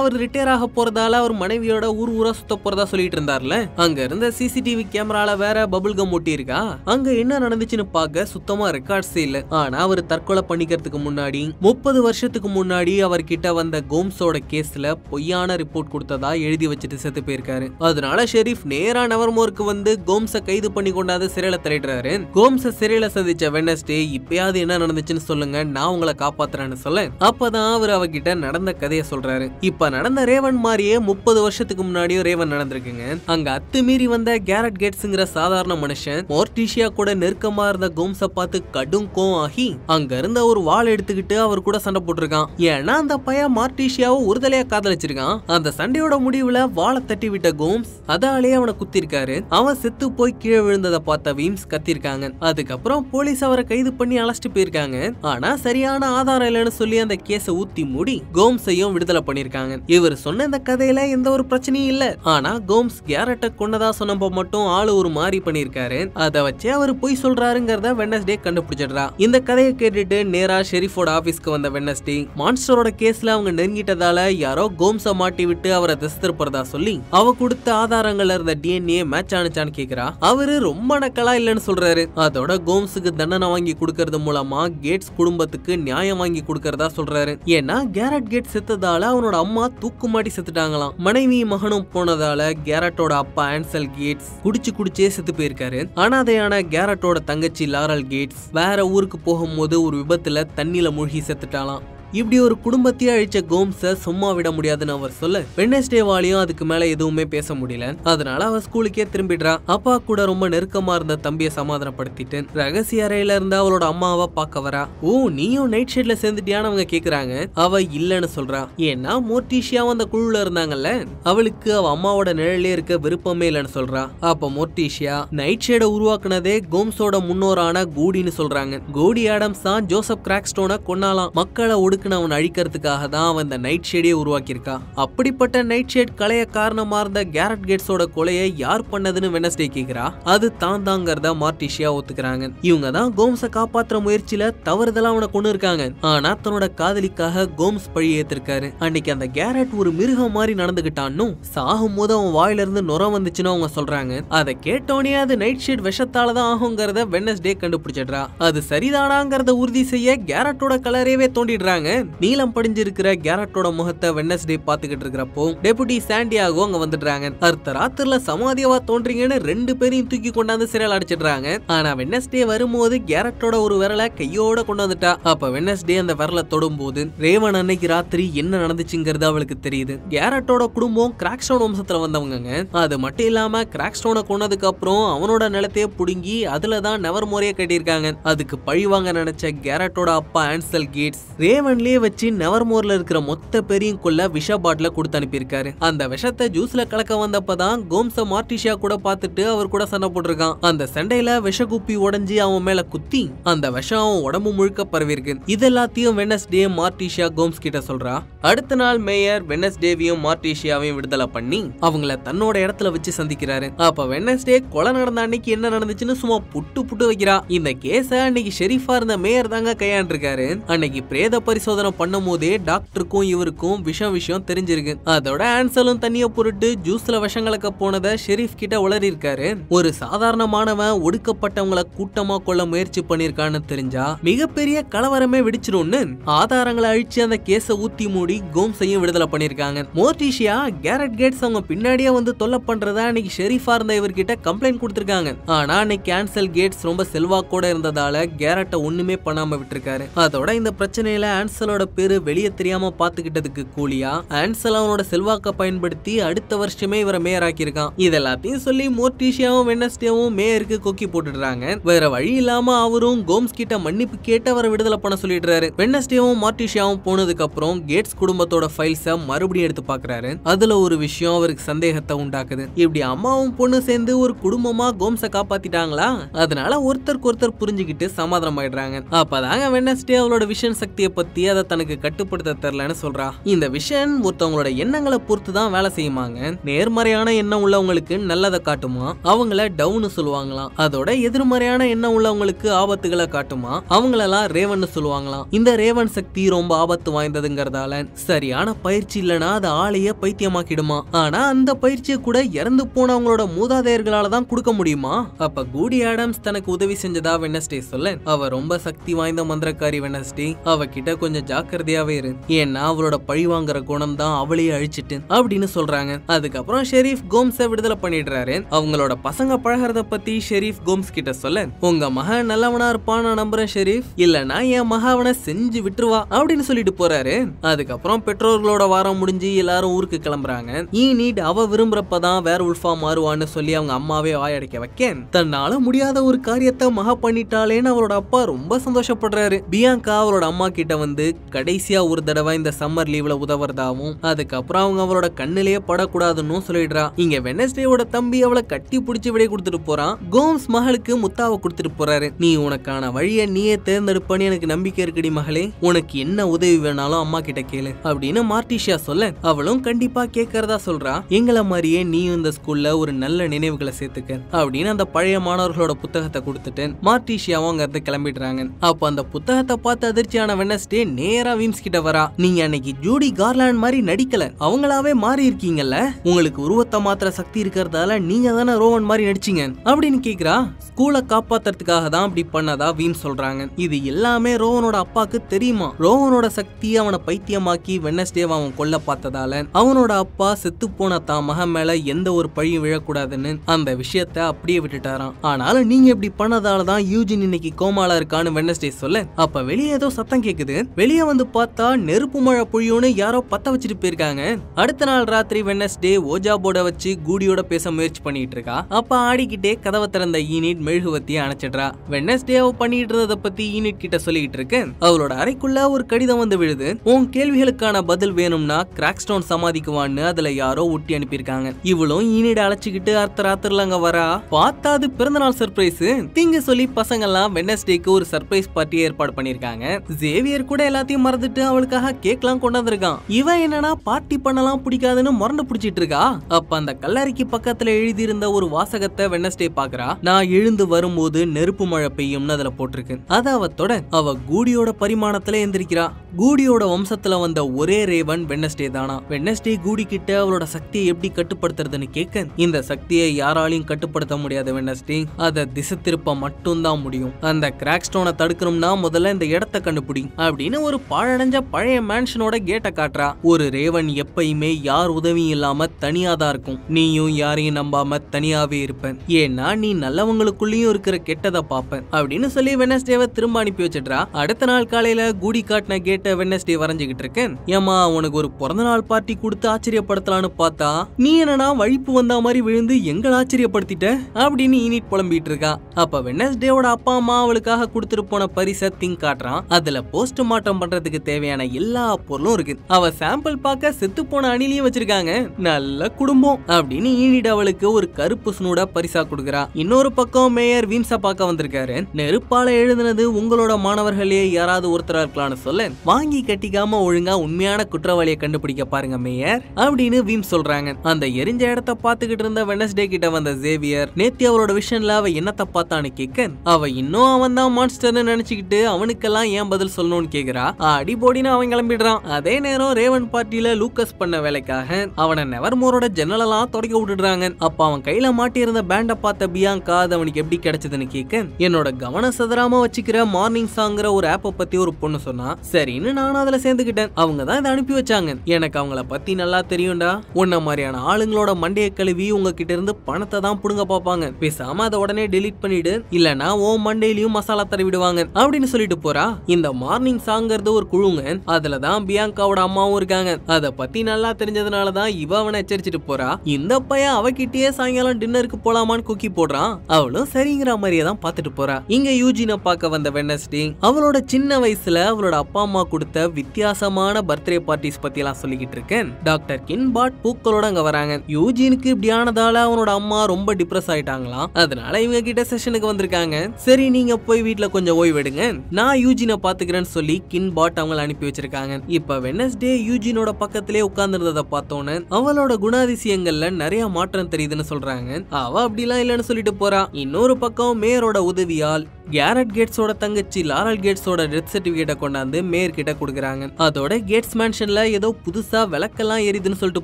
அவர் ரிட்டையர் ஆக போறதால அவர் மனைவியோட ஊர் ஊரா சுத்த போறதா சொல்லிட்டு இருந்தார்ல. அங்க இருந்த சிசிடிவி கேமரால வேற பபுள் கம் ஒட்டி இருக்கா அங்க என்ன நடந்துச்சுன்னு பார்க்க சுத்தமா ரெக்கார்ட்ஸே இல்ல. ஆனா அவர் தற்கொலை பண்ணிக்கிறதுக்கு முன்னாடி முப்பது வருஷத்துக்கு முன்னாடி அவர்கிட்ட வந்த கோம்ஸோட கேஸ்ல பொய்யான ரிப்போர்ட் கொடுத்ததா எழுதி வச்சுட்டு செத்து போயிருக்காரு. அதனால ஷெரீஃப் நேரா நவர்மோருக்கு வந்து கோம்ஸ கைது பண்ணி கொண்டாந்து சிறையில தள்ளிடுறாரு. கோம்ஸ சிறையில சந்திச்ச வெனஸ்டே இப்பயாவது என்ன நடந்துச்சுன்னு சொல்லுங்க நான் உங்களை காப்பாத்துறேன்னு சொல்ல. அப்பதான் அவர் அவகிட்ட நடந்த கதையை சொல்றாரு. இப்ப நடந்த ரேவன் மாதிரியே முப்பது வருஷத்துக்கு முன்னாடியும் ரேவன் நடந்திருக்குங்க. அங்க அத்துமீறி வந்த கேரட் கேட்ஸ்ங்கிற சாதாரண மனுஷன் மோர்டிஷியா கூட நெருக்கமா இருந்த கோம்ஸ பார்த்து கடும் கோம் ஆகி அங்க இருந்த ஒரு வாள் எடுத்துக்கிட்டு அவர் கூட சண்டை போட்டிருக்கான். ஏன்னா அந்த பையன் மார்டிஷியாவை ஒருதலையா காதலிச்சிருக்கான். அந்த சண்டையோட முடிவுல வாளை தட்டி விட்ட கோம்ஸ் அதாலேயே அவனை குத்திருக்காரு. அவன் செத்து போய் கீழே விழுந்ததை பார்த்த வீம்ஸ் கத்திருக்காங்க. அதுக்கப்புறம் போலீஸ் அவரை கைது பண்ணி அழைச்சிட்டு போயிருக்காங்க. ஆனா சரியான ஆதாரம் இல்லைன்னு சொல்லி அந்த கேஸை ஊத்தி மூடி கோம்ஸையும் விடுதலை பண்ணிருக்காங்க இவர் சொன்ன இந்த கதையில எந்த ஒரு பிரச்சனையும் இல்ல. ஆனா கோம்ஸ் கேரட்டை கொன்னதா சொன்னப்ப மட்டும் ஆளு ஒரு மாதிரி பண்ணிருக்காரு அதை வச்சு அவர் பொய் சொல்றாருங்கிறத வெனஸ்டே கண்டுபிடிச்சிடுறா. இந்த கதையை கேட்டுட்டு நேரா ஷெரீஃபோட ஆபீஸ்க்கு வந்த வெனஸ்டே மான்ஸ்டரோட கேஸ்ல அவங்க நெருங்கிட்டதால யாரோ கோம்ஸ மாட்டி விட்டு அவரை திசை திருப்புறதா சொல்லி அவ கொடுத்த ஆதாரங்கள்ல இருந்த டிஎன்ஏ மேட்ச் ஆனுச்சான்னு கேக்குறா. அவரு ரொம்ப நக்கலா இல்லைன்னு சொல்றாரு. அதோட கோம்ஸுக்கு தண்டனை வாங்கி கொடுக்கறது மூலமா கேட்ஸ் குடும்பத்துக்கு நியாயம் வாங்கி கொடுக்கறதா சொல்றாரு. ஏன்னா கேரட் கேட்ஸ் செத்ததால அவனோட அம்மா தூக்கு மாட்டி செத்துட்டாங்களாம். மனைவி மகனும் போனதால கேரட்டோட அப்பா ஆன்சல் கேட்ஸ் குடிச்சு குடிச்சே செத்து போயிருக்காரு. அனாதையான கேரட்டோட தங்கச்சி லாரல் கேட்ஸ் வேற ஊருக்கு போகும்போது ஒரு விபத்துல தண்ணில மூழ்கி செத்துட்டாலாம் இப்படி ஒரு குடும்பத்தையே அழிச்ச கோம்ஸ சும்மா விட முடியாதுன்னு அவர் சொல்ல வெட்னஸ்டேவாலையும் அதுக்கு மேல எதுவுமே பேச முடியல. அதனால அவ ஸ்கூலுக்கே திரும்பிடுறா. அப்பா கூட ரொம்ப நெருக்கமா இருந்த தம்பியை சமாதானப்படுத்திட்டு ரகசிய அறையில இருந்து அவளோட அம்மாவை பார்க்க வரா. ஓ நீயும் நைட் ஷெட்ல சேர்ந்துட்டியான்னு அவங்க கேக்குறாங்க. அவ இல்லன்னு சொல்றா. ஏன்னா மோர்டிஷியாவும் அந்த குழுல இருந்தாங்கல்ல அவளுக்கு அவ அம்மாவோட நிழலே இருக்க விருப்பமே இல்லைன்னு சொல்றா. அப்ப மோர்டிஷியா நைட் ஷேட உருவாக்குனதே கோம்ஸோட முன்னோரான கூடின்னு சொல்றாங்க. கோடி ஆடம்ஸ் தான் ஜோசப் கிராக்ஸ்டோனை கொன்னாலாம். மக்களை ஒடுக்க இருக்குன்னு அவனை அழிக்கிறதுக்காக தான் அவன் இந்த நைட் ஷேடே உருவாக்கியிருக்கா அப்படிப்பட்ட நைட் ஷேட் கலைய காரணமா இருந்த கேரட் கேட்ஸோட கொலையை யார் பண்ணதுன்னு வெனஸ்டே கேக்குறா? அது தான் தாங்கிறத மார்டிஷியா ஒத்துக்கிறாங்க. இவங்க தான் கோம்ஸை காப்பாத்துற முயற்சியில தவறுதலா அவனை கொண்டு இருக்காங்க. ஆனா தன்னோட காதலிக்காக கோம்ஸ் பழி ஏத்திருக்காரு. அன்னைக்கு அந்த கேரட் ஒரு மிருகம் மாதிரி நடந்துகிட்டான்னு சாகும் போது அவன் வாயில இருந்து நுரம் வந்துச்சுன்னு அவங்க சொல்றாங்க. அதை கேட்டோனே அது நைட் ஷேட் விஷத்தால தான் ஆகுங்கிறத வெனஸ்டே கண்டுபிடிச்சிடுறா. அது சரிதானாங்கிறத உறுதி செய்ய கேரட்டோட கலரையவே தோண்டிடுறாங்க. நீலம் படிஞ்சிருக்கிற கேரட்டோட முகத்தை வெனஸ்டே பாத்துக்கிட்டு இருக்கிறப்போ டெபுட்டி சாண்டியாகோ அங்க வந்துடுறாங்க. அடுத்த ராத்திரில சமாதியவா தோன்றீங்கன்னு ரெண்டு பேரையும் தூக்கி கொண்டாந்து சிறையில் அடிச்சிடுறாங்க. ஆனா வெனஸ்டே வரும்போது கேரட்டோட ஒரு விரலை கையோட கொண்டு வந்துட்டா. அப்ப வெனஸ்டே அந்த விரலை தொடும்போது ரேவன் அன்னைக்கு ராத்திரி என்ன நடந்துச்சுங்கிறது அவளுக்கு தெரியுது. கேரட்டோட குடும்பம் கிராக்ஸ்டோன் வம்சத்துல வந்தவங்க அது மட்டும் இல்லாம கிராக்ஸ்டோனை கொன்னதுக்கு அப்புறம் அவனோட நிலத்தையே புடுங்கி அதுல தான் நெவர் மோரையே கட்டியிருக்காங்க. அதுக்கு பழிவாங்க நினைச்ச கேரட்டோட அப்பா ஆன்சல் கேட்ஸ் ரேவன் ரேவன்லயே வச்சு நெவர்மோர்ல இருக்கிற மொத்த பெரியும் கொள்ள விஷ பாட்டில கொடுத்து அனுப்பியிருக்காரு. அந்த விஷத்தை ஜூஸ்ல கலக்க வந்தப்பதான் கோம்ச மார்டிஷியா கூட பார்த்துட்டு அவர் கூட சண்டை போட்டிருக்கான். அந்த சண்டையில விஷகுப்பி உடஞ்சி அவன் மேல குத்தி அந்த விஷம் அவன் உடம்பு முழுக்க பரவிருக்கு இது எல்லாத்தையும் வெனஸ்டே மார்டிஷியா கோம்ஸ் கிட்ட சொல்றா. அடுத்த நாள் மேயர் வெனஸ்டேவையும் மார்டிஷியாவையும் விடுதலை பண்ணி அவங்கள தன்னோட இடத்துல வச்சு சந்திக்கிறாரு. அப்ப வெனஸ்டே கொலை நடந்த அன்னைக்கு என்ன நடந்துச்சுன்னு சும்மா புட்டு புட்டு வைக்கிறா. இந்த கேஸ அன்னைக்கு ஷெரீஃபா இருந்த மேயர் தாங்க கையாண்டிருக்காரு. அன்னைக்கு பிரேத பரிசு பரிசோதனை பண்ணும் போதே டாக்டருக்கும் இவருக்கும் விஷம் விஷயம் தெரிஞ்சிருக்கு. அதோட ஆன்சலும் தண்ணிய பொருட்டு ஜூஸ்ல விஷம் கலக்க போனதை ஷெரீஃப் கிட்ட உளறி இருக்காரு ஒரு சாதாரணமானவன் ஒடுக்கப்பட்டவங்கள கூட்டமா கொள்ள முயற்சி பண்ணிருக்கான்னு தெரிஞ்சா மிகப்பெரிய கலவரமே வெடிச்சிரும்னு ஆதாரங்களை அழிச்சு அந்த கேஸ ஊத்தி மூடி கோம்ஸையும் விடுதலை பண்ணிருக்காங்க மோர்டிஷியா கேரட் கேட்ஸ் அவங்க பின்னாடியே வந்து தொல்லை பண்றதா அன்னைக்கு ஷெரீஃபா இருந்த இவர்கிட்ட கம்ப்ளைண்ட் கொடுத்திருக்காங்க. ஆனா அன்னைக்கு கேன்சல் கேட்ஸ் ரொம்ப செல்வாக்கோட இருந்ததால கேரட்டை ஒண்ணுமே பண்ணாம விட்டுருக்காரு. அதோட இந்த பிரச்சனையில ஆன்சலோட பேரு வெளியே தெரியாம பாத்துக்கிட்டதுக்கு கூலியா? ஆன்சல் அவனோட செல்வாக்க பயன்படுத்தி அடுத்த வருஷமே இவரை மேயர் ஆக்கியிருக்கான். இதெல்லாத்தையும் சொல்லி மோர்டிஷியாவும் வெனஸ்டேவும் மேயருக்கு கொக்கி போட்டுடுறாங்க. வேற வழி இல்லாம அவரும் கோம்ஸ் கிட்ட மன்னிப்பு கேட்டு அவரை விடுதலை பண்ண சொல்லிடுறாரு. வெனஸ்டேவும் மார்டிஷியாவும் போனதுக்கு அப்புறம் கேட்ஸ் குடும்பத்தோட ஃபைல்ஸ மறுபடியும் எடுத்து பாக்குறாரு அதுல ஒரு விஷயம் அவருக்கு சந்தேகத்தை உண்டாக்குது. இப்படி அம்மாவும் பொண்ணு சேர்ந்து ஒரு குடும்பமா கோம்ஸ காப்பாத்திட்டாங்களா? அதனால ஒருத்தருக்கு ஒருத்தர் புரிஞ்சுக்கிட்டு சமாதானம் ஆயிடுறாங்க அப்பதாங்க வெனஸ்டே அவளோட விஷன் சக்தியை பத்தி அதை தனக்கு கட்டுப்படுத்த தெரியலன்னு சொல்றா. இந்த விஷன் ஒருத்தவங்களோட எண்ணங்களை பொறுத்து தான் வேலை செய்யுமாங்க? நேர்மறையான எண்ணம் உள்ளவங்களுக்கு நல்லதை காட்டுமா? அவங்கள டவுன் சொல்லுவாங்களாம். அதோட எதிர்மறையான எண்ணம் உள்ளவங்களுக்கு ஆபத்துகளை காட்டுமா? அவங்களெல்லாம் ரேவன் சொல்லுவாங்களாம். இந்த ரேவன் சக்தி ரொம்ப ஆபத்து வாய்ந்ததுங்கிறதால சரியான பயிற்சி இல்லைன்னா அது ஆளைய பைத்தியமாக்கிடுமா? ஆனா அந்த பயிற்சியை கூட இறந்து போனவங்களோட மூதாதையர்களால தான் கொடுக்க முடியுமா? அப்ப கூடி ஆடம்ஸ் தனக்கு உதவி செஞ்சதா வெனஸ்டே சொல்ல அவ ரொம்ப சக்தி வாய்ந்த மந்திரக்காரி வெனஸ்டே. அவ கிட்ட கொஞ்சம் கொஞ்சம் ஜாக்கிரதையாவே இரு. ஏன்னா அவளோட பழி வாங்குற குணம் தான் அவளையே அழிச்சிட்டு அப்படின்னு சொல்றாங்க. அதுக்கப்புறம் ஷெரீஃப் கோம்ஸ விடுதலை பண்ணிடுறாரு. அவங்களோட பசங்க பழகிறத பத்தி ஷெரீஃப் கோம்ஸ் கிட்ட சொல்ல உங்க மகன் நல்லவனா இருப்பான் நான் நம்புறேன் ஷெரீஃப். இல்லனா என் மகாவனை செஞ்சு விட்டுருவா அப்படின்னு சொல்லிட்டு போறாரு. அதுக்கப்புறம் பெற்றோர்களோட வாரம் முடிஞ்சு எல்லாரும் ஊருக்கு கிளம்புறாங்க. ஈ நீட் அவ விரும்புறப்பதான் வேற உல்ஃபா மாறுவான்னு சொல்லி அவங்க அம்மாவே வாயடைக்க வைக்க தன்னால முடியாத ஒரு காரியத்தை மகா பண்ணிட்டாளேன்னு அவரோட அப்பா ரொம்ப சந்தோஷப்படுறாரு. பியாங்கா அவரோட அம்மா கிட்ட வந்து கடைசியாக ஒரு தடவை இந்த சம்மர் லீவில் உதவுறதாவும் அதுக்கப்புறம் அவங்க அவளோட கண்ணிலேயே படக்கூடாதுன்னு சொல்லிடுறா. இங்க வெனஸ்டேவோட தம்பி அவளை கட்டி பிடிச்சி விடை கொடுத்துட்டு போறான். கோம்ஸ் மகளுக்கு முத்தாவை கொடுத்துட்டு போறாரு. நீ உனக்கான வழியை நீயே தேர்ந்தெடுப்பன்னு எனக்கு நம்பிக்கை இருக்குடி மகளே. உனக்கு என்ன உதவி வேணாலும் அம்மா கிட்ட கேளு. அப்படின்னு மார்டிஷியா சொல்ல அவளும் கண்டிப்பா கேட்கறதா சொல்றா. எங்களை மாதிரியே நீயும் இந்த ஸ்கூல்ல ஒரு நல்ல நினைவுகளை சேர்த்துக்க அப்படின்னு அந்த பழைய மாணவர்களோட புத்தகத்தை கொடுத்துட்டு மார்டிஷியாவும் அங்க இருந்து கிளம்பிடுறாங்க. அப்ப அந்த புத்தகத்தை பார்த்து அதிர்ச்சியான வெனஸ்டே நேரா வின்ஸ் கிட்ட வரா. நீங்க அன்னைக்கு ஜூடி கார்லாண்ட் மாதிரி நடிக்கல. அவங்களாவே மாறி இருக்கீங்கல்ல? உங்களுக்கு உருவத்தை மாத்திர சக்தி இருக்கிறதால நீங்க தானே ரோவன் மாதிரி நடிச்சீங்க? அப்படின்னு கேக்குறா. ஸ்கூலை காப்பாத்துறதுக்காக தான் அப்படி பண்ணதா வீன் சொல்றாங்க. இது எல்லாமே ரோவனோட அப்பாக்கு தெரியுமா? ரோவனோட சக்தி அவனை பைத்தியமாக்கி வெனஸ்டேவ் அவன் கொல்ல பார்த்ததால அவனோட அப்பா செத்து போன தான் மகன் மேல எந்த ஒரு பழியும் விழக்கூடாதுன்னு அந்த விஷயத்த அப்படியே விட்டுட்டாராம். ஆனாலும் நீங்க இப்படி பண்ணதால தான் யூஜின் இன்னைக்கு கோமால இருக்கான்னு வெனஸ்டே சொல்ல. அப்ப வெளியே ஏதோ சத்தம் கேக்குது. வெளியே வந்து பார்த்தா நெருப்பு மழை பொழியும்னு யாரோ பத்த வச்சுட்டு போயிருக்காங்க. அடுத்த நாள் ராத்திரி வெனஸ்டே ஓஜா போர்டை வச்சு கூடியோட பேச முயற்சி பண்ணிட்டு இருக்கா. அப்ப ஆடிக்கிட்டே கதவை திறந்த ஈனிட் மெழுகுவத்தியை அணைச்சிடுறா. வெனஸ்டே அவ பண்ணிட்டு இருந்ததை பத்தி ஈனிட் கிட்ட சொல்லிட்டு இருக்கு. அவளோட அறைக்குள்ள ஒரு கடிதம் வந்து விழுது. உன் கேள்விகளுக்கான பதில் வேணும்னா கிராக்ஸ்டோன் சமாதிக்கு வான்னு அதுல யாரோ ஒட்டி அனுப்பியிருக்காங்க. இவளும் ஈனிட அழைச்சிக்கிட்டு அர்த்த ராத்திரில அங்க வரா. பார்த்தா அது பிறந்தநாள் சர்ப்ரைஸ் திங்க சொல்லி பசங்க எல்லாம் வெனஸ்டேக்கு ஒரு சர்ப்ரைஸ் பார்ட்டி ஏற்பாடு பண்ணிருக்காங்க ஜேவியர் கூட எல்லாத்தையும் மறந்துட்டு அவளுக்காக கேக்லாம் கொண்டாந்துருக்கான். இவன் என்னன்னா பார்ட்டி பண்ணலாம் பிடிக்காதுன்னு முரண்டு பிடிச்சிட்டு இருக்கா அப்ப அந்த கல்லறைக்கு பக்கத்துல எழுதியிருந்த ஒரு வாசகத்தை வெனஸ்டே பாக்குறா. நான் எழுந்து வரும்போது நெருப்பு மழை பெய்யும்னு அதுல போட்டிருக்கு அத அவ தொட அவ கூடியோட பரிமாணத்துல எந்திரிக்கிறா. கூடியோட வம்சத்துல வந்த ஒரே ரேவன் வெனஸ்டே தானா? வெனஸ்டே கூடி கிட்ட அவளோட சக்தியை எப்படி கட்டுப்படுத்துறதுன்னு கேட்க இந்த சக்தியை யாராலையும் கட்டுப்படுத்த முடியாது வெனஸ்டே அதை திசை திருப்ப மட்டும்தான் முடியும். அந்த கிராக் ஸ்டோனை தடுக்கணும்னா முதல்ல இந்த இடத்த கண்டுபிடி அப்படின்னு ஒரு பாழடைஞ்ச பழைய மேன்ஷனோட கேட்டை காட்டுறா. ஒரு ரேவன் எப்பயுமே யார் உதவியும் இல்லாம தனியா தான் இருக்கும். நீயும் யாரையும் நம்பாம தனியாவே இருப்பேன். ஏன்னா நீ நல்லவங்களுக்குள்ளயும் இருக்கிற கெட்டதை பார்ப்பேன். அப்படின்னு சொல்லி வெனஸ்டேவை திரும்ப அனுப்பி வச்சிடுறா. அடுத்த நாள் காலையில கூடி காட்டின கேட்டை வெனஸ்டே வரைஞ்சுக்கிட்டு இருக்கேன். ஏமா உனக்கு ஒரு பிறந்த நாள் பார்ட்டி கொடுத்து ஆச்சரியப்படுத்தலான்னு பார்த்தா நீ என்னன்னா வழிப்பு வந்த மாதிரி விழுந்து எங்களை ஆச்சரியப்படுத்திட்ட? அப்படின்னு ஈனிட் புலம்பிட்டு இருக்கா. அப்ப வெனஸ்டேவோட அப்பா அம்மா அவளுக்காக கொடுத்துட்டு போன பரிசை திங்க் காட்டுறான். அதுல போஸ்ட் மார்ட்டம் பண்றதுக்கு தேவையான எல்லா பொருளும் இருக்கு. அவ சாம்பிள் பார்க்க செத்து போன அணிலையும் வச்சிருக்காங்க. நல்ல குடும்பம் அப்படின்னு ஈனிட் அவளுக்கு ஒரு கருப்பு ஸ்னூட பரிசா கொடுக்குறா. இன்னொரு பக்கம் மேயர் வீம்சா பார்க்க வந்திருக்காரு. நெருப்பால எழுதுனது உங்களோட மாணவர்களே யாராவது ஒருத்தரா இருக்கலாம்னு சொல்ல வாங்கி கட்டிக்காம ஒழுங்கா உண்மையான குற்றவாளியை கண்டுபிடிக்க பாருங்க மேயர் அப்படின்னு வீம் சொல்றாங்க. அந்த எரிஞ்ச இடத்த பார்த்துக்கிட்டு இருந்த வெனஸ்டே கிட்ட வந்த ஜேவியர் நேத்தி அவளோட விஷன்ல அவ என்னத்த பார்த்தான்னு கேட்க அவ இன்னும் அவன் தான் மான்ஸ்டர்னு நினைச்சுக்கிட்டு அவனுக்கெல்லாம் ஏன் பதில் சொல்லணும்னு கேக்குற. அடிபோடின்னு அவன் கிளம்பிடுறான். அதே நேரம் ரேவன் பார்ட்டியில லூக்கஸ் பண்ண வேலைக்காக அவனை நெவர்மோரோட ஜன்னலெல்லாம் தொடக்க விட்டுடுறாங்க. அப்ப அவன் கையில மாட்டியிருந்த பேண்டை பார்த்த பியாங்கா அது அவனுக்கு எப்படி கிடைச்சதுன்னு கேட்க என்னோட கவனம் சதுராம வச்சுக்கிற மார்னிங் சாங்கிற ஒரு ஆப்பை பத்தி ஒரு பொண்ணு சொன்னா சரின்னு நானும் அதுல சேர்ந்துக்கிட்டேன் அவங்க தான் இதை அனுப்பி வச்சாங்க. எனக்கு அவங்கள பத்தி நல்லா தெரியும்டா. உன்ன மாதிரியான ஆளுங்களோட மண்டைய கழுவி உங்ககிட்ட இருந்து பணத்தை தான் புடுங்க பார்ப்பாங்க. பேசாம அதை உடனே டெலீட் பண்ணிடு. இல்லனா ஓ மண்டையிலயும் மசாலா தர விடுவாங்க அப்படின்னு சொல்லிட்டு போறா. இந்த மார்னிங் சாங் சாங்கிறது ஒரு குழுங்க. அதுல தான் பியாங்காவோட அம்மாவும் இருக்காங்க. அத பத்தி நல்லா தெரிஞ்சதுனால தான் இவ அவனை எச்சரிச்சிட்டு போறா. இந்த பையன் அவகிட்டயே சாயங்காலம் டின்னருக்கு போலாமான்னு குக்கி போடுறான். அவளும் சரிங்கிற மாதிரியே தான் பாத்துட்டு போறா. இங்க யூஜினை பார்க்க வந்த வெனஸ்டே அவளோட சின்ன வயசுல அவளோட அப்பா அம்மா கொடுத்த வித்தியாசமான பர்த்டே பார்ட்டிஸ் பத்தி எல்லாம் சொல்லிக்கிட்டு இருக்கேன். டாக்டர் கின்பாட் பூக்களோட அங்க வராங்க. யூஜினுக்கு இப்படி ஆனதால அவனோட அம்மா ரொம்ப டிப்ரெஸ் ஆயிட்டாங்களாம் அதனால இவங்க கிட்ட செஷனுக்கு வந்திருக்காங்க. சரி நீங்க போய் வீட்ல கொஞ்சம் ஓய்வெடுங்க. நான் யூஜினை பாத்துக்கிறேன்னு சொல்லி கின்பாட் அவங்கள அனுப்பி வச்சிருக்காங்க. இப்ப வெனஸ்டே யூஜினோட பக்கத்திலே உட்கார்ந்துருந்ததை பார்த்தோன்னு அவளோட குணாதிசயங்கள்ல நிறைய மாற்றம் தெரியுதுன்னு சொல்றாங்க. அவ அப்படிலாம் இல்லைன்னு சொல்லிட்டு போறா. இன்னொரு பக்கம் மேயரோட உதவியால் கேரட் கேட்ஸோட தங்கச்சி லாரல் கேட்ஸோட டெத் சர்டிபிகேட்டை கொண்டாந்து மேயர் கிட்ட கொடுக்குறாங்க. அதோட கேட்ஸ் மேன்ஷன்ல ஏதோ புதுசா விளக்கெல்லாம் எரியுதுன்னு சொல்லிட்டு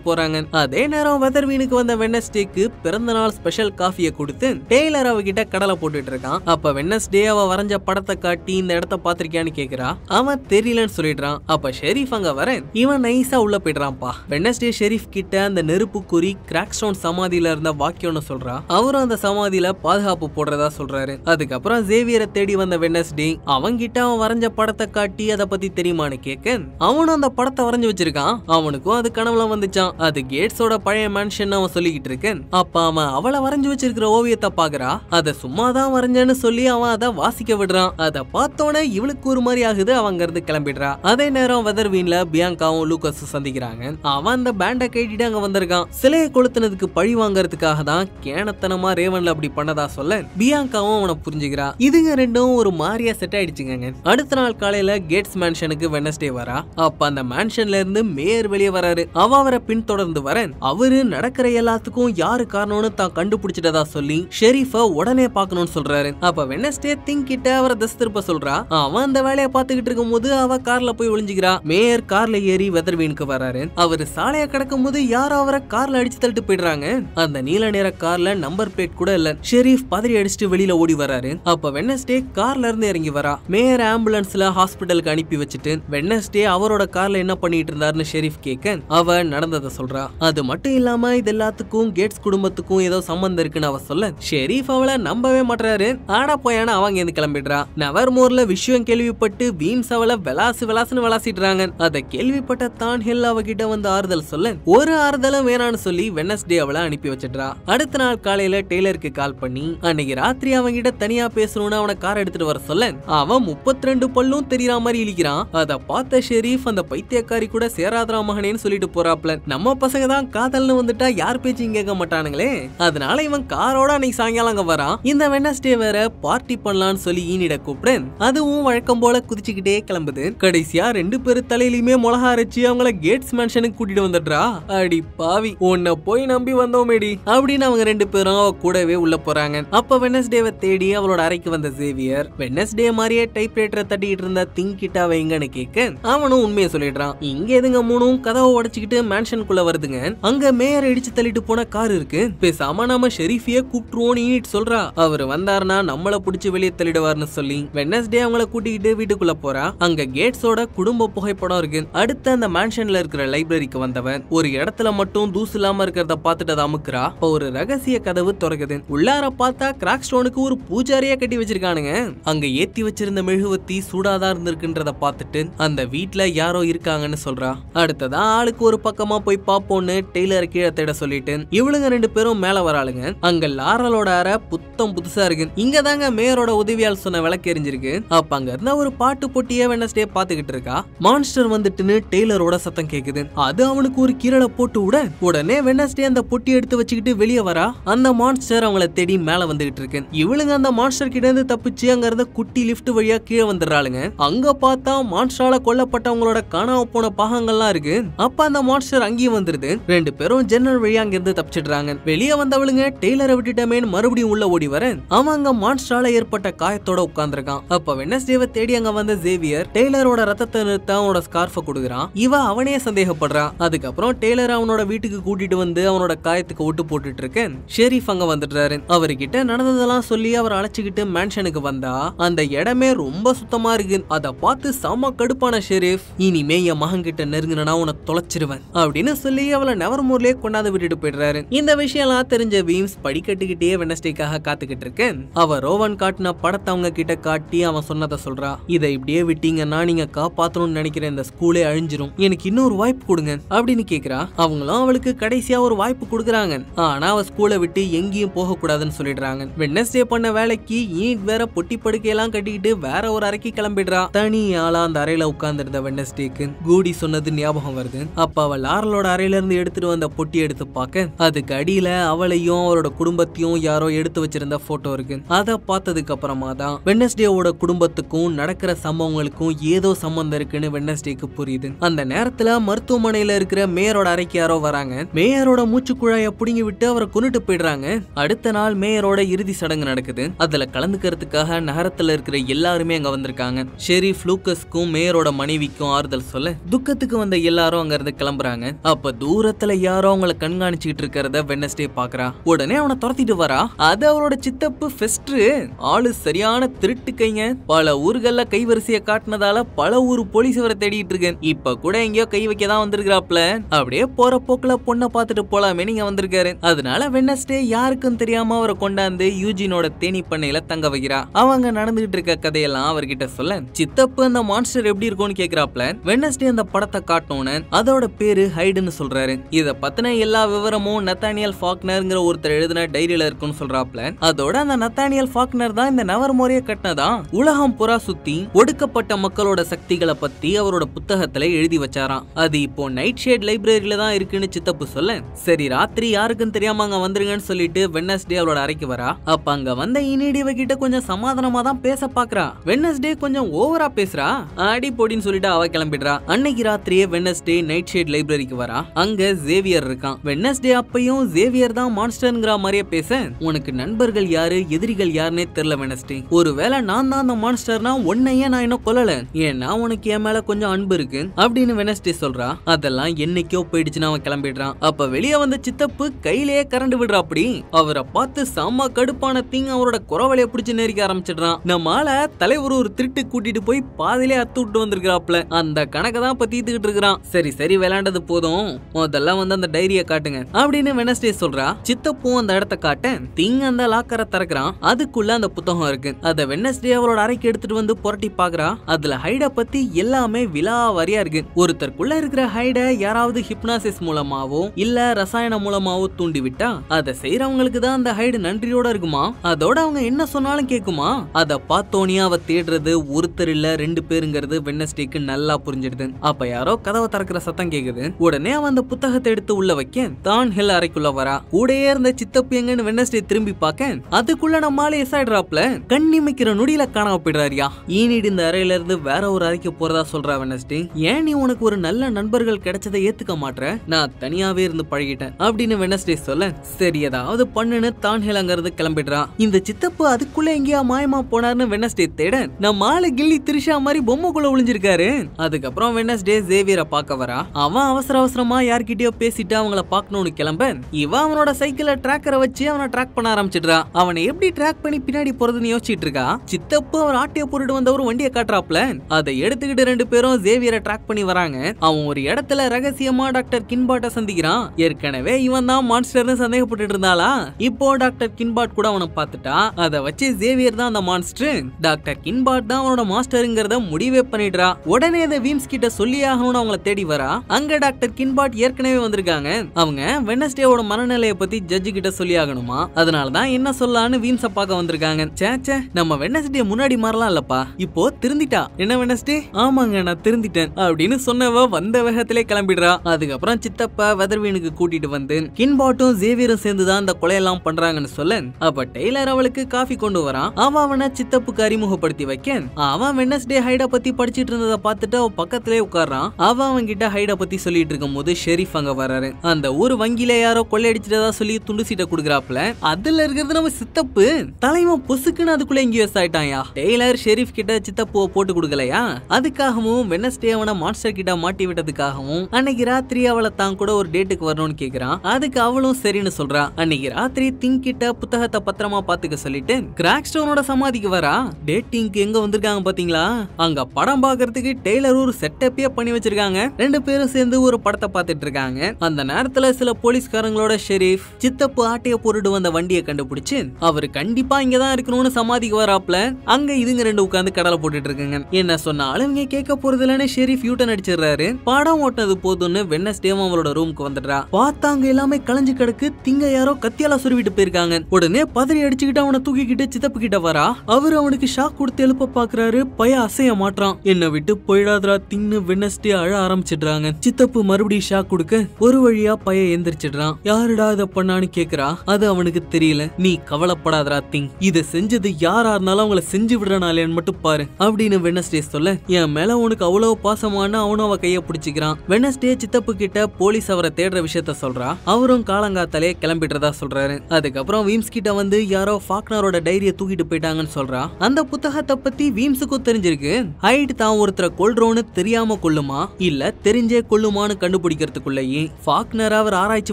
போறாங்க. அதே நேரம் வெதர்வீனுக்கு வந்த வெனஸ்டேக்கு பிறந்த நாள் ஸ்பெஷல் காஃபியை கொடுத்து டெய்லர் அவகிட்ட கடலை போட்டுட்டு இருக்கான். அப்ப வெனஸ்டே அவ வரைஞ்ச படத்தை காட்டி இந்த இடத்த பாத்திருக்கியான்னு கேக்குறா. அவன் தெரியலன்னு சொல்லிடுறான். அப்ப ஷெரீஃப் அங்க வரேன். இவன் நைஸா உள்ள போயிடுறான்ப்பா. வெனஸ்டே ஷெரீஃப் கிட்ட அந்த நெருப்பு குறி கிராக் ஸ்டோன் சமாதியில இருந்த வாக்கியம்னு சொல்றா. அவரும் அந்த சமாதியில பாதுகாப்பு போடுறதா சொல்றாரு. அதுக்கப்புறம் ஜேவியரை தேடி வந்த வெனஸ்டே அவன்கிட்ட அவன் வரைஞ்ச படத்தை காட்டி அதை பத்தி தெரியுமான்னு கேட்க அவனும் அந்த படத்தை வரைஞ்சு வச்சிருக்கான். அவனுக்கும் அது கனவுல வந்துச்சான். அது கேட்ஸோட பழைய மேன்ஷன் அவன் சொல்லிக்கிட்டு இருக்கேன். அப்ப அவன் அவளை வரைஞ்சு வச்சிருக்கிற ஓவியத்தை பாக்குறா. அதை சும்மாதான் வரைஞ்சேன்னு சொல்லி அவன் அதை வாசிக்க விடுறான். அதை பார்த்தோன்னே இவளுக்கு ஒரு மாதிரி ஆகுது. அவங்க இருந்து கிளம்பிடுறா. அதே நேரம் வெதர்வீன்ல பியாங்காவும் லூக்கஸும் சந்திக்கிறாங்க. அவன் அந்த பேண்டை கேட்டுட்டு அங்க வந்திருக்கான். சிலையை கொளுத்துனதுக்கு பழி வாங்குறதுக்காக தான் கேனத்தனமா ரேவன்ல அப்படி பண்ணதா சொல்ல பியாங்காவும் அவனை புரிஞ்சுக்கிறா. இதுங்க ரெண்டும் ஒரு மாதிரியா செட் ஆயிடுச்சுங்க அடுத்த நாள் காலையில கேட்ஸ் மேன்ஷனுக்கு வெனஸ்டே வரா. அப்ப அந்த மேன்ஷன்ல இருந்து மேயர் வெளியே வராரு. அவ அவரை பின்தொடர்ந்து வரேன் அவரு நடக்கிற எல்லாத்துக்கும் யாரு காரணம்னு தான் கண்டுபிடிச்சிட்டதா சொல்லி ஷெரீஃப உடனே பாக்கணும்னு சொல்றாரு. அப்ப வெனஸ்டே திங்க் கிட்ட அவரை தஸ் திருப்ப சொல்றா. அவன் அந்த வேலையை பார்த்துக்கிட்டு இருக்கும்போது அவ கார்ல போய் ஒளிஞ்சுக்கிறா. மேயர் கார்ல ஏறி வெதர்வீனுக்கு வராரு. அவரு சாலைய கடக்கும் போது யாரோ அவரை கார்ல அடிச்சு தள்ளிட்டு போயிடுறாங்க. அந்த நீல நிற கார்ல நம்பர் பிளேட் கூட இல்ல. ஷெரீஃப் பதறி அடிச்சுட்டு வெளியில ஓடி வராரு. அப்ப வெனஸ்டே கார்ல இருந்து இறங்கி வரா. மேயர் ஆம்புலன்ஸ்ல ஹாஸ்பிட்டலுக்கு அனுப்பி வச்சுட்டு வெனஸ்டே அவரோட கார்ல என்ன பண்ணிட்டு இருந்தாருன்னு ஷெரீஃப் கேட்க அவ நடந்ததை சொல்றா. அது மட்டும் இல்லாம இது எல்லாத்துக்கும் கேட்ஸ் குடும்பத்துக்கும் ஏதோ சம்பந்தம் இருக்குன்னு அவ சொல்ல ஷெரீஃப் அவளை நம்பவே மாட்டாரு ஆடா போயானா அவங்க இருந்து கிளம்பிடுறா. நவர்மோர்ல விஷயம் கேள்விப்பட்டு பீம்ஸ் அவளை விளாசு விளாசுன்னு விளாசிட்டுறாங்க. அதை கேள்விப்பட்ட தான் ஹெல் அவகிட்ட வந்து ஆறுதல் சொல்ல ஒரு ஆறுதலும் வேணான்னு சொல்லி வெனஸ்டே அவளை அனுப்பி வச்சிடுறா. அடுத்த நாள் காலையில டெய்லருக்கு கால் பண்ணி அன்னைக்கு ராத்திரி அவங்கிட்ட தனியா பேசணும்னு அவனை கார் எடுத்துட்டு வர சொல்ல அவன் முப்பத்தி ரெண்டு பல்லும் தெரியற மாதிரி இழிக்கிறான். அதை பார்த்த ஷெரீஃப் அந்த பைத்தியக்காரி கூட சேராதரா மகனேன்னு சொல்லிட்டு போறாப்ல. நம்ம பசங்க தான் காதல்னு வந்துட்டா யார் பேச்சையும் கேட்க மாட்டானுங்களே. அதனால இவன் காரோட அன்னைக்கு சாயங்காலம் அங்க வரான். இந்த வெனஸ்டே வேற பார்ட்டி பண்ணலாம்னு சொல்லி ஈனிட கூப்பிடுறேன் அதுவும் வழக்கம் போல குதிச்சுக்கிட்டே கிளம்புது. கடைசியா ரெண்டு பேரு தலையிலுமே மிளகா அரைச்சி அவங்கள கேட்ஸ் மேன்ஷனுக்கு கூட்டிட்டு வந்துடுறா. அடி பாவி உன்னை போய் நம்பி வந்தோமேடி. அப்படின்னு அவங்க ரெண்டு பேரும் அவ கூடவே உள்ள போறாங்க. அப்ப வெனஸ்டேவை தேடி அவளோட அறைக்கு வந்த சேவியர் வெனஸ்டே மாதிரியே டைப் ரைட்டரை தட்டிட்டு இருந்த திங் கிட்டா வைங்கன்னு கேட்க அவனும் உண்மையை சொல்லிடுறான். இங்க எதுங்க மூணும் கதவை உடச்சுக்கிட்டு மேன்ஷனுக்குள்ள வருதுங்க? அங்க மேயர் இடிச்சு தள்ளிட்டு போன கார் இருக்கு. பேசாம நாம ஷெரீஃபியே கூப்பிட்டுருவோம்னு சொல்றா. அவர் வந்தாருன்னா நம்மள புடிச்சு வெளியே தள்ளிடுவார்னு சொல்லி வெனஸ்டே அவங்கள கூட்டிக்கிட்டு வீட்டுக்குள்ள போறா. அங்க கேட்ஸோட குடும்ப புகைப்படம் இருக்கு. அடுத்து அந்த மேன்ஷன்ல இருக்கிற லைப்ரரிக்கு வந்தவன். ஒரு இடத்துல மட்டும் தூசு இல்லாம இருக்கிறத பார்த்துட்டு அதை அமுக்குறா. அப்ப ஒரு ரகசிய கதவு திறக்குது. உள்ளார பார்த்தா கிராக் ஸ்டோனுக்கு ஒரு பூஜாரியா கட்டி வச்சிருக்கானுங்க. அங்க ஏத்தி வச்சிருந்த மெழுகுவத்தி சூடாதா இருந்திருக்குன்றத பார்த்துட்டு அந்த வீட்டுல யாரோ இருக்காங்கன்னு சொல்றா. அடுத்ததா ஆளுக்கு ஒரு பக்கமா போய் பாப்போம்னு டெய்லர் கீழே தேட சொல்லிட்டு இவளுங்க ரெண்டு பேரும் மேல வராளுங்க. அங்க லாரலோட அற புத்தம் புதுசா இருக்கு. இங்க தாங்க மேயரோட உதவியால் சொன்ன விளக்கு எரிஞ்சிருக்கு. அப்ப அங்க இருந்த ஒரு பாட்டு போட்டியே வெனஸ்டே பாத்துக்கிட்டு இருக்கா? மான்ஸ்டர் வந்துட்டுன்னு டெய்லரோட சத்தம் கேக்குது. அது அவனுக்கு ஒரு கீரலை போட்டு விட உடனே வெனஸ்டே அந்த பொட்டி எடுத்து வச்சுக்கிட்டு வெளியே வரா. அந்த மான்ஸ்டர் அவங்கள தேடி மேல வந்துகிட்டு இருக்கு. இவளுங்க அந்த மான்ஸ்டர் கிட்ட இருந்து தப்பிச்சு அங்க இருந்த குட்டி லிஃப்ட் வழியா கீழே வந்துடுறாளுங்க. அங்க பார்த்தா மான்ஸ்டரால கொல்லப்பட்டவங்களோட காணாம போன பாகங்கள்லாம் இருக்கு. அப்ப அந்த மான்ஸ்டர் அங்கேயும் வந்துருது. ரெண்டு பேரும் ஜன்னல் வழியா அங்க இருந்து தப்பிச்சிடுறாங்க. வெளியே வந்தவளுங்க டெய்லரை விட்டுட்டமேன்னு மறுபடியும் உள்ள ஓடி வர அவன் அங்க மான்ஸ்டரால ஏற்பட்ட காயத்தோட உட்கார்ந்துருக்கான். அப்ப வெனஸ்டேவை தேடி அங்க வந்த ஜேவியர் டெய்லரோட ரத்தத்தை நிறுத்த அவனோட ஸ்கார்ஃபை கொடுக்குறான். இவன் அவனே சந்தேகப்படுறான் அதுக்கப்புறம் டெய்லர் அவனோட வீட்டுக்கு கூட்டிட்டு வந்து அவனோட காயத்துக்கு ஒட்டு போட்டுட்டு இருக்கேன் ஷெரீஃப் அங்க வந்துடுறாரு அவர்கிட்ட நடந்ததெல்லாம் சொல்லி அவர் அழைச்சிக்கிட்டு மேன்ஷனுக்கு வந்தா அந்த இடமே ரொம்ப சுத்தமா இருக்கு. அதை பார்த்து செம கடுப்பான ஷெரீஃப் இனிமே என் மகன் கிட்ட நெருங்கினா உன்னை தொலைச்சிருவேன் அப்படின்னு சொல்லி அவளை நவர்மூர்லயே கொண்டாந்து விட்டுட்டு போயிடுறாரு. இந்த விஷயம்லாம் தெரிஞ்ச வீம்ஸ் படிக்கட்டுக்கிட்டே வெனஸ்டேக்காக காத்துக்கிட்டு இருக்கேன். அவ ரோவன் காட்டின படத்தை அவங்க கிட்ட காட்டி அவன் சொன்னதை சொல்றா. இதை இப்படியே விட்டீங்கன்னா நீங்க காப்பாத்தணும்னு நினைக்கிற இந்த ஸ்கூலே அழிஞ்சிரும். எனக்கு இன்னொரு வாய்ப்பு கொடுங்க அப்படின்னு கேக்குறா. அவங்களும் அவளுக்கு கடைசியா ஒரு வாய்ப்பு கொடுக்குறாங்க. ஆனா அவ ஸ்கூலை விட்டு எங்கேயும் போக கூடாதுன்னு சொல்லிடுறாங்க. வெட்னஸ்டே பண்ண வேலைக்கு ஈட் வேற பொட்டி படுக்கையெல்லாம் கட்டிக்கிட்டு வேற ஒரு அறைக்கு கிளம்பிடுறா. தனி ஆளா அந்த அறையில உட்கார்ந்துருந்த வெட்னஸ்டேக்கு கூடி சொன்னது ஞாபகம் வருது. அப்ப அவ லாரலோட அறையில இருந்து எடுத்துட்டு வந்த பொட்டி எடுத்து பார்க்க அதுக்கு அடியில அவளையும் அவளோட குடும்பத்தையும் யாரோ எடுத்து வச்சிருந்த போட்டோ இருக்கு. அதை பார்த்ததுக்கு அப்புறமா தான் வெட்னஸ்டேவோட குடும்பத்துக்கும் நடக்கிற சம்பவங்களுக்கும் ஏதோ சம்பந்தம் இருக்குன்னு வெட்னஸ்டேக்கு புரியுது. அந்த நேரத்துல மருத்துவமனையில இருக்கிற மேயரோட அறைக்கு யாரோ வராங்க. மேயரோட மூச்சு குழாய புடுங்கி விட்டு அவரை கொண்டுட்டு போயிடுறாங்க. அடுத்த நாள் மேயரோட இறுதி சடங்கு நடக்குது. அதுல கலந்துக்கிறதுக்காக நகரத்துல இருக்கிற எல்லாருமே அங்க வந்திருக்காங்க. ஷெரீஃப் லூக்கஸ்க்கும் மேயரோட மனைவிக்கும் ஆறுதல் சொல்ல துக்கத்துக்கு வந்த எல்லாரும் அங்க இருந்து கிளம்புறாங்க. அப்ப தூரத்துல யாரோ அவங்கள கண்காணிச்சுட்டு இருக்கிறத வெனஸ்டே பாக்குறா. உடனே அவனை துரத்திட்டு வரா. அது அவரோட சித்தப்பு ஃபெஸ்ட்ரு. ஆளு சரியான திருட்டு கைங்க. பல ஊர்கள்ல கைவரிசையை காட்ட காட்டினதால பல ஊர் போலீஸ் அவரை தேடிட்டு இருக்கேன். இப்ப கூட எங்கேயோ கை வைக்க தான் வந்திருக்கிறாப்ல. அப்படியே போற போக்குல பொண்ணை பார்த்துட்டு போலாமே நீங்க வந்திருக்காரு. அதனால வெனஸ்டே யாருக்கும் தெரியாம அவரை கொண்டாந்து யூஜினோட தேனி பண்ணையில தங்க வைக்கிறா. அவங்க நடந்துகிட்டு இருக்க கதையெல்லாம் அவர்கிட்ட சொல்ல சித்தப்பு அந்த மான்ஸ்டர் எப்படி இருக்கும்னு கேக்குறாப்ல. வெனஸ்டே அந்த படத்தை காட்டணும்னு அதோட பேரு ஹைடுன்னு சொல்றாரு. இத பத்தின எல்லா விவரமும் நத்தானியல் ஃபாக்னர்ங்கிற ஒருத்தர் எழுதின டைரியில இருக்குன்னு சொல்றாப்ல. அதோட அந்த நத்தானியல் ஃபாக்னர் தான் இந்த நவர்மோரிய கட்டினதா? உலகம் புறா சுத்தி ஒடுக்கப்பட்ட மக்களோட சக்திகளை பத்தி அவரோட புத்தகத்துல எழுதி வச்சாராம். அது இப்போ நைட் ஷேட் லைப்ரரியில தான் இருக்குன்னு சித்தப்பு சொல்ல சரி ராத்திரி யாருக்கும் தெரியாம அங்க வந்துருங்கன்னு சொல்லிட்டு வெட்னஸ்டே அவளோட அறைக்கு வரா. அப்ப அங்க வந்த இனிடிவ கிட்ட கொஞ்சம் சமாதானமா தான் பேச பாக்குறா. வெட்னஸ்டே கொஞ்சம் ஓவரா பேசுறா. அடி பொடின்னு சொல்லிட்டு அவ கிளம்பிடுறா. அன்னைக்கு ராத்திரியே வெட்னஸ்டே நைட் ஷேட் லைப்ரரிக்கு வரா. அங்க ஜேவியர் இருக்கான். வெட்னஸ்டே அப்பையும் ஜேவியர் தான் மான்ஸ்டர்ங்கிற மாதிரியே பேச உனக்கு நண்பர்கள் யாரு? எதிரிகள் யாருன்னே தெரியல வெனஸ்டே ஒருவேளை நான் தான் அந்த மான்ஸ்டர்னா உன்னையே நான் இன்னும் சொல்லல. ஏன்னா உனக்கு என் மேல கொஞ்சம் அன்பு இருக்கு. அப்படின்னு வெனஸ்டே சொல்றா. அதெல்லாம் என்னைக்கோ போயிடுச்சுன்னு அவன் கிளம்பிடுறான். அப்ப வெளியே வந்த சித்தப்பு கையிலேயே கரண்ட் விடுறா அப்படி அவரை பார்த்து செம்ம கடுப்பான திங் அவரோட குறவலைய பிடிச்சு நெரிக்க ஆரம்பிச்சிடுறான். நம்மால தலைவர் ஒரு திருட்டு கூட்டிட்டு போய் பாதியிலே அத்து விட்டு வந்திருக்கிறாப்ல அந்த கணக்கை தான் இப்ப தீத்துக்கிட்டு இருக்கிறான். சரி சரி விளையாண்டது போதும். முதல்ல வந்து அந்த டைரியை காட்டுங்க. அப்படின்னு வெனஸ்டே சொல்றா. சித்தப்பும் அந்த இடத்த காட்ட திங் அந்த லாக்கரை திறக்கிறான். அதுக்குள்ள அந்த புத்தகம் இருக்கு. அதை வெனஸ்டே அவரோட அறைக்கு எடுத்துட்டு வந்து புரட்டி பாக்குறா அதுல ஹைட பத்தி எல்லாமே விலாவாரியா இருக்கு. ஒருத்தருக்குள்ள இருக்கிற ஹைட யாராவது ஹிப்னாசிஸ் மூலமாவோ இல்ல ரசாயன மூலமாவோ தூண்டி விட்டா அதை செய்யறவங்களுக்கு தான் அந்த ஹைடு நன்றியோட இருக்குமா? அதோட அவங்க என்ன சொன்னாலும் கேக்குமா? அத பார்த்தோனியா அவ தேடுறது ஒருத்தர் இல்ல ரெண்டு பேருங்கிறது வென்னஸ்டேக்கு நல்லா புரிஞ்சிடுது. அப்ப யாரோ கதவை திறக்கிற சத்தம் கேக்குது. உடனே அவன் அந்த புத்தகத்தை எடுத்து உள்ள வைக்க தான் ஹில் அறைக்குள்ள வரா. கூடையே இருந்த சித்தப்பு எங்கன்னு வென்னஸ்டே திரும்பி பார்க்க அதுக்குள்ள நம்மால எஸ் ஆயிடுறாப்ல. கண்ணிமைக்கிற நொடியில காணாம போயிடுறாரியா. ஈனிடு இந்த அறையில இருந்து வேற ஒரு அறைக்கு போறதா சொல்றா வெனஸ்டி. ஏன் நீ உனக்கு ஒரு நல்ல நண்பர்கள் கிடைச்சதை ஏத்துக்க மாட்ற? நான் தனியாவே இருந்து பழகிட்டேன். அப்படின்னு வெனஸ்டே சொல்ல சரி ஏதாவது பண்ணுன்னு தான்ஹில் அங்கிருந்து கிளம்பிடுறான் இந்த சித்தப்பு அதுக்குள்ள எங்கேயா மாயமா போனார்னு வெனஸ்டே தேட நம்ம ஆளு கில்லி திரிஷா மாதிரி பொம்மைக்குள்ள ஒளிஞ்சிருக்காரு. அதுக்கப்புறம் வெனஸ்டே ஜேவியரை பார்க்க வரா. அவன் அவசர அவசரமா யார்கிட்டயோ பேசிட்டு அவங்கள பார்க்கணும்னு கிளம்ப இவன் அவனோட சைக்கிள டிராக்கரை வச்சு அவனை ட்ராக் பண்ண ஆரம்பிச்சிடுறா. அவனை எப்படி ட்ராக் பண்ணி பின்னாடி போறதுன்னு யோசிச்சிட்டு இருக்கா? சித்தப்பு அவர் ஆட்டிய பொருட்டு வந்தவர் வண்டியை காட்டுறா பிளான் அதை எடுத்துக்கிட்டு ரெண்டு பேரும் ஜேவியரை ட்ராக் பண்ணி வராங்க. அவன் ஒரு இடத்துல ரகசியமா டாக்டர் கின்பாட்டை சந்திக்கிறான். ஏற்கனவே இவன் தான் மான்ஸ்டர்னு சந்தேகப்பட்டு இருந்தாளா? இப்போ டாக்டர் கின்பாட் கூட அவனை பார்த்துட்டா. அதை வச்சு ஜேவியர் தான் அந்த மான்ஸ்டர் டாக்டர் கின்பாட் தான் அவனோட மாஸ்டருங்கிறத முடிவே பண்ணிடுறா. உடனே இதை வீம்ஸ் கிட்ட சொல்லி ஆகணும்னு அவங்கள தேடி வரா. அங்க டாக்டர் கின்பாட் ஏற்கனவே வந்திருக்காங்க. அவங்க வெனஸ்டேவோட மனநிலையை பத்தி ஜட்ஜு கிட்ட சொல்லி ஆகணுமா? அதனாலதான் என்ன சொல்லலான்னு வீம்ஸ பார்க்க வந்திருக்காங்க. சேச்சே நம்ம வெனஸ்டே முன்னாடி மாறலாம் இல்லப்பா. இப்போ திருந்திட்டா? என்ன வெனஸ்டே? ஆமாங்க நான் திருந்திட்டேன் அப்படின்னு சொன்னவ வந்த வேகத்திலே கிளம்பிடுறா. அதுக்கப்புறம் சித்தப்பா வெதர்வீனுக்கு கூட்டிட்டு வந்து கின்பாட்டும் ஜேவியரும் சேர்ந்துதான் அந்த கொலையெல்லாம் பண்றாங்கன்னு சொல்ல அப்ப டெய்லர் அவளுக்கு காஃபி கொண்டு வரான் அவன் அவனை சித்தப்புக்கு அறிமுகப்படுத்தி வைக்க அவன் வெனஸ்டே ஹைடா பத்தி படிச்சிட்டு இருந்ததை பார்த்துட்டு அவ பக்கத்திலே உட்கார்றான். அவ அவன் கிட்ட ஹைட பத்தி சொல்லிட்டு இருக்கும் போது ஷெரீஃப் அங்க வராரு அந்த ஊர் வங்கியில யாரோ கொள்ளையடிச்சிட்டதா சொல்லி துண்டு சீட்டை கொடுக்குறாப்ல அதுல இருக்கிறது நம்ம சித்தப்பு. தலைவன் பொசுக்குன்னு அதுக்குள்ள எங்கேயோ ஆயிட்டாயா டெய்லர் ஷெரீஃப் கிட்ட சித்தப்புவை போட்டு கொடுக்கலையா அதுக்காகவும் வெனஸ்டே அவனை மான்ஸ்டர் கிட்ட மாட்டி விட்டதுக்காகவும் அன்னைக்கு ராத்திரி அவளை தான் கூட ஒரு டேட்டுக்கு வரணும்னு கேக்குறான். அதுக்கு அவளும் சரின்னு சொல்றா. அன்னைக்கு ராத்திரி திங்க் கிட்ட புத்தகத்தை பத்திரமா பாத்துக்க சொல்லிட்டு கிராக் ஸ்டோனோட சமாதிக்கு வரா. டேட்டிங்க்கு எங்க வந்திருக்காங்க பாத்தீங்களா? அங்க படம் பாக்குறதுக்கு டெய்லர் ஒரு செட்டப்பே பண்ணி வச்சிருக்காங்க. ரெண்டு பேரும் சேர்ந்து ஒரு படத்தை பார்த்துட்டு இருக்காங்க. அந்த நேரத்துல சில போலீஸ்காரங்களோட ஷெரீஃப் சித்தப்பு ஆட்டைய போட்டுட்டு வந்த வண்டியை கண்டுபிடிச்சு அவரு கண்டிப்பா இங்கதான் இருக்கணும்னு சமாதிக்கு வராப்ல. அங்க இதுங்க ரெண்டு உட்காந்து கடலை போட்டுட்டு இருக்குங்க. என்ன சொன்னாலும் இவங்க கேட்க போறது இல்லன்னு ஷெரீஃப் யூட்டன் அடிச்சிடுறாரு. படம் ஓட்டினது போதும்னு வென்னஸ்டேவும் அவளோட ரூமுக்கு வந்துடுறா. பார்த்தாங்க எல்லாமே களைஞ்சு கிடக்கு திங்க யாரோ கத்தியால சுருவிட்டு போயிருக்காங்க. உடனே பதறி அடிச்சுக்கிட்டு அவனை தூக்கிக்கிட்டு சித்தப்பு கிட்ட வரா. அவர் அவனுக்கு ஷாக் கொடுத்து எழுப்ப பாக்குறாரு பய அசைய மாட்டான் என்ன விட்டு போயிடாதரா தின்னு வென்னஸ்டே அழ ஆரம்பிச்சிடுறாங்க. சித்தப்பு மறுபடியும் ஷாக் கொடுக்க ஒரு வழியா பய எந்திரிச்சிடுறான். யாருடா இத பண்ணான்னு கேக்குறா? அது அவனுக்கு தெரியல. நீ கவலைப்படாதடா திங். இத செஞ்சது யாரா இருந்தாலும் அவங்கள செஞ்சு விடுறனாலேன்னு மட்டும் பாரு. அப்படின்னு வெனஸ்டே சொல்ல என் மேல உனக்கு அவ்வளவு பாசமான அவனும் அவ கைய பிடிச்சிக்கிறான். வெனஸ்டே சித்தப்பு கிட்ட போலீஸ் அவரை தேடுற விஷயத்த சொல்றா. அவரும் காலங்காத்தாலே கிளம்பிடுறதா சொல்றாரு. அதுக்கப்புறம் வீம்ஸ் கிட்ட வந்து யாரோ ஃபாக்னரோட டைரியை தூக்கிட்டு போயிட்டாங்கன்னு சொல்றா. அந்த புத்தகத்தை பத்தி வீம்ஸுக்கும் தெரிஞ்சிருக்கு. ஹைட் தான் ஒருத்தரை கொல்றோன்னு தெரியாம கொள்ளுமா இல்ல தெரிஞ்சே கொள்ளுமான்னு கண்டுபிடிக்கிறதுக்குள்ளேயே ஃபாக்னர் அவர் ஆராய்ச்சி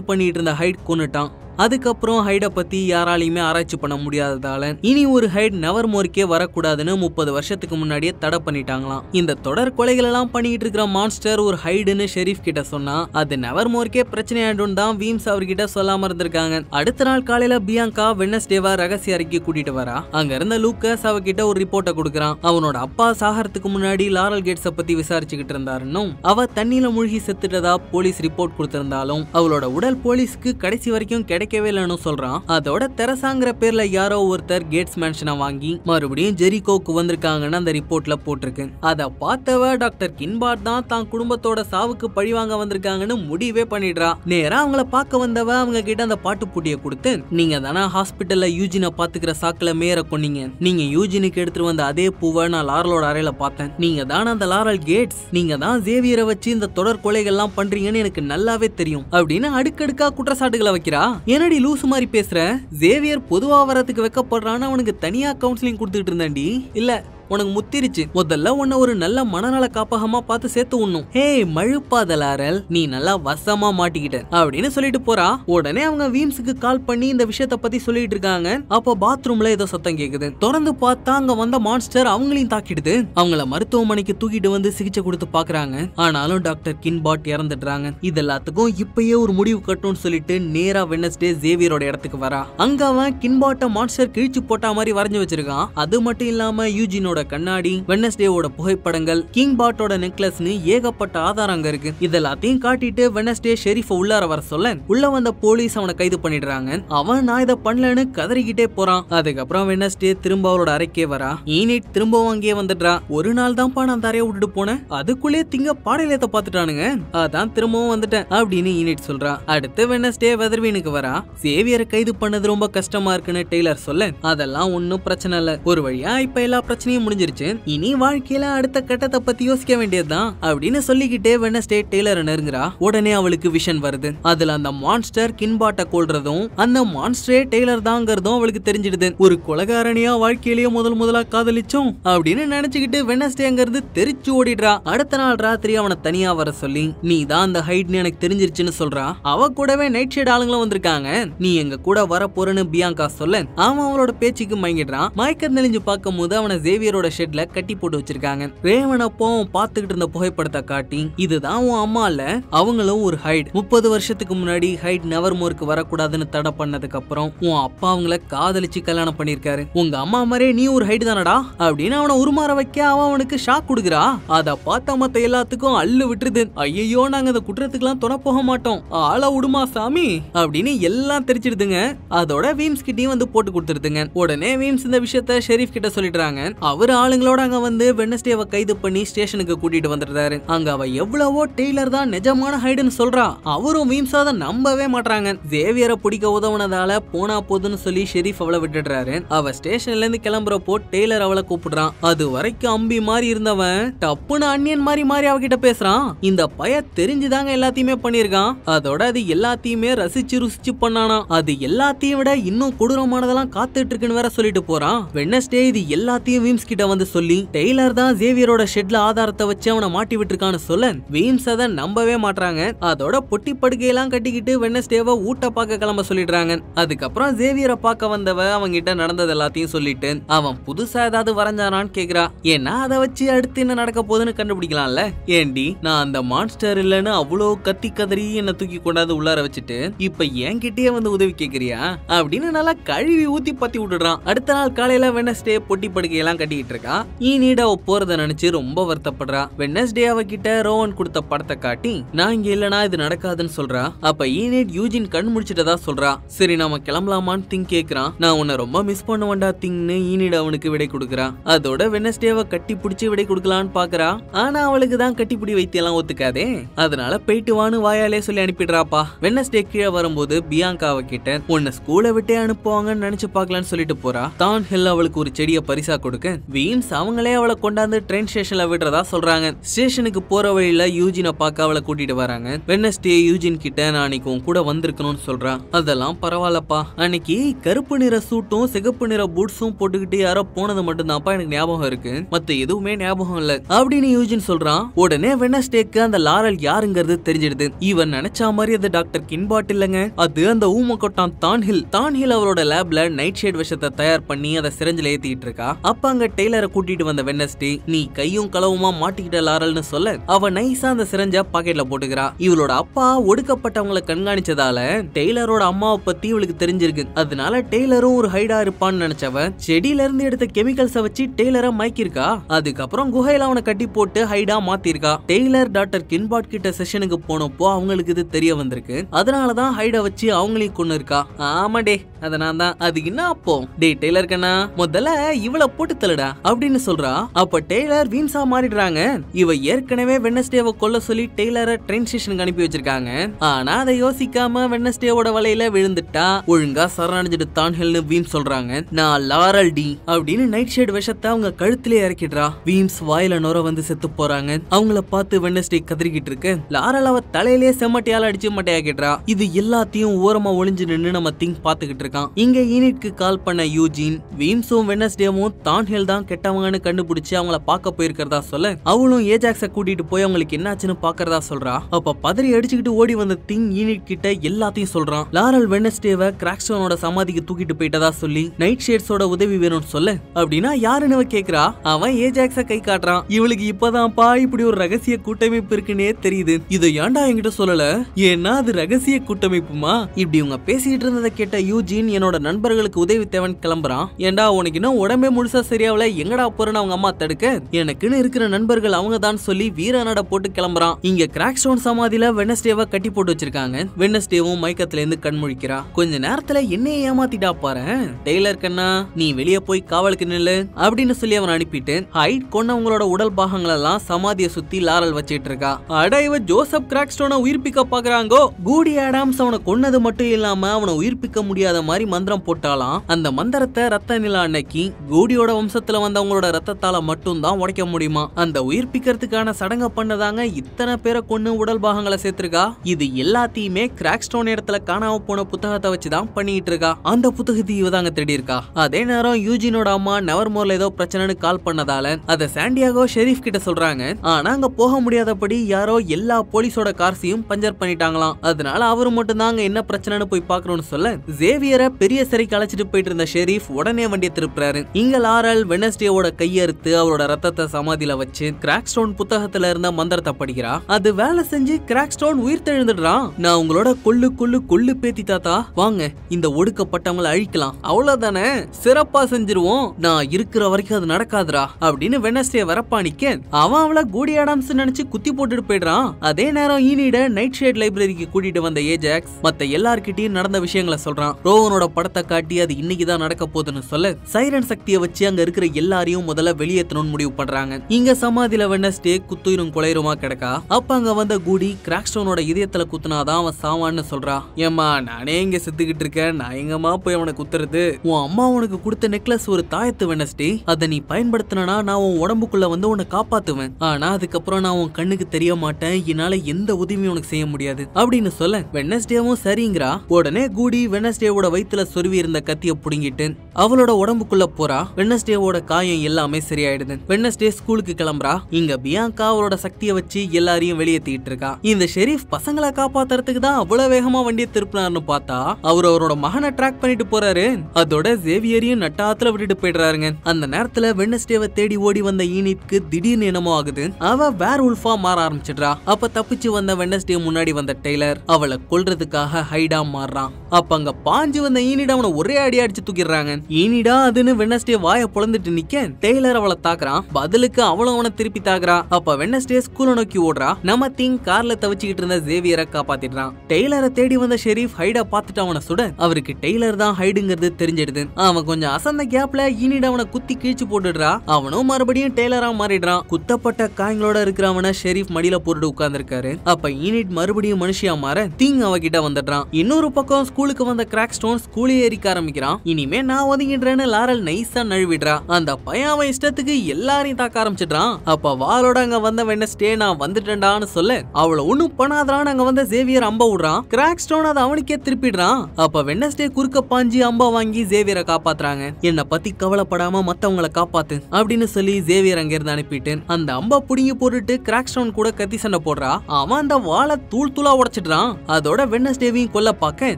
பண்ணிட்டு இருந்த ஹைட் கொன்னுட்டான். அதுக்கப்புறம் ஹைடை பத்தி யாராலையுமே ஆராய்ச்சி பண்ண முடியாததால இனி ஒரு ஹைட் நவர் மோர்க்கே வரக்கூடாதுன்னு முப்பது வருஷத்துக்கு முன்னாடியே தடை பண்ணிட்டாங்களாம். இந்த தொடர் கொலைகள் எல்லாம் பண்ணிட்டு இருக்கிற மான்ஸ்டர் ஒரு ஹைடுன்னு ஷெரீஃப் கிட்ட சொன்னா அது நவர் மோர்க்கே பிரச்சனை ஆயிடும் தான் வீம்ஸ் அவர்கிட்ட சொல்லாம இருந்திருக்காங்க. அடுத்த நாள் காலையில பியாங்கா வென்னஸ்டேவா ரகசிய அறிக்கை கூட்டிட்டு வரா. அங்க இருந்த லூக்கஸ் அவகிட்ட ஒரு ரிப்போர்ட்டை கொடுக்குறான். அவனோட அப்பா சாகறதுக்கு முன்னாடி லாரல் கேட்ஸ பத்தி விசாரிச்சுக்கிட்டு இருந்தாருன்னும் அவ தண்ணியில மூழ்கி செத்துட்டதா போலீஸ் ரிப்போர்ட் கொடுத்திருந்தாலும் அவளோட உடல் போலீஸ்க்கு கடைசி வரைக்கும் கிடைக்கவே இல்லைன்னு சொல்றான். அதோட தெரசாங்கிற பேர்ல யாரோ ஒருத்தர் கேட்ஸ் மேன்ஷனை வாங்கி மறுபடியும் ஜெரிகோக்கு வந்திருக்காங்கன்னு அந்த ரிப்போர்ட்ல போட்டிருக்கு. அதை பார்த்தவ டாக்டர் கின்பாட் தான் தான் குடும்பத்தோட சாவுக்கு பழிவாங்க வந்திருக்காங்கன்னு முடிவே பண்ணிடுறா. நேரா அவங்கள பார்க்க வந்தவ அவங்க கிட்ட அந்த பாட்டு பூட்டியை கொடுத்து நீங்க தானே ஹாஸ்பிட்டல்ல யூஜினை பாத்துக்கிற சாக்குல மேயற கொன்னீங்க நீங்க யூஜினுக்கு எடுத்துட்டு வந்த அதே பூவை நான் லாரலோட அறையில பார்த்தேன். நீங்க தானே அந்த லாரல் கேட்ஸ்? நீங்க தான் ஜேவியரை வச்சு இந்த தொடர் கொலைகள்லாம் பண்றீங்கன்னு எனக்கு நல்லாவே தெரியும். அப்படின்னு அடுக்கடுக்கா குற்றச்சாட்டுகளை வைக்கிறா. என்னடி லூசு மாதிரி பேசுற? ஜேவியர் பொதுவா வரதுக்கு வெக்கப்படுறான்னு அவனுக்கு தனியா கவுன்சிலிங் கொடுத்துட்டு இருந்தாண்டி இல்ல உனக்கு முத்திருச்சு. முதல்ல உன்னை ஒரு நல்ல மனநல காப்பகமா பார்த்து சேர்த்து உண்ணும். ஹே மழுப்பாதலாரல் நீ நல்லா வசமா மாட்டிக்கிட்ட. அப்படின்னு சொல்லிட்டு போறா. உடனே அவங்க வீம்ஸுக்கு கால் பண்ணி இந்த விஷயத்த பத்தி சொல்லிட்டு இருக்காங்க. அப்போ பாத்ரூம்ல ஏதோ சத்தம் கேக்குது. திறந்து பார்த்தா அங்க வந்த மான்ஸ்டர் அவங்களையும் தாக்கிடுது. அவங்கள மருத்துவமனைக்கு தூக்கிட்டு வந்து சிகிச்சை கொடுத்து பாக்குறாங்க. ஆனாலும் டாக்டர் கின்பாட் இறந்துடுறாங்க. இது எல்லாத்துக்கும் இப்பயே ஒரு முடிவு கட்டணும்னு சொல்லிட்டு நேரா வெனஸ்டே ஜேவியரோட இடத்துக்கு வரா. அங்க அவன் கின்பாட்ட மான்ஸ்டர் கிழிச்சு போட்டா மாதிரி வரைஞ்சு வச்சிருக்கான். அது மட்டும் இல்லாம யூஜினோட பாட்டோட கண்ணாடி வெனஸ்டேவோட புகைப்படங்கள் கிங் பாட்டோட நெக்லஸ்னு ஏகப்பட்ட ஆதாரம் இருக்கு. இதெல்லாத்தையும் காட்டிட்டு வெனஸ்டே ஷெரீஃப் உள்ளார வர சொல்ல உள்ள வந்த போலீஸ் அவனை கைது பண்ணிடுறாங்க. அவன் நான் இதை பண்ணலன்னு கதறிக்கிட்டே போறான். அதுக்கப்புறம் வெனஸ்டே திரும்ப அவளோட அறைக்கே வரா. ஈனிட் திரும்பவும் அங்கேயே வந்துடுறா. ஒரு நாள் தான்ப்பா நான் தரைய விட்டுட்டு போனேன் அதுக்குள்ளே திங்க பாடலேத்த பாத்துட்டானுங்க அதான் திரும்பவும் வந்துட்டேன் அப்படின்னு ஈனிட் சொல்றா. அடுத்து வெனஸ்டே வெதர்வீனுக்கு வரா. சேவியரை கைது பண்ணது ரொம்ப கஷ்டமா இருக்குன்னு டெய்லர் சொல்ல அதெல்லாம் ஒன்னும் பிரச்சனை இல்ல. ஒரு வழியா இப்ப எல்லா பிரச்சனையும் முடிஞ்சிருச்சு. இனி வாழ்க்கையில அடுத்த கட்டத்தை பத்தி யோசிக்க வேண்டியதுதான் அப்படின்னு சொல்லிக்கிட்டே வெனஸ்டே டெய்லர் நெருங்குறா உடனே அவளுக்கு விஷன் வருது. அதுல அந்த மான்ஸ்டர் கின்பாட்டை கொள்றதும் அந்த மான்ஸ்டரே டெய்லர் தாங்கிறதும் அவளுக்கு தெரிஞ்சிடுது. ஒரு கொலகாரணியா வாழ்க்கையிலேயே முதல் முதலா காதலிச்சோம் அப்படின்னு நினைச்சுக்கிட்டு வெனஸ்டே அங்கிருந்து தெரிச்சு ஓடிடுறா. அடுத்த நாள் ராத்திரி அவனை தனியா வர சொல்லி நீ தான் அந்த ஹைட்னு எனக்கு தெரிஞ்சிருச்சுன்னு சொல்றா. அவ கூடவே நைட் ஷேட் ஆளுங்களும் வந்திருக்காங்க. நீ எங்க கூட வர போறேன்னு பியாங்கா சொல்ல அவன் அவளோட பேச்சுக்கு மயங்கிடுறான். மயக்கம் தெளிஞ்சு பார்க்கும் போது அவனை ஜேவியரோட ஷெட்ல கட்டி போட்டு வச்சிருக்காங்க. ரேவன் அப்போ பார்த்துக்கிட்டு இருந்த புகைப்படத்தை காட்டி இதுதான் உன் அம்மா இல்ல அவங்களும் ஒரு ஹைட் முப்பது வருஷத்துக்கு முன்னாடி ஹைட் நெவர்மோருக்கு வரக்கூடாதுன்னு தடை பண்ணதுக்கு அப்புறம் உன் அப்பா அவங்கள காதலிச்சு கல்யாணம் பண்ணிருக்காரு உங்க அம்மா மாதிரியே நீ ஒரு ஹைட் தானடா? அப்படின்னு அவனை உருமாற வைக்க அவன் அவனுக்கு ஷாக் கொடுக்குறா. அத பார்த்த மத்த எல்லாத்துக்கும் அள்ளு விட்டுருது. ஐயோ நாங்க அந்த குற்றத்துக்குலாம் துணை போக மாட்டோம். ஆள விடுமா சாமி? அப்படின்னு எல்லாம் தெரிச்சிடுதுங்க அதோட வீம்ஸ் கிட்டயும் வந்து போட்டு கொடுத்துருதுங்க. உடனே வீம்ஸ் இந்த விஷயத்த ஷெரீஃப் கிட்ட சொல்லிடுறாங்க. அவர் ஆளுங்களோட அங்க வந்து வெனஸ்டேவை கைது பண்ணி ஸ்டேஷனுக்கு கூட்டிட்டு வந்துடுறாரு. அங்க அவ எவ்வளவோ டெய்லர் தான் நிஜமான ஹைடுன்னு சொல்றா. அவரும் வீம்ஸ் நம்பவே மாட்றாங்க. சேவியரை பிடிக்க உதவுனதால போனா போதுன்னு சொல்லி ஷெரீஃப் அவளை விட்டுடுறாரு. அவ ஸ்டேஷன்ல இருந்து கிளம்புறப்போ டெய்லர் அவளை கூப்பிடுறான். அது வரைக்கும் அம்பி மாதிரி இருந்தவன் டப்புன்னு அன்னியன் மாதிரி மாதிரி அவகிட்ட பேசுறான். இந்த பய தெரிஞ்சுதாங்க எல்லாத்தையுமே பண்ணிருக்கான் அதோட அது எல்லாத்தையுமே ரசிச்சு ருசிச்சு பண்ணானா. அது எல்லாத்தையும் விட இன்னும் கொடூரமானதெல்லாம் காத்துட்டு இருக்குன்னு வேற சொல்லிட்டு போறான். வெனஸ்டே இது எல்லாத்தையும் வீம்ஸ் கிட்ட வந்து சொல்லி டெய்லர் தான் ஜேவியரோட ஷெட்ல ஆதாரத்தை வச்சு அவனை மாட்டி விட்டுருக்கான்னு சொல்ல. வீம்ஸ் அதை நம்பவே மாட்றாங்க. அதோட பொட்டி படுக்கையெல்லாம் கட்டிக்கிட்டு வெனஸ்டேவை ஊட்ட பார்க்க கிளம்ப சொல்லிடுறாங்க. அதுக்கப்புறம் ஜேவியரை பார்க்க வந்தவ அவங்கிட்ட நடந்தது எல்லாத்தையும் சொல்லிட்டு அவன் புதுசா ஏதாவது வரைஞ்சானான்னு கேக்குறா. ஏன்னா அதை வச்சு அடுத்து என்ன நடக்க போகுதுன்னு கண்டுபிடிக்கலாம்ல? ஏண்டி நான் அந்த மான்ஸ்டர் இல்லைன்னு அவ்வளோ கத்தி கதறி என்ன தூக்கி கொண்டாந்து உள்ளார வச்சுட்டு இப்ப என்கிட்டயே வந்து உதவி கேக்குறியா? அப்படின்னு நல்லா கழுவி ஊத்தி பத்தி விட்டுடுறான். அடுத்த நாள் காலையில வெனஸ்டே பொட்டி படுக்கையெல்லாம் கட்டி கட்டிக்கிட்டு இருக்கா ஈனீட அவ போறத நினைச்சு ரொம்ப வருத்தப்படுறா. வெனஸ்டே அவகிட்ட ரோவன் கொடுத்த படத்தை காட்டி நான் இங்க இல்லனா இது நடக்காதுன்னு சொல்றா. அப்ப ஈனேட் யூஜின் கண் முடிச்சிட்டதா சொல்றா. சரி நாம கிளம்பலாமான்னு திங் கேக்குறான். நான் உன்னை ரொம்ப மிஸ் பண்ணுவேன்டா திங்னு ஈனிட் அவனுக்கு விடை கொடுக்குறா. அதோட வெனஸ்டேவை கட்டி பிடிச்சி விடை கொடுக்கலான்னு பாக்குறா. ஆனா அவளுக்கு தான் கட்டிப்பிடி வைத்தியெல்லாம் ஒத்துக்காதே. அதனால போயிட்டு வான்னு வாயாலே சொல்லி அனுப்பிடுறாப்பா. வெனஸ்டே கீழே வரும்போது பியாங்காவை கிட்ட உன்னை ஸ்கூலை விட்டே அனுப்புவாங்கன்னு நினைச்சு பார்க்கலான்னு சொல்லிட்டு போறா. தான் ஹில் அவளுக்கு ஒரு செடியை பரிசா கொடுக்க வீம்ஸ் அவங்களே அவளை கொண்டாந்து ட்ரெயின் ஸ்டேஷன்ல விடுறதா சொல்றாங்க. ஸ்டேஷனுக்கு போற வழியில யூஜினை பார்க்க அவளை கூட்டிட்டு வராங்க. வெனஸ்டே யூஜின் கிட்ட நான் அன்னைக்கு உன் கூட வந்திருக்கணும்னு சொல்றான் அதெல்லாம் பரவாயில்லப்பா. அன்னைக்கு கருப்பு நிற சூட்டும் சிகப்பு நிற பூட்ஸும் போட்டுக்கிட்டு யாரோ போனது மட்டும்தான்ப்பா எனக்கு ஞாபகம் இருக்கு. மத்த எதுவுமே ஞாபகம் இல்ல. அப்படின்னு யூஜின் சொல்றான். உடனே வெனஸ்டேக்கு அந்த லாரல் யாருங்கிறது தெரிஞ்சிடுது. இவன் நினைச்ச மாதிரி அது டாக்டர் கின்பாட் இல்லங்க. அது அந்த ஊமக்கொட்டான் தான்ஹில். தான்ஹில் அவரோட லேப்ல நைட் ஷேட் விஷத்தை தயார் பண்ணி அதை சிறஞ்சில ஏத்திட்டு இருக்கா. அப்ப அங்க டெய்லரை கூட்டிட்டு வந்த வெனஸ்டே நீ கையும் களவுமா மாட்டிக்கிட்ட லாரல்னு சொல்ல? அவ நைஸா அந்த சிரஞ்ச பாக்கெட்ல போட்டுக்கிறா. இவளோட அப்பா ஒடுக்கப்பட்டவங்களை கண்காணிச்சதால டெய்லரோட அம்மாவை பத்தி இவளுக்கு தெரிஞ்சிருக்கு. அதனால டெய்லரும் ஒரு ஹைடா இருப்பான்னு நினைச்சவ செடியில இருந்து எடுத்த கெமிக்கல்ஸ வச்சு டெய்லரை மயக்கிருக்கா அதுக்கப்புறம் குகையில அவனை கட்டி போட்டு ஹைடா மாத்திருக்கா டெய்லர் டாக்டர் கின்பாட் கிட்ட செஷனுக்கு போனப்போ அவங்களுக்கு இது தெரிய வந்திருக்கு. அதனாலதான் ஹைடா வச்சு அவங்களையும் கொண்டு இருக்கா. ஆமா டே அதனால தான். அது என்ன அப்போ? டே டெய்லர் கண்ணா முதல்ல இவளை போட்டு தள்ளுடா. அப்படின்னு சொல்றா. அப்ப டெய்லர் வீன்ஸா மாறிடுறாங்க. இவ ஏற்கனவே வெனஸ்டேவை கொல்ல சொல்லி டெய்லரை ட்ரெயின் ஸ்டேஷனுக்கு அனுப்பி வச்சிருக்காங்க. ஆனா அதை யோசிக்காம வெனஸ்டேவோட வலையில விழுந்துட்டா. ஒழுங்கா சரணடைஞ்சிட்டு தான் ஹெல்னு வீம் சொல்றாங்க. நான் லாரல் டி அப்படின்னு நைட் ஷேட் விஷத்தை அவங்க கழுத்திலே இறக்கிடுறா. வீம்ஸ் வாயில நுர வந்து செத்து போறாங்க. அவங்கள பார்த்து வெனஸ்டே கதறிக்கிட்டு இருக்கு. லாரல் அவ தலையிலே செம்மட்டையால அடிச்சு மட்டையாக்கிடுறா இது எல்லாத்தையும் ஓரமா ஒளிஞ்சு நின்று நம்ம திங்க் பாத்துக்கிட்டு இருக்கான். இங்க யூனிட்க்கு கால் பண்ண யூஜின் வீம்ஸும் வெனஸ்டேவும் தான்ஹெல் தான் கெட்டவங்கன்னு கண்டுபிடிச்சு அவங்கள பார்க்க போயிருக்கிறதா சொல்ல? அவளும் ஏஜாக்ஸ கூட்டிட்டு போய் அவங்களுக்கு என்னாச்சுன்னு பாக்குறதா சொல்றா? அப்ப பதறி அடிச்சுக்கிட்டு ஓடி வந்த திங் யூனிட் கிட்ட எல்லாத்தையும் சொல்றான். லாரல் வெனஸ்டேவ கிராக்ஸ்டோனோட சமாதிக்கு தூக்கிட்டு போயிட்டதா சொல்லி நைட் ஷேட்ஸோட உதவி வேணும்னு சொல்ல. அப்படின்னா யாருன்னு கேக்குறா? அவன் ஏஜாக்ஸ கை காட்டுறான். இவளுக்கு இப்பதான்ப்பா இப்படி ஒரு ரகசிய கூட்டமைப்பு இருக்குன்னே தெரியுது. இதை ஏன்டா என்கிட்ட சொல்லல? ஏன்னா அது ரகசிய கூட்டமைப்புமா? இப்படி இவங்க பேசிட்டு இருந்ததை கேட்ட யூஜின் என்னோட நண்பர்களுக்கு உதவி தேவன் கிளம்புறான். ஏன்டா உனக்கு இன்னும் உடம்பே முழுசா சரியாவல எங்கடா போறேன்னு அவங்க அம்மா தடுக்க? எனக்குன்னு இருக்கிற நண்பர்கள் அவங்க தான் சொல்லி வீரனட போட்டு கிளம்புறான். இங்க கிராக் ஸ்டோன் சமாதியில வெனஸ்டேவை கட்டி போட்டு வச்சிருக்காங்க. வெனஸ்டேவும் மயக்கத்துல இருந்து கண் முழிக்கிறா. கொஞ்ச நேரத்துல என்னைய ஏமாத்திட்டா பாரு. டெய்லர் கண்ணா நீ வெளியே போய் காவலுக்கு நில்லு அப்படின்னு சொல்லி அவன் அனுப்பிட்டு ஹைட் கொண்டவங்களோட உடல் பாகங்கள் எல்லாம் சமாதியை சுத்தி லாரல் வச்சிட்டு இருக்கா. அட இவ ஜோசப் கிராக் ஸ்டோனை உயிர்ப்பிக்க பாக்குறாங்கோ. கூடி ஆடாம்ஸ் அவனை கொன்னது மட்டும் இல்லாம அவனை உயிர்ப்பிக்க முடியாத மாதிரி மந்திரம் போட்டாலாம். அந்த மந்திரத்தை ரத்த நிலா அன்னைக்கு கூடியோட வம்சத்துல வந்தவங்களோட ரத்தத்தால மட்டும்தான் உடைக்க முடியுமா? அந்த உயிர்ப்பிக்கிறதுக்கான சடங்க பண்ணதாங்க இத்தனை பேரை கொண்டு உடல் பாகங்களை சேர்த்திருக்கா? இது எல்லாத்தையுமே கிராக் ஸ்டோன் இடத்துல காணாம போன புத்தகத்தை வச்சுதான் பண்ணிட்டு இருக்கா அந்த புத்தகத்தை இவதாங்க தேடி இருக்கா அதே நேரம் யூஜினோட அம்மா நவர்மோர்ல ஏதோ பிரச்சனைன்னு கால் பண்ணதால அத சாண்டியாகோ ஷெரீஃப் கிட்ட சொல்றாங்க. ஆனா அங்க போக முடியாதபடி யாரோ எல்லா போலீஸோட கார்ஸையும் பஞ்சர் பண்ணிட்டாங்களாம். அதனால அவரு மட்டும் தாங்க என்ன பிரச்சனைன்னு போய் பாக்கணும்னு சொல்ல ஜேவியரை பெரிய சிறைக்கு அழைச்சிட்டு போயிட்டு இருந்த ஷெரீஃப் உடனே வண்டியை திருப்புறாரு. இங்க லாரல் வெனஸ்டேவோட கையறுத்து அவரோட ரத்தத்தை சமாதியில வச்சு கிராக் ஸ்டோன் புத்தகத்துல இருந்த மந்திரத்தை படிக்கிறா. அது வேலை செஞ்சு கிராக் ஸ்டோன் உயிர் தெழுந்துடுறான் நான் உங்களோட கொள்ளு கொள்ளு கொள்ளு பேத்தி தாத்தா. வாங்க இந்த ஒடுக்கப்பட்டவங்களை அழிக்கலாம். அவ்வளவுதானே? சிறப்பா செஞ்சிருவோம். நான் இருக்கிற வரைக்கும் அது நடக்காதுடா. அப்படின்னு வெனஸ்டே வரப்பாணிக்க அவன் அவளை கூடி ஆடாம்ஸ் நினைச்சு குத்தி போட்டுட்டு போயிடுறான். அதே நேரம் ஈனிட நைட் ஷேட் லைப்ரரிக்கு கூட்டிட்டு வந்த ஏஜாக்ஸ் மத்த எல்லார்கிட்டயும் நடந்த விஷயங்களை சொல்றான். ரோவனோட படத்தை காட்டி அது இன்னைக்கு தான் நடக்க போகுதுன்னு சொல்ல. சைரன் சக்தியை வச்சு அங்க இருக்கிற எல்லாரையும் முதல்ல வெளியேற்றணும்னு முடிவு பண்றாங்க. இங்க சமாதியில வெனஸ்டே குத்துயிரும் கொலைருமா கிடக்கா? அப்ப அங்க வந்த கூடி கிராக்ஸ்டோனோட இதயத்துல குத்துனாதான் அவன் சாவான்னு சொல்றா. ஏமா நானே இங்க செத்துக்கிட்டு இருக்கேன். நான் எங்கம்மா போய் அவனை குத்துறது? உன் அம்மா உனக்கு கொடுத்த நெக்லஸ் ஒரு தாயத்து வெனஸ்டே அதை நீ பயன்படுத்தினா நான் உன் உடம்புக்குள்ள வந்து உன்னை காப்பாத்துவேன். ஆனா அதுக்கப்புறம் நான் உன் கண்ணுக்கு தெரிய மாட்டேன். என்னால எந்த உதவியும் உனக்கு செய்ய முடியாது. அப்படின்னு சொல்ல வெனஸ்டேவும் சரிங்கிறா. உடனே கூடி வெனஸ்டேவோட வயிற்றுல சொருவி இருந்த கத்திய புடுங்கிட்டு அவளோட உடம்புக்குள்ள போறா. வெனஸ்டேவோட காயம் எல்லாமே சரியாயிடுது. வெட்னஸ்டே ஸ்கூலுக்கு கிளம்புறா. இங்க பியாங்கா அவளோட சக்தியை வச்சு எல்லாரையும் வெளியேத்திட்டு இருக்கா. இந்த ஷெரீஃப் பசங்களை காப்பாத்துறதுக்கு தான் அவ்வளவு வேகமா வண்டியை திருப்பினார்னு பார்த்தா அவர் அவரோட மகனை ட்ராக் பண்ணிட்டு போறாரு. அதோட சேவியரையும் நட்டாத்துல விட்டுட்டு போயிடுறாருங்க. அந்த நேரத்துல வெட்னஸ்டேவை தேடி ஓடி வந்த ஈனிட்க்கு திடீர்னு என்னமோ ஆகுது. அவ வேர் உல்ஃபா மாற ஆரம்பிச்சிடுறா. அப்ப தப்பிச்சு வந்த வெட்னஸ்டே முன்னாடி வந்த டெய்லர் அவளை கொல்றதுக்காக ஹைடா மாறுறான் அப்ப அங்க பாஞ்சு வந்த ஈனிடா அவனை ஒரே அடி அடிச்சு தூக்கிடுறாங்க. ஈனிடா அதுன்னு வெட்னஸ்டே வாய பார்த்துட்டு நிக்க டெய்லர் அவளை தாக்குறான். பதிலுக்கு அவளும் அவனை திருப்பி தாக்குறா. அப்ப வெனஸ்டே ஸ்கூலை நோக்கி ஓடுறா. நம்ம திங் கார்ல தவிச்சுக்கிட்டு இருந்த ஜேவியரை காப்பாத்திடுறான். டெய்லரை தேடி வந்த ஷெரீஃப் ஹைட பார்த்துட்டு அவனை சுட அவருக்கு டெய்லர் தான் ஹைடுங்கிறது தெரிஞ்சிடுது. அவன் கொஞ்சம் அசந்த கேப்ல ஈனிட அவனை குத்தி கிழிச்சு போட்டுடுறா. அவனும் மறுபடியும் டெய்லரா மாறிடுறான். குத்தப்பட்ட காயங்களோட இருக்கிறவன ஷெரீஃப் மடியில போட்டு உட்கார்ந்துருக்காரு. அப்ப ஈனிட் மறுபடியும் மனுஷியா மாற திங் அவகிட்ட வந்துடுறான். இன்னொரு பக்கம் ஸ்கூலுக்கு வந்த கிராக் ஸ்டோன் ஸ்கூலே எரிக்க ஆரம்பிக்கிறான். இனிமே நான் ஒதுங்கிடுறேன்னு லாரல் நைஸா நழுவிடுறா. அந்த பையன் அவன் இஷ்டத்துக்கு எல்லாரையும் தாக்க ஆரம்பிச்சிடுறான். அப்ப வாளோட அங்க வந்த வெனஸ்டே நான் வந்துட்டேன்டான்னு சொல்ல. அவள ஒண்ணும் பண்ணாதான் அங்க வந்த ஜேவியர் அம்ப விடுறான். கிராக் ஸ்டோன் அதை அவனுக்கே திருப்பிடுறான். அப்ப வெனஸ்டே குறுக்க பாஞ்சி அம்பா வாங்கி ஜேவியரை காப்பாத்துறாங்க. என்ன பத்தி கவலைப்படாம மத்தவங்கள காப்பாத்து அப்படின்னு சொல்லி ஜேவியர் அங்க இருந்து அனுப்பிட்டு அந்த அம்பா புடிங்கி போட்டுட்டு கிராக் ஸ்டோன் கூட கத்தி சண்டை போடுறா. அவன் அந்த வாழை தூள் தூளா உடைச்சிடுறான். அதோட வெனஸ்டேவையும் கொல்ல பார்க்க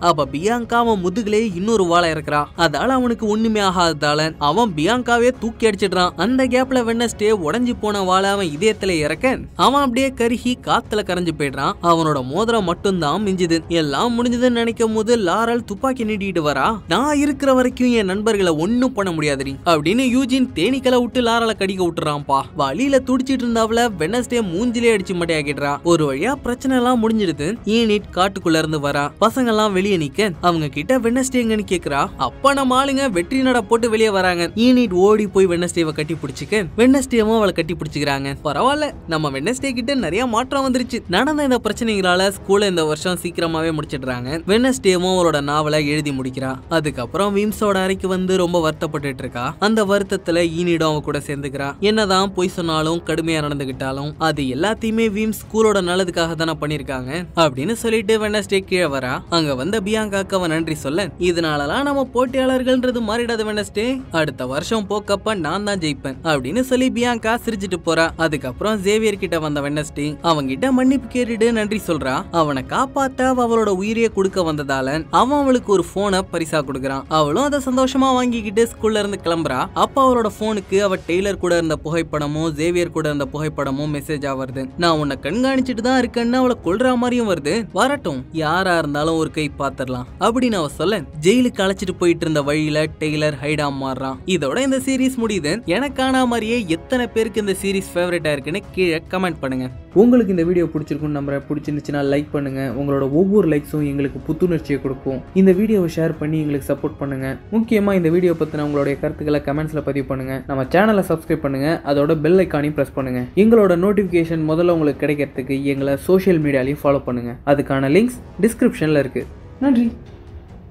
அப்ப பியாங்கா அவன் முதுகுலே இன்னொரு வாழை இறக்குறா. அதால அவனுக்கு ஒண்ணுமே ஆகாததால அவன் பியாங்காவே தூக்கி அடிச்சிடுறான். அந்த கேப்ல வெனஸ்டே உடஞ்சி போன வாளை அவன் இதயத்துல இறக்க அவன் அப்படியே கருகி காத்துல கரைஞ்சு போயிடுறான். அவனோட மோதிரம் மட்டும்தான் மிஞ்சுது. எல்லாம் முடிஞ்சதுன்னு நினைக்கும் போது லாரல் துப்பாக்கி நீட்டிட்டு வரா நான் இருக்கிற வரைக்கும் என் நண்பர்களை ஒண்ணும் பண்ண முடியாதுடி அப்படின்னு யூஜின் தேனீக்களை விட்டு லாரலை கடிக்க விட்டுறான்ப்பா. வழியில துடிச்சிட்டு இருந்தாவில வெனஸ்டே மூஞ்சிலே அடிச்சு மட்டையாக்கிடுறா. ஒரு வழியா பிரச்சனை எல்லாம் முடிஞ்சிடுது. ஈனிட் காட்டுக்குள்ள இருந்து வரா. பசங்க எல்லாம் வெளியே நிக்க அவங்க கிட்ட வெனஸ்டே எங்கன்னு கேக்குறா. அப்ப நம்ம ஆளுங்க வெற்றி நட போட்டு வெளியே வராங்க. ஈனிட் ஓடி ஓடி போய் வெனஸ்டேவை கட்டி பிடிச்சிக்க வெனஸ்டேவும் அவளை கட்டி பிடிச்சிக்கிறாங்க. பரவாயில்ல நம்ம வெனஸ்டே கிட்ட நிறைய மாற்றம் வந்துருச்சு. நடந்த இந்த பிரச்சனைகளால ஸ்கூல இந்த வருஷம் சீக்கிரமாவே முடிச்சிடுறாங்க. வெனஸ்டேவும் அவளோட நாவலை எழுதி முடிக்கிறா. அதுக்கப்புறம் வீம்ஸோட அறைக்கு வந்து ரொம்ப வருத்தப்பட்டுட்டு இருக்கா. அந்த வருத்தத்துல ஈனிடம் அவ கூட சேர்ந்துக்கிறா. என்னதான் பொய் சொன்னாலும் கடுமையா நடந்துகிட்டாலும் அது எல்லாத்தையுமே வீம் ஸ்கூலோட நல்லதுக்காக தானே பண்ணிருக்காங்க அப்படின்னு சொல்லிட்டு வெனஸ்டே கீழே வரா. அங்க வந்த பியாங்காக்கு அவன் நன்றி சொல்ல இதனாலலாம் நம்ம போட்டியாளர்கள்ன்றது மாறிடாது வெனஸ்டே அடுத்த வருஷம் போக்கப்ப நான் தான் ஜெயிப்பேன் அப்படின்னு சொல்லி பியாங்கா சிரிச்சிட்டு போறா. அதுக்கப்புறம் ஜேவியர் கிட்ட வந்த வெனஸ்டி அவங்க கிட்ட மன்னிப்பு கேட்டுட்டு நன்றி சொல்றா. அவனை காப்பாத்த அவ அவளோட உயிரையே கொடுக்க வந்ததால அவன் அவளுக்கு ஒரு போனை பரிசா கொடுக்கறான். அவளும் அதை சந்தோஷமா வாங்கிக்கிட்டு ஸ்கூல்ல இருந்து கிளம்புறா. அப்ப அவளோட போனுக்கு அவ டெய்லர் கூட இருந்த புகைப்படமும் ஜேவியர் கூட இருந்த புகைப்படமும் மெசேஜா வருது. நான் உன்னை கண்காணிச்சிட்டு தான் இருக்கேன்னு அவளை கொள்ற மாதிரியும் வருது. வரட்டும் யாரா இருந்தாலும் ஒரு கை பாத்திரலாம் அப்படின்னு அவ சொல்ல ஜெயிலுக்கு அழைச்சிட்டு போயிட்டு இருந்த வழியில டெய்லர் ஹைடா மாறுறான். இதோட இந்த சீரிஸ் முடியுது. எனக்கான மாதிரியே எத்தனை பேருக்கு இந்த சீரிஸ் ஃபேவரட்டாக இருக்குன்னு கீழே கமெண்ட் பண்ணுங்க. உங்களுக்கு இந்த வீடியோ பிடிச்சிருக்குன்னு நம்புறேன். பிடிச்சிருந்துச்சுன்னா லைக் பண்ணுங்கள் உங்களோட ஒவ்வொரு லைக்ஸும் எங்களுக்கு புத்துணர்ச்சியை கொடுக்கும். இந்த வீடியோவை ஷேர் பண்ணி எங்களுக்கு சப்போர்ட் பண்ணுங்கள் முக்கியமாக இந்த வீடியோ பற்றின உங்களுடைய கருத்துக்களை கமெண்ட்ஸில் பதிவு பண்ணுங்கள் நம்ம சேனலை சப்ஸ்கிரைப் பண்ணுங்கள் அதோட பெல் ஐக்கானையும் ப்ரெஸ் பண்ணுங்கள் எங்களோட நோட்டிஃபிகேஷன் முதல்ல உங்களுக்கு கிடைக்கிறதுக்கு எங்களை சோஷியல் மீடியாலையும் ஃபாலோ பண்ணுங்கள் அதுக்கான லிங்க்ஸ் டிஸ்கிரிப்ஷனில் இருக்குது நன்றி.